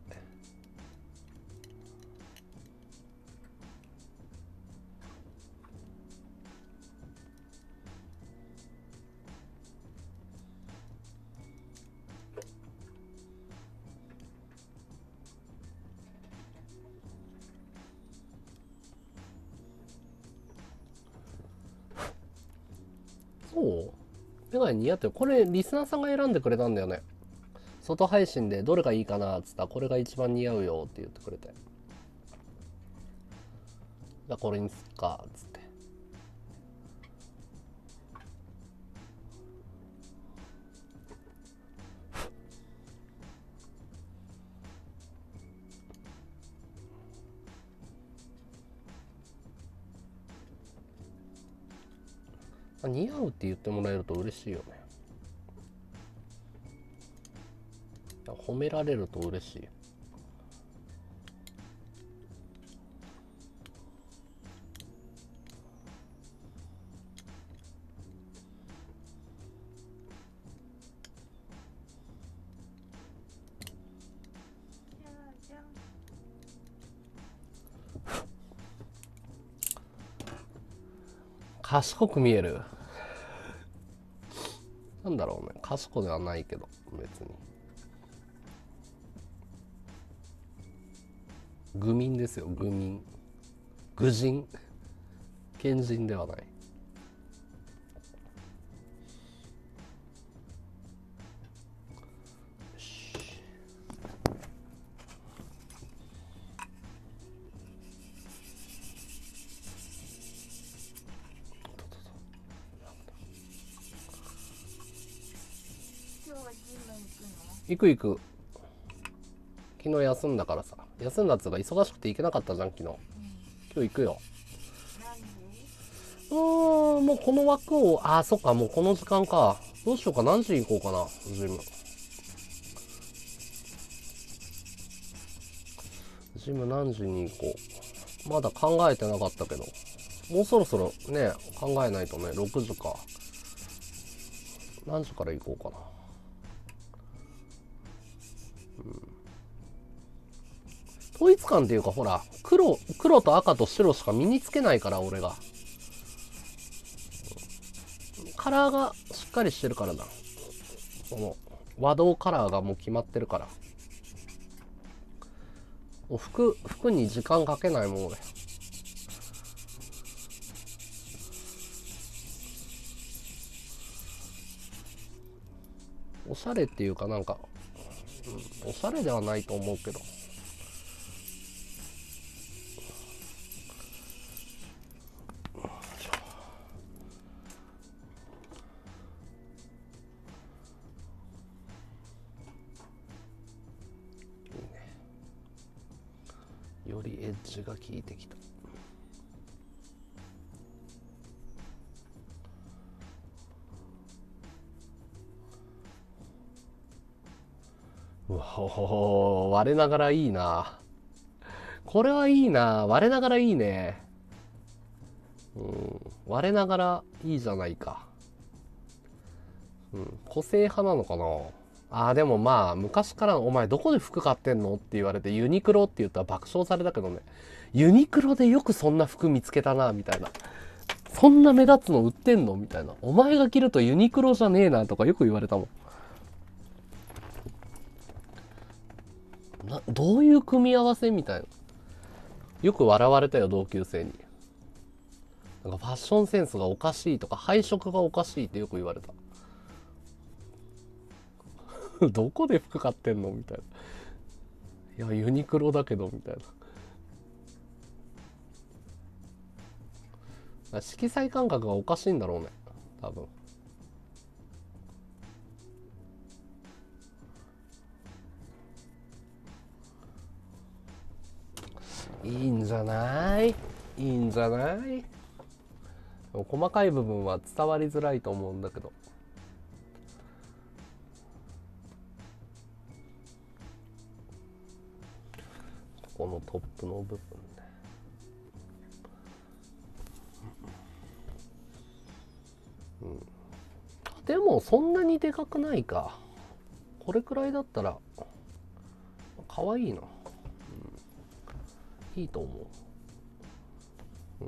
Speaker 1: そう？メガネ似合ってる。これリスナーさんが選んでくれたんだよね。外配信でどれがいいかなっつったらこれが一番似合うよって言ってくれて。じゃこれにすっかっつって。似合うって言ってもらえると嬉しいよね。褒められると嬉しい。賢く見える。なんだろうね。賢ではないけど別に。愚民ですよ愚民。愚人。賢人ではない。
Speaker 2: 行く
Speaker 1: 行く。昨日休んだからさ休んだっつうか忙しくて行けなかったじゃん昨日。今日行くよ。うーんもうこの枠をあーそっかもうこの時間か。どうしようか何時に行こうかなジム。ジム何時に行こう。まだ考えてなかったけど。もうそろそろね考えないとね6時か。何時から行こうかな統一感っていうかほら黒黒と赤と白しか身につけないから俺が。カラーがしっかりしてるからだこの和道カラーがもう決まってるから。服服に時間かけないものでおしゃれっていうかなんか、うん、おしゃれではないと思うけど。我ながらいいな。これはいいな。我ながらいいね。うん。我ながらいいじゃないか。うん。個性派なのかな。あーでもまあ昔からお前どこで服買ってんのって言われてユニクロって言ったら爆笑されたけどね。ユニクロでよくそんな服見つけたなみたいな。そんな目立つの売ってんのみたいな。お前が着るとユニクロじゃねえなとかよく言われたもん。などういう組み合わせみたいなよく笑われたよ同級生になんかファッションセンスがおかしいとか配色がおかしいってよく言われた どこで服買ってんのみたいな。いや、ユニクロだけど、みたいな。色彩感覚がおかしいんだろうね。多分。いいんじゃない？いいんじゃない？細かい部分は伝わりづらいと思うんだけど。このトップの部分ね。うん。でもそんなにでかくないか。これくらいだったらかわいいな、いいと思う、う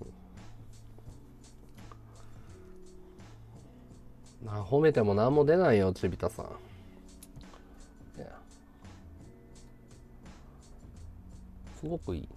Speaker 1: ん、な褒めても何も出ないよちびたさん。すごくいい。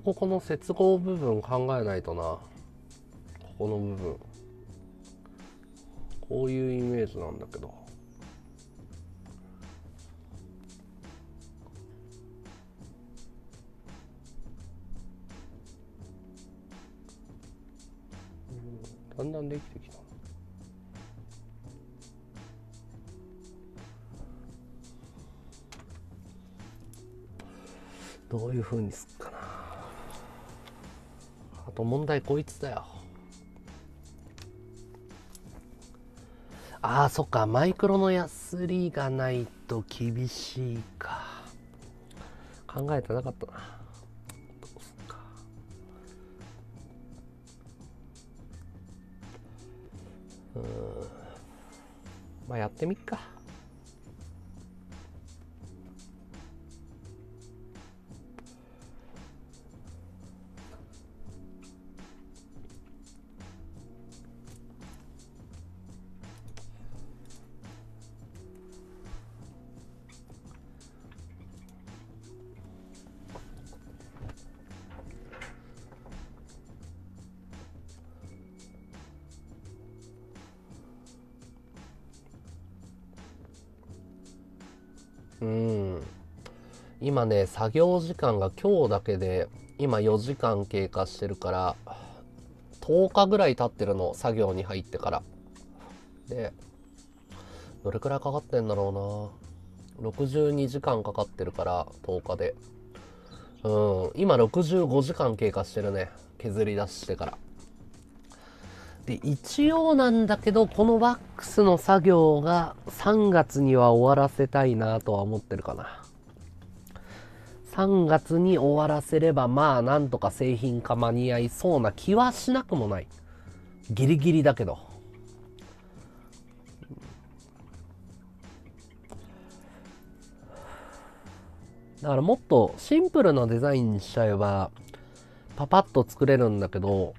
Speaker 1: とここの接合部分考えないとな。ここの部分。こういうイメージなんだけど。だんだんできてきた。どういうふうにすっと問題こいつだよ。あーそっかマイクロのヤスリがないと厳しいか。考えてなかったな。うん。まあやってみっか。今ね作業時間が今日だけで今4時間経過してるから10日ぐらい経ってるの作業に入ってから。でどれくらいかかってんだろうな。62時間かかってるから10日で。うん今65時間経過してるね。削り出してから。で一応なんだけどこのワックスの作業が3月には終わらせたいなとは思ってるかな。3月に終わらせればまあなんとか製品化間に合いそうな気はしなくもない。ギリギリだけど。だからもっとシンプルなデザインにしちゃえばパパッと作れるんだけど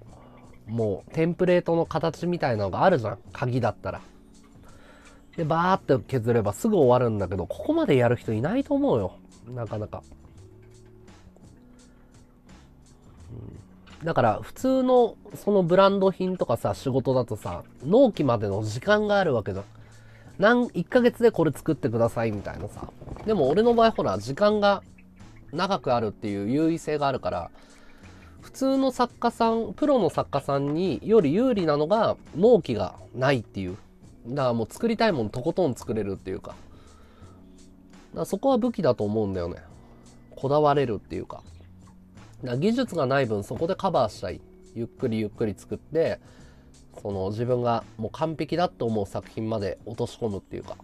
Speaker 1: もうテンプレートの形みたいなのがあるじゃん。鍵だったら。でバーって削ればすぐ終わるんだけどここまでやる人いないと思うよ。なかなか、だから普通のそのブランド品とかさ仕事だとさ納期までの時間があるわけじゃん。何1ヶ月でこれ作ってくださいみたいなさ。でも俺の場合ほら時間が長くあるっていう優位性があるから普通の作家さんプロの作家さんにより有利なのが納期がないっていう。だからもう作りたいもんとことん作れるっていうか。だからそこは武器だと思うんだよね。こだわれるっていうか。だ技術がない分そこでカバーしたい。ゆっくりゆっくり作ってその自分がもう完璧だと思う作品まで落とし込むっていうか。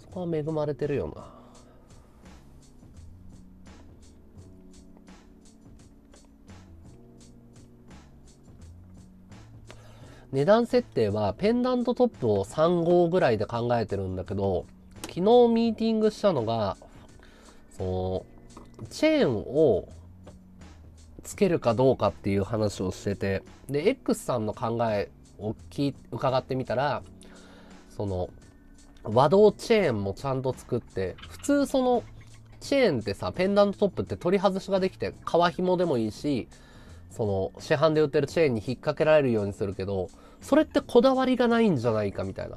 Speaker 1: そこは恵まれてるよな。値段設定はペンダントトップを3号ぐらいで考えてるんだけど昨日ミーティングしたのがそのチェーンをつけるかどうかっていう話をしててで X さんの考えを聞伺ってみたらその和道チェーンもちゃんと作って普通そのチェーンってさペンダントトップって取り外しができて革紐でもいいしその市販で売ってるチェーンに引っ掛けられるようにするけどそれってこだわりがないんじゃないかみたいな。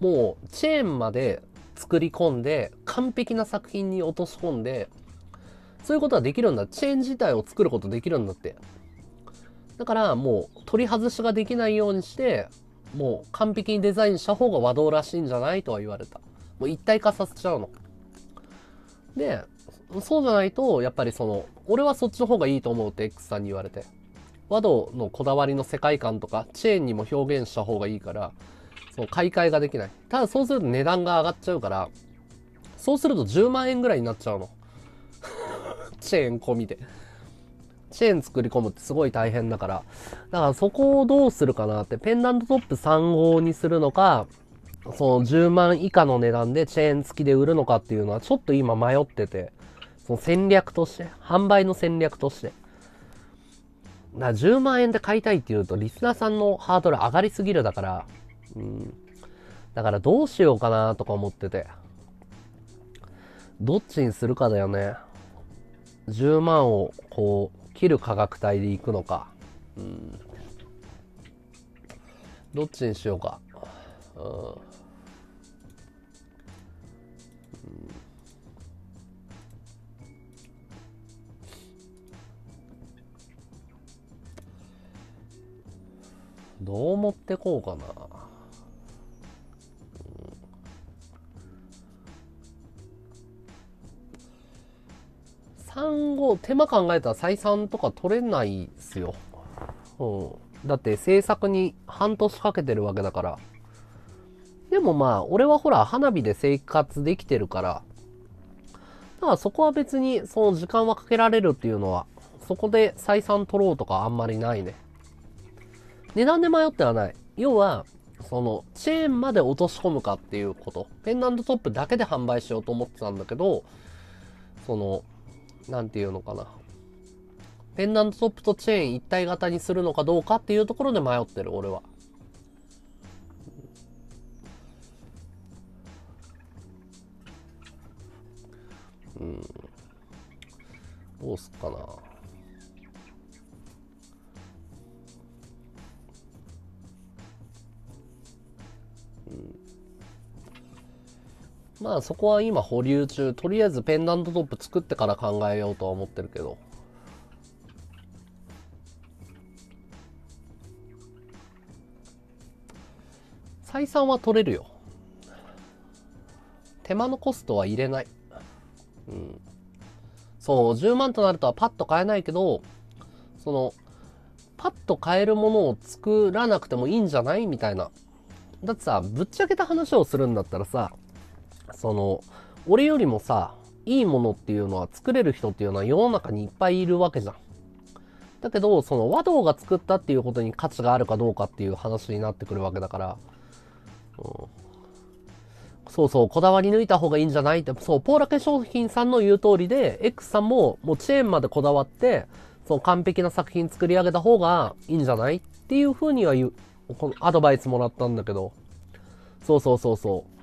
Speaker 1: もうチェーンまで作り込んで完璧な作品に落とし込んでそういうことはできるんだ。チェーン自体を作ることできるんだって。だからもう取り外しができないようにしてもう完璧にデザインした方が和道らしいんじゃないとは言われた。もう一体化させちゃうの。でそうじゃないとやっぱりその俺はそっちの方がいいと思うって X さんに言われて。和道のこだわりの世界観とかチェーンにも表現した方がいいからその買い替えができない。ただそうすると値段が上がっちゃうからそうすると10万円ぐらいになっちゃうの。チェーン込みで。チェーン作り込むってすごい大変だから。だからそこをどうするかなってペンダントトップ3号にするのかその10万以下の値段でチェーン付きで売るのかっていうのはちょっと今迷ってて。その戦略として、販売の戦略として。だ10万円で買いたいっていうと、リスナーさんのハードル上がりすぎるだから、うん。だからどうしようかなとか思ってて。どっちにするかだよね。10万をこう、切る価格帯でいくのか。うん。どっちにしようか。うん。どう持ってこうかな。産後、手間考えたら採算とか取れないっすよ。うん。だって制作に半年かけてるわけだから。でもまあ、俺はほら、花火で生活できてるから、だからそこは別にその時間はかけられるっていうのは、そこで採算取ろうとかあんまりないね。値段で迷ってはない。要は、その、チェーンまで落とし込むかっていうこと。ペンダントトップだけで販売しようと思ってたんだけど、その、なんていうのかな。ペンダントトップとチェーン一体型にするのかどうかっていうところで迷ってる、俺は。うん。どうすっかな。うんまあそこは今保留中。とりあえずペンダントトップ作ってから考えようとは思ってるけど。採算は取れるよ。手間のコストは入れない。うん。そう、10万となるとはパッと買えないけど、その、パッと買えるものを作らなくてもいいんじゃない？みたいな。だってさ、ぶっちゃけた話をするんだったらさ、その、俺よりもさ、いいものっていうのは作れる人っていうのは世の中にいっぱいいるわけじゃん。だけど、その和道が作ったっていうことに価値があるかどうかっていう話になってくるわけだから、うん、そうそう、こだわり抜いた方がいいんじゃないって、そう、ポーラ化粧品さんの言う通りで、X さんももうチェーンまでこだわって、その完璧な作品作り上げた方がいいんじゃないっていうふうには言う、このアドバイスもらったんだけど、そうそうそうそう。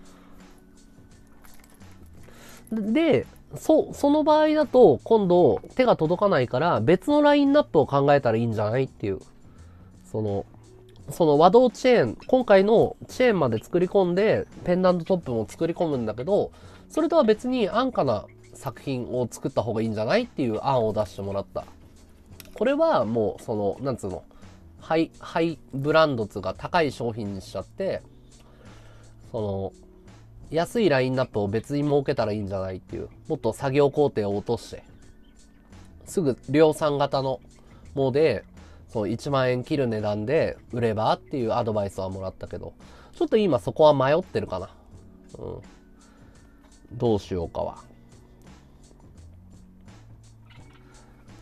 Speaker 1: で、そ、その場合だと、今度手が届かないから別のラインナップを考えたらいいんじゃないっていう。その、その和道チェーン、今回のチェーンまで作り込んで、ペンダントトップも作り込むんだけど、それとは別に安価な作品を作った方がいいんじゃないっていう案を出してもらった。これはもう、その、なんつうの、ハイ、ハイブランドつが高い商品にしちゃって、その、安いラインナップを別に設けたらいいんじゃないっていう。もっと作業工程を落として。すぐ量産型のものでそう1万円切る値段で売ればっていうアドバイスはもらったけど。ちょっと今そこは迷ってるかな。うん。どうしようかは。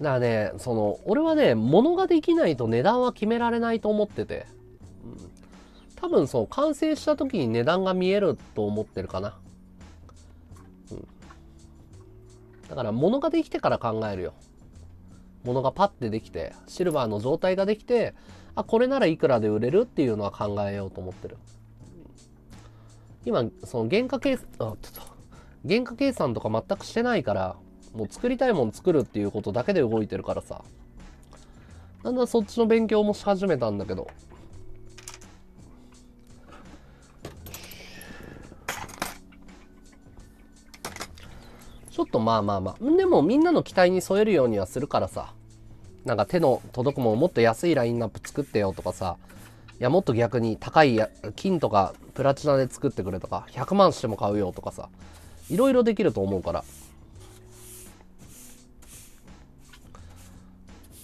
Speaker 1: だからねその俺はね物ができないと値段は決められないと思ってて、多分そう完成した時に値段が見えると思ってるかな、うん、だから物ができてから考えるよ。物がパッてできてシルバーの状態ができてあこれならいくらで売れるっていうのは考えようと思ってる。今その原価計算あちょっと原価計算とか全くしてないからもう作りたいもの作るっていうことだけで動いてるからさ。だんだんそっちの勉強もし始めたんだけど。ちょっとまあまあまあ。でもみんなの期待に添えるようにはするからさ。なんか手の届くももっと安いラインナップ作ってよとかさ。いやもっと逆に高い金とかプラチナで作ってくれとか。100万しても買うよとかさ。いろいろできると思うから。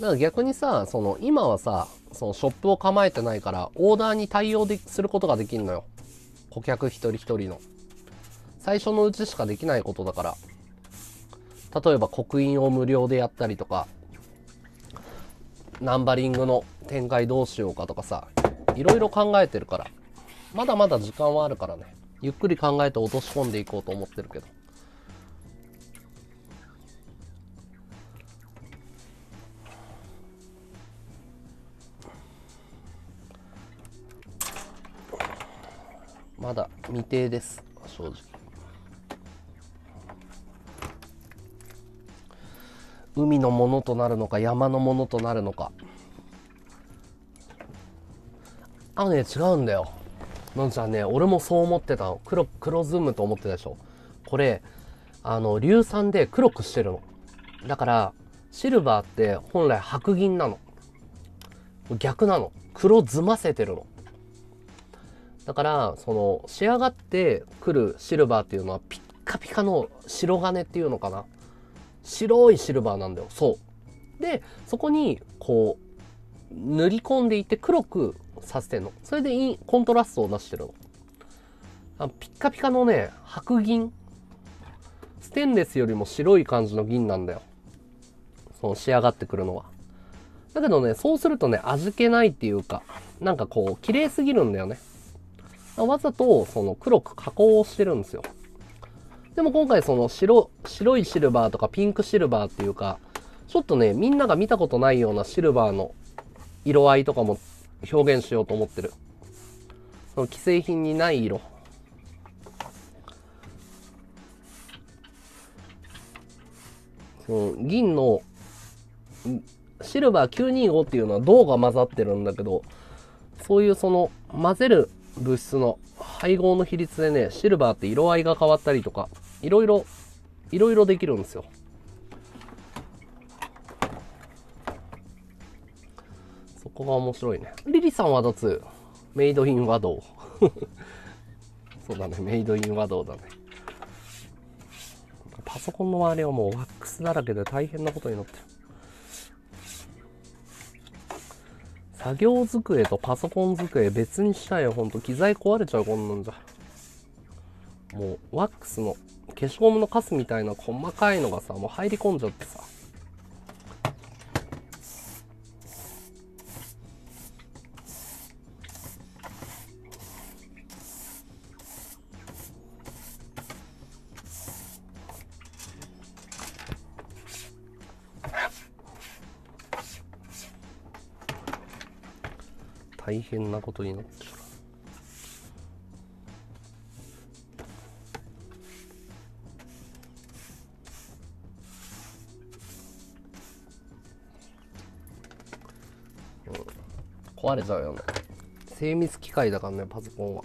Speaker 1: だから逆にさその今はさそのショップを構えてないからオーダーに対応ですることができるのよ。顧客一人一人の。最初のうちしかできないことだから。例えば刻印を無料でやったりとかナンバリングの展開どうしようかとかさいろいろ考えてるからまだまだ時間はあるからね。ゆっくり考えて落とし込んでいこうと思ってるけど。まだ未定です正直。海のものとなるのか山のものとなるのか。あのね違うんだよ。のんちゃんね俺もそう思ってたの。黒黒ずむと思ってたでしょ。これあの硫酸で黒くしてるの。だからシルバーって本来白銀なの。逆なの。黒ずませてるの。だからその仕上がってくるシルバーっていうのはピッカピカの白銀っていうのかな。白いシルバーなんだよ。そう。でそこにこう塗り込んでいって黒くさせてんの。それでいいコントラストを出してるの。あピッカピカのね白銀。ステンレスよりも白い感じの銀なんだよ。その仕上がってくるのは。だけどねそうするとね味気ないっていうかなんかこう綺麗すぎるんだよね。わざとその黒く加工をしてるんですよ。でも今回その白、白いシルバーとかピンクシルバーっていうか、ちょっとね、みんなが見たことないようなシルバーの色合いとかも表現しようと思ってる。その既製品にない色。その銀のシルバー925っていうのは銅が混ざってるんだけど、そういうその混ぜる物質の配合の比率でね、シルバーって色合いが変わったりとか、いろいろ、いろいろできるんですよ。そこが面白いね。リリさんはどつ、メイドイン和道。そうだね、メイドイン和道だね。パソコンの周りはもうワックスだらけで大変なことになってる。作業机とパソコン机別にしたいよ。ほんと機材壊れちゃう、こんなんじゃ。もう、ワックスの消しゴムのカスみたいな細かいのがさ、もう入り込んじゃってさ。大変なことになってる。壊れちゃうよね。精密機械だからねパソコンは。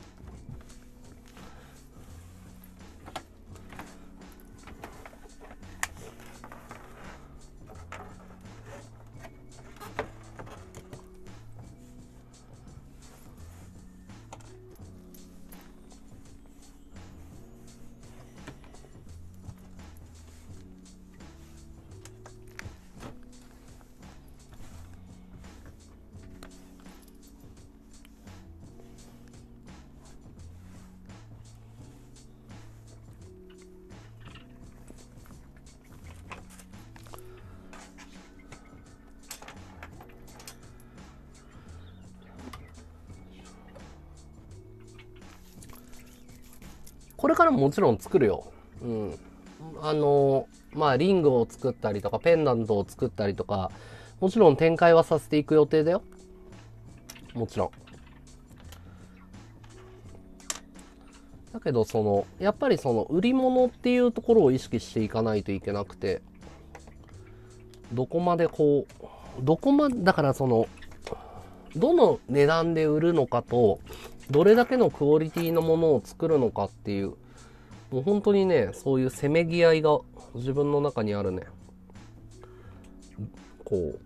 Speaker 1: もちろん作るよ。うん。あの、まあ、リングを作ったりとか、ペンダントを作ったりとか、もちろん展開はさせていく予定だよ。もちろん。だけど、その、やっぱりその、売り物っていうところを意識していかないといけなくて、どこまでこう、どこまで、だからその、どの値段で売るのかと、どれだけのクオリティのものを作るのかっていう、もう本当にね、そういうせめぎ合いが自分の中にあるね。こう。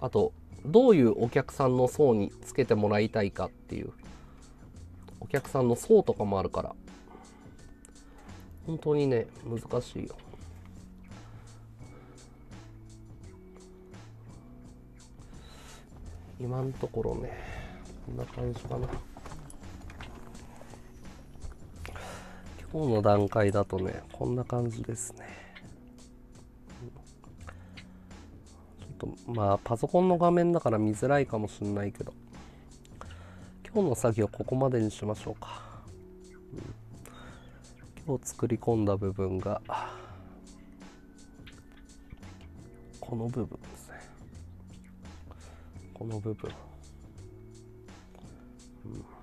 Speaker 1: あと、どういうお客さんの層につけてもらいたいかっていう。お客さんの層とかもあるから。本当にね、難しいよ。今のところね、こんな感じかな。今日の段階だとね、こんな感じですね。ちょっと、まあ、パソコンの画面だから見づらいかもしれないけど、今日の作業ここまでにしましょうか。うん今日作り込んだ部分が、この部分ですね。この部分。うん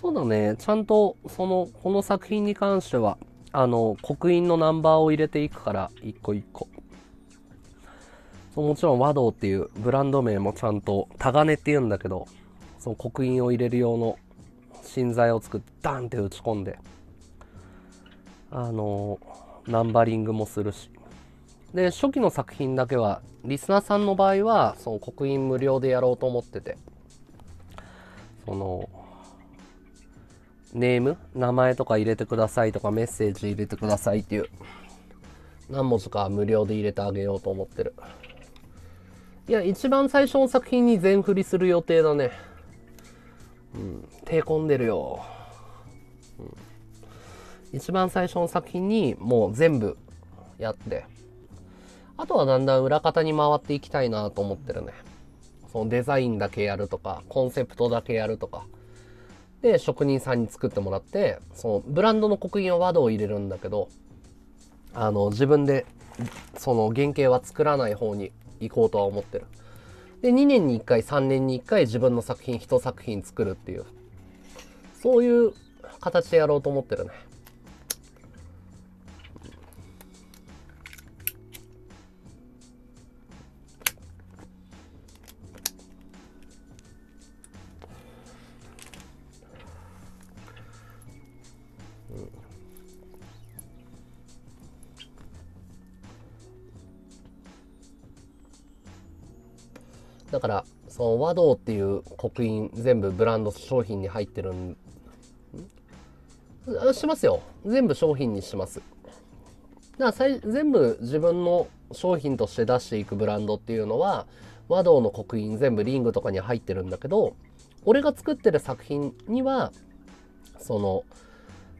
Speaker 1: そうだね。ちゃんと、その、この作品に関しては、あの、刻印のナンバーを入れていくから、一個一個。そうもちろん和道っていうブランド名もちゃんと、タガネって言うんだけど、その刻印を入れる用の芯材を作って、ダンって打ち込んで、あの、ナンバリングもするし。で、初期の作品だけは、リスナーさんの場合は、その刻印無料でやろうと思ってて、その、ネーム名前とか入れてくださいとかメッセージ入れてくださいっていう。何文字か無料で入れてあげようと思ってる。いや一番最初の作品に全振りする予定だね。うん手込んでるよ、うん、一番最初の作品にもう全部やって。あとはだんだん裏方に回っていきたいなと思ってるね。そのデザインだけやるとかコンセプトだけやるとか。で、職人さんに作ってもらって、そのブランドの刻印は和道を入れるんだけど、あの、自分で、その原型は作らない方に行こうとは思ってる。で、2年に1回、3年に1回自分の作品、1作品作るっていう、そういう形でやろうと思ってるね。だから、その和道っていう刻印全部ブランド商品に入ってるん、しますよ。全部商品にします。だから全部自分の商品として出していくブランドっていうのは、和道の刻印全部リングとかに入ってるんだけど、俺が作ってる作品には、その、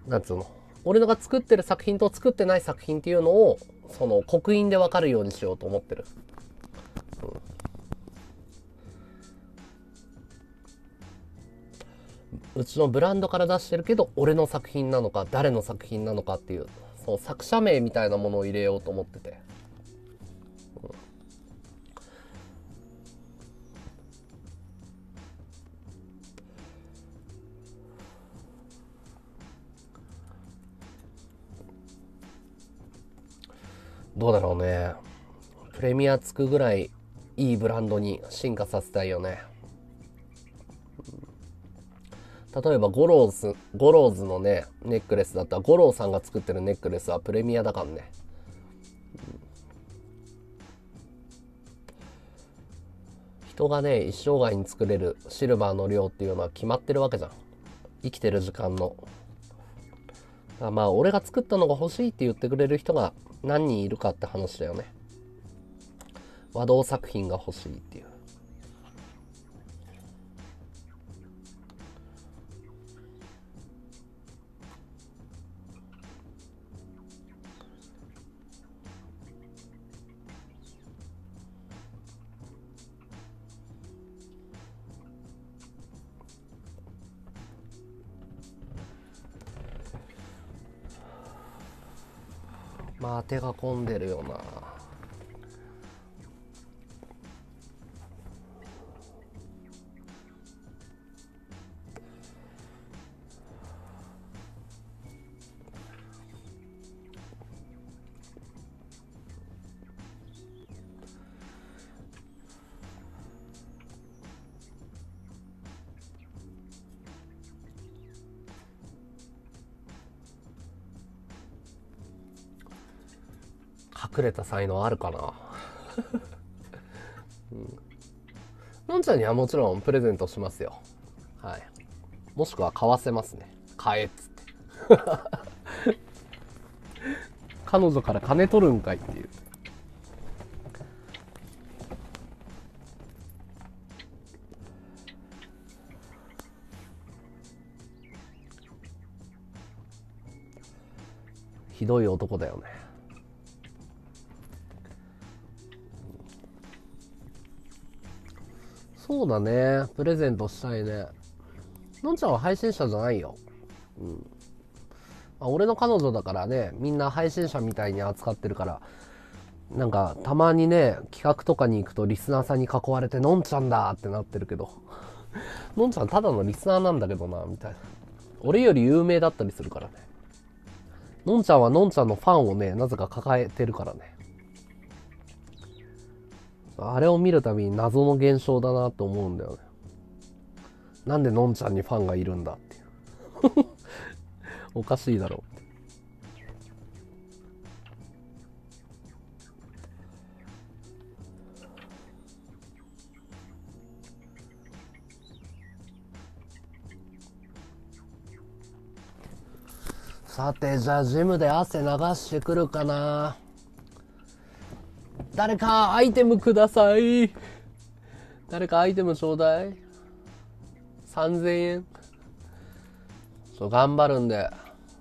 Speaker 1: なんつうの、俺のが作ってる作品と作ってない作品っていうのを、その刻印でわかるようにしようと思ってる。ううちのブランドから出してるけど俺の作品なのか誰の作品なのかっていうその作者名みたいなものを入れようと思ってて、うん。どうだろうね。プレミアつくぐらいいいブランドに進化させたいよね。例えばゴローズ、ゴローズのね、ネックレスだったら、ゴローさんが作ってるネックレスはプレミアだからね。人がね、一生涯に作れるシルバーの量っていうのは決まってるわけじゃん。生きてる時間の。だからまあ、俺が作ったのが欲しいって言ってくれる人が何人いるかって話だよね。和道作品が欲しいっていう。まあ手が込んでるよな。隠れた才能あるかな、うん、のんちゃんにはもちろんプレゼントしますよ。はい。もしくは買わせますね。買えっつって。彼女から金取るんかいっていう。ひどい男だよね。そうだね。プレゼントしたいね。のんちゃんは配信者じゃないよ。うん。あ俺の彼女だからね。みんな配信者みたいに扱ってるから。なんかたまにね企画とかに行くとリスナーさんに囲われてのんちゃんだってなってるけど。のんちゃんただのリスナーなんだけどなみたいな。俺より有名だったりするからね。のんちゃんはのんちゃんのファンをねなぜか抱えてるからね。あれを見るたびに謎の現象だなと思うんだよね。なんでのんちゃんにファンがいるんだっていう。おかしいだろう。さてじゃあジムで汗流してくるかな。誰かアイテムください。誰かアイテムちょうだい。3000円。ちょ頑張るんで。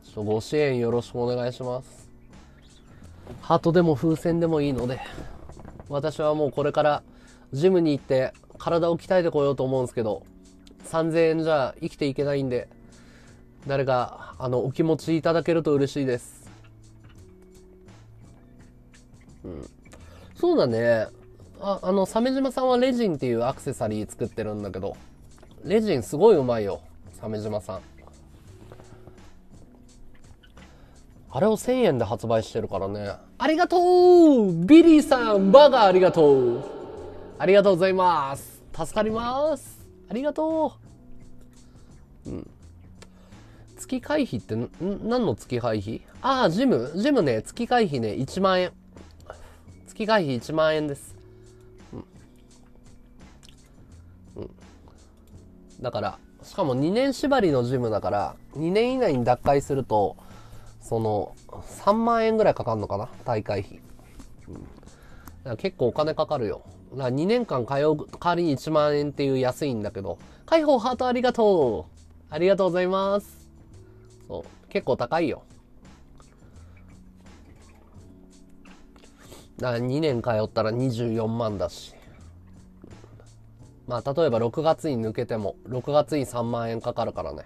Speaker 1: ちょご支援よろしくお願いします。ハートでも風船でもいいので。私はもうこれからジムに行って体を鍛えてこようと思うんですけど。3000円じゃ生きていけないんで。誰かあのお気持ちいただけると嬉しいです。うん。そうだね。ああの鮫島さんはレジンっていうアクセサリー作ってるんだけどレジンすごいうまいよ鮫島さん。あれを1000円で発売してるからね。ありがとうビリーさんバーガーありがとう。ありがとうございます。助かります。ありがとう。うん。月会費ってん何の月会費？ああジム。ジムね月会費ね1万円。月会費1万円です。うん、うん、だからしかも2年縛りのジムだから2年以内に脱会するとその3万円ぐらいかかるのかな？大会費、うん、結構お金かかるよ。だ2年間通う代わりに1万円っていう安いんだけど解放ハートありがとう。ありがとうございます。そう。結構高いよ。だ2年通ったら24万だし。まあ例えば6月に抜けても6月に3万円かかるからね。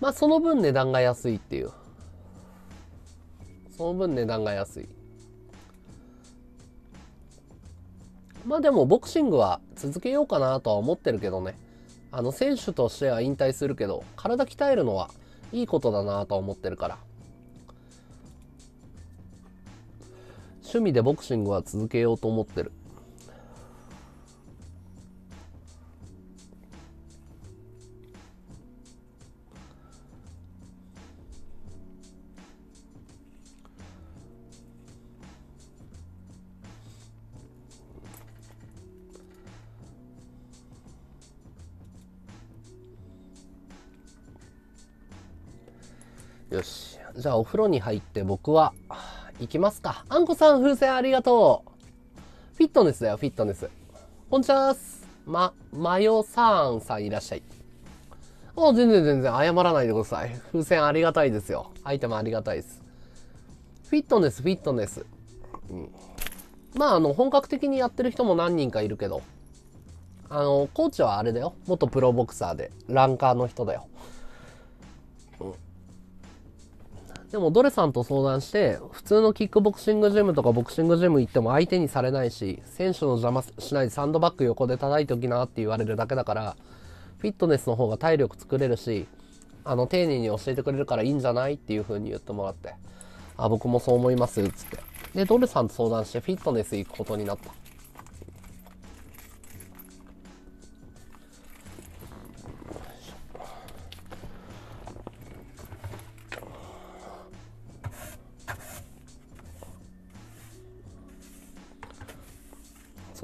Speaker 1: まあその分値段が安いっていう。その分値段が安い。まあでもボクシングは続けようかなとは思ってるけどね。あの選手としては引退するけど体鍛えるのはいいことだなとは思ってるから。趣味でボクシングは続けようと思ってる。よし。じゃあお風呂に入って僕は行きますか。あんこさん風船ありがとう。フィットネスだよフィットネス。こんにちはまマヨサーンさんいらっしゃい。あ全然全然謝らないでください。風船ありがたいですよ。アイテムありがたいです。フィットネスフィットネス、うん、まああの本格的にやってる人も何人かいるけど。あのコーチはあれだよ。元プロボクサーでランカーの人だよ。でもドレさんと相談して普通のキックボクシングジムとかボクシングジム行っても相手にされないし選手の邪魔しないでサンドバッグ横で叩いておきなって言われるだけだからフィットネスの方が体力作れるしあの丁寧に教えてくれるからいいんじゃないっていう風に言ってもらってあ僕もそう思いますつって。でドレさんと相談してフィットネス行くことになった。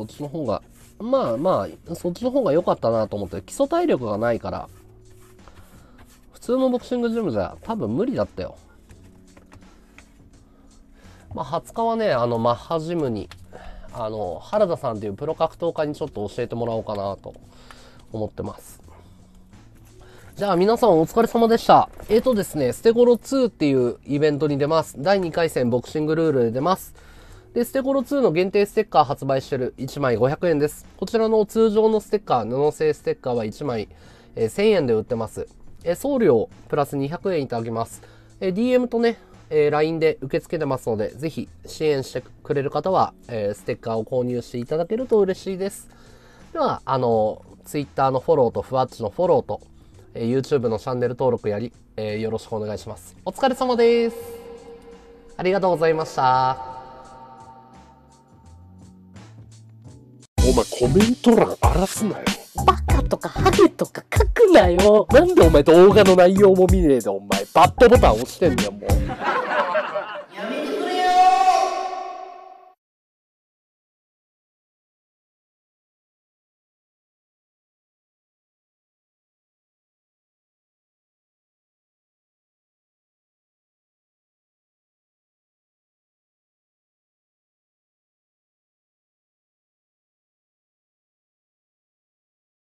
Speaker 1: そっちの方が、まあまあ、そっちの方が良かったなと思って、基礎体力がないから、普通のボクシングジムじゃ多分無理だったよ。まあ、20日はね、あの、マッハジムに、あの、原田さんっていうプロ格闘家にちょっと教えてもらおうかなと思ってます。じゃあ皆さんお疲れ様でした。えーとですね、ステゴロ2っていうイベントに出ます。第2回戦ボクシングルールで出ます。で、ステゴロ2の限定ステッカー発売してる1枚500円です。こちらの通常のステッカー、布製ステッカーは1枚、えー1000円で売ってます。えー送料プラス200円いただきます。えー DM とね、えー LINE で受け付けてますので、ぜひ支援してくれる方は、えーステッカーを購入していただけると嬉しいです。では、あの、Twitter のフォローと、ふわっちのフォローと、えー YouTube のチャンネル登録やり、えーよろしくお願いします。お疲れ様です。ありがとうございました。
Speaker 3: お前コメント欄荒らすなよ。
Speaker 4: バカとかハゲとか書くなよ。
Speaker 3: なんでお前動画の内容も見ねえでお前バッドボタン押してんだよもう。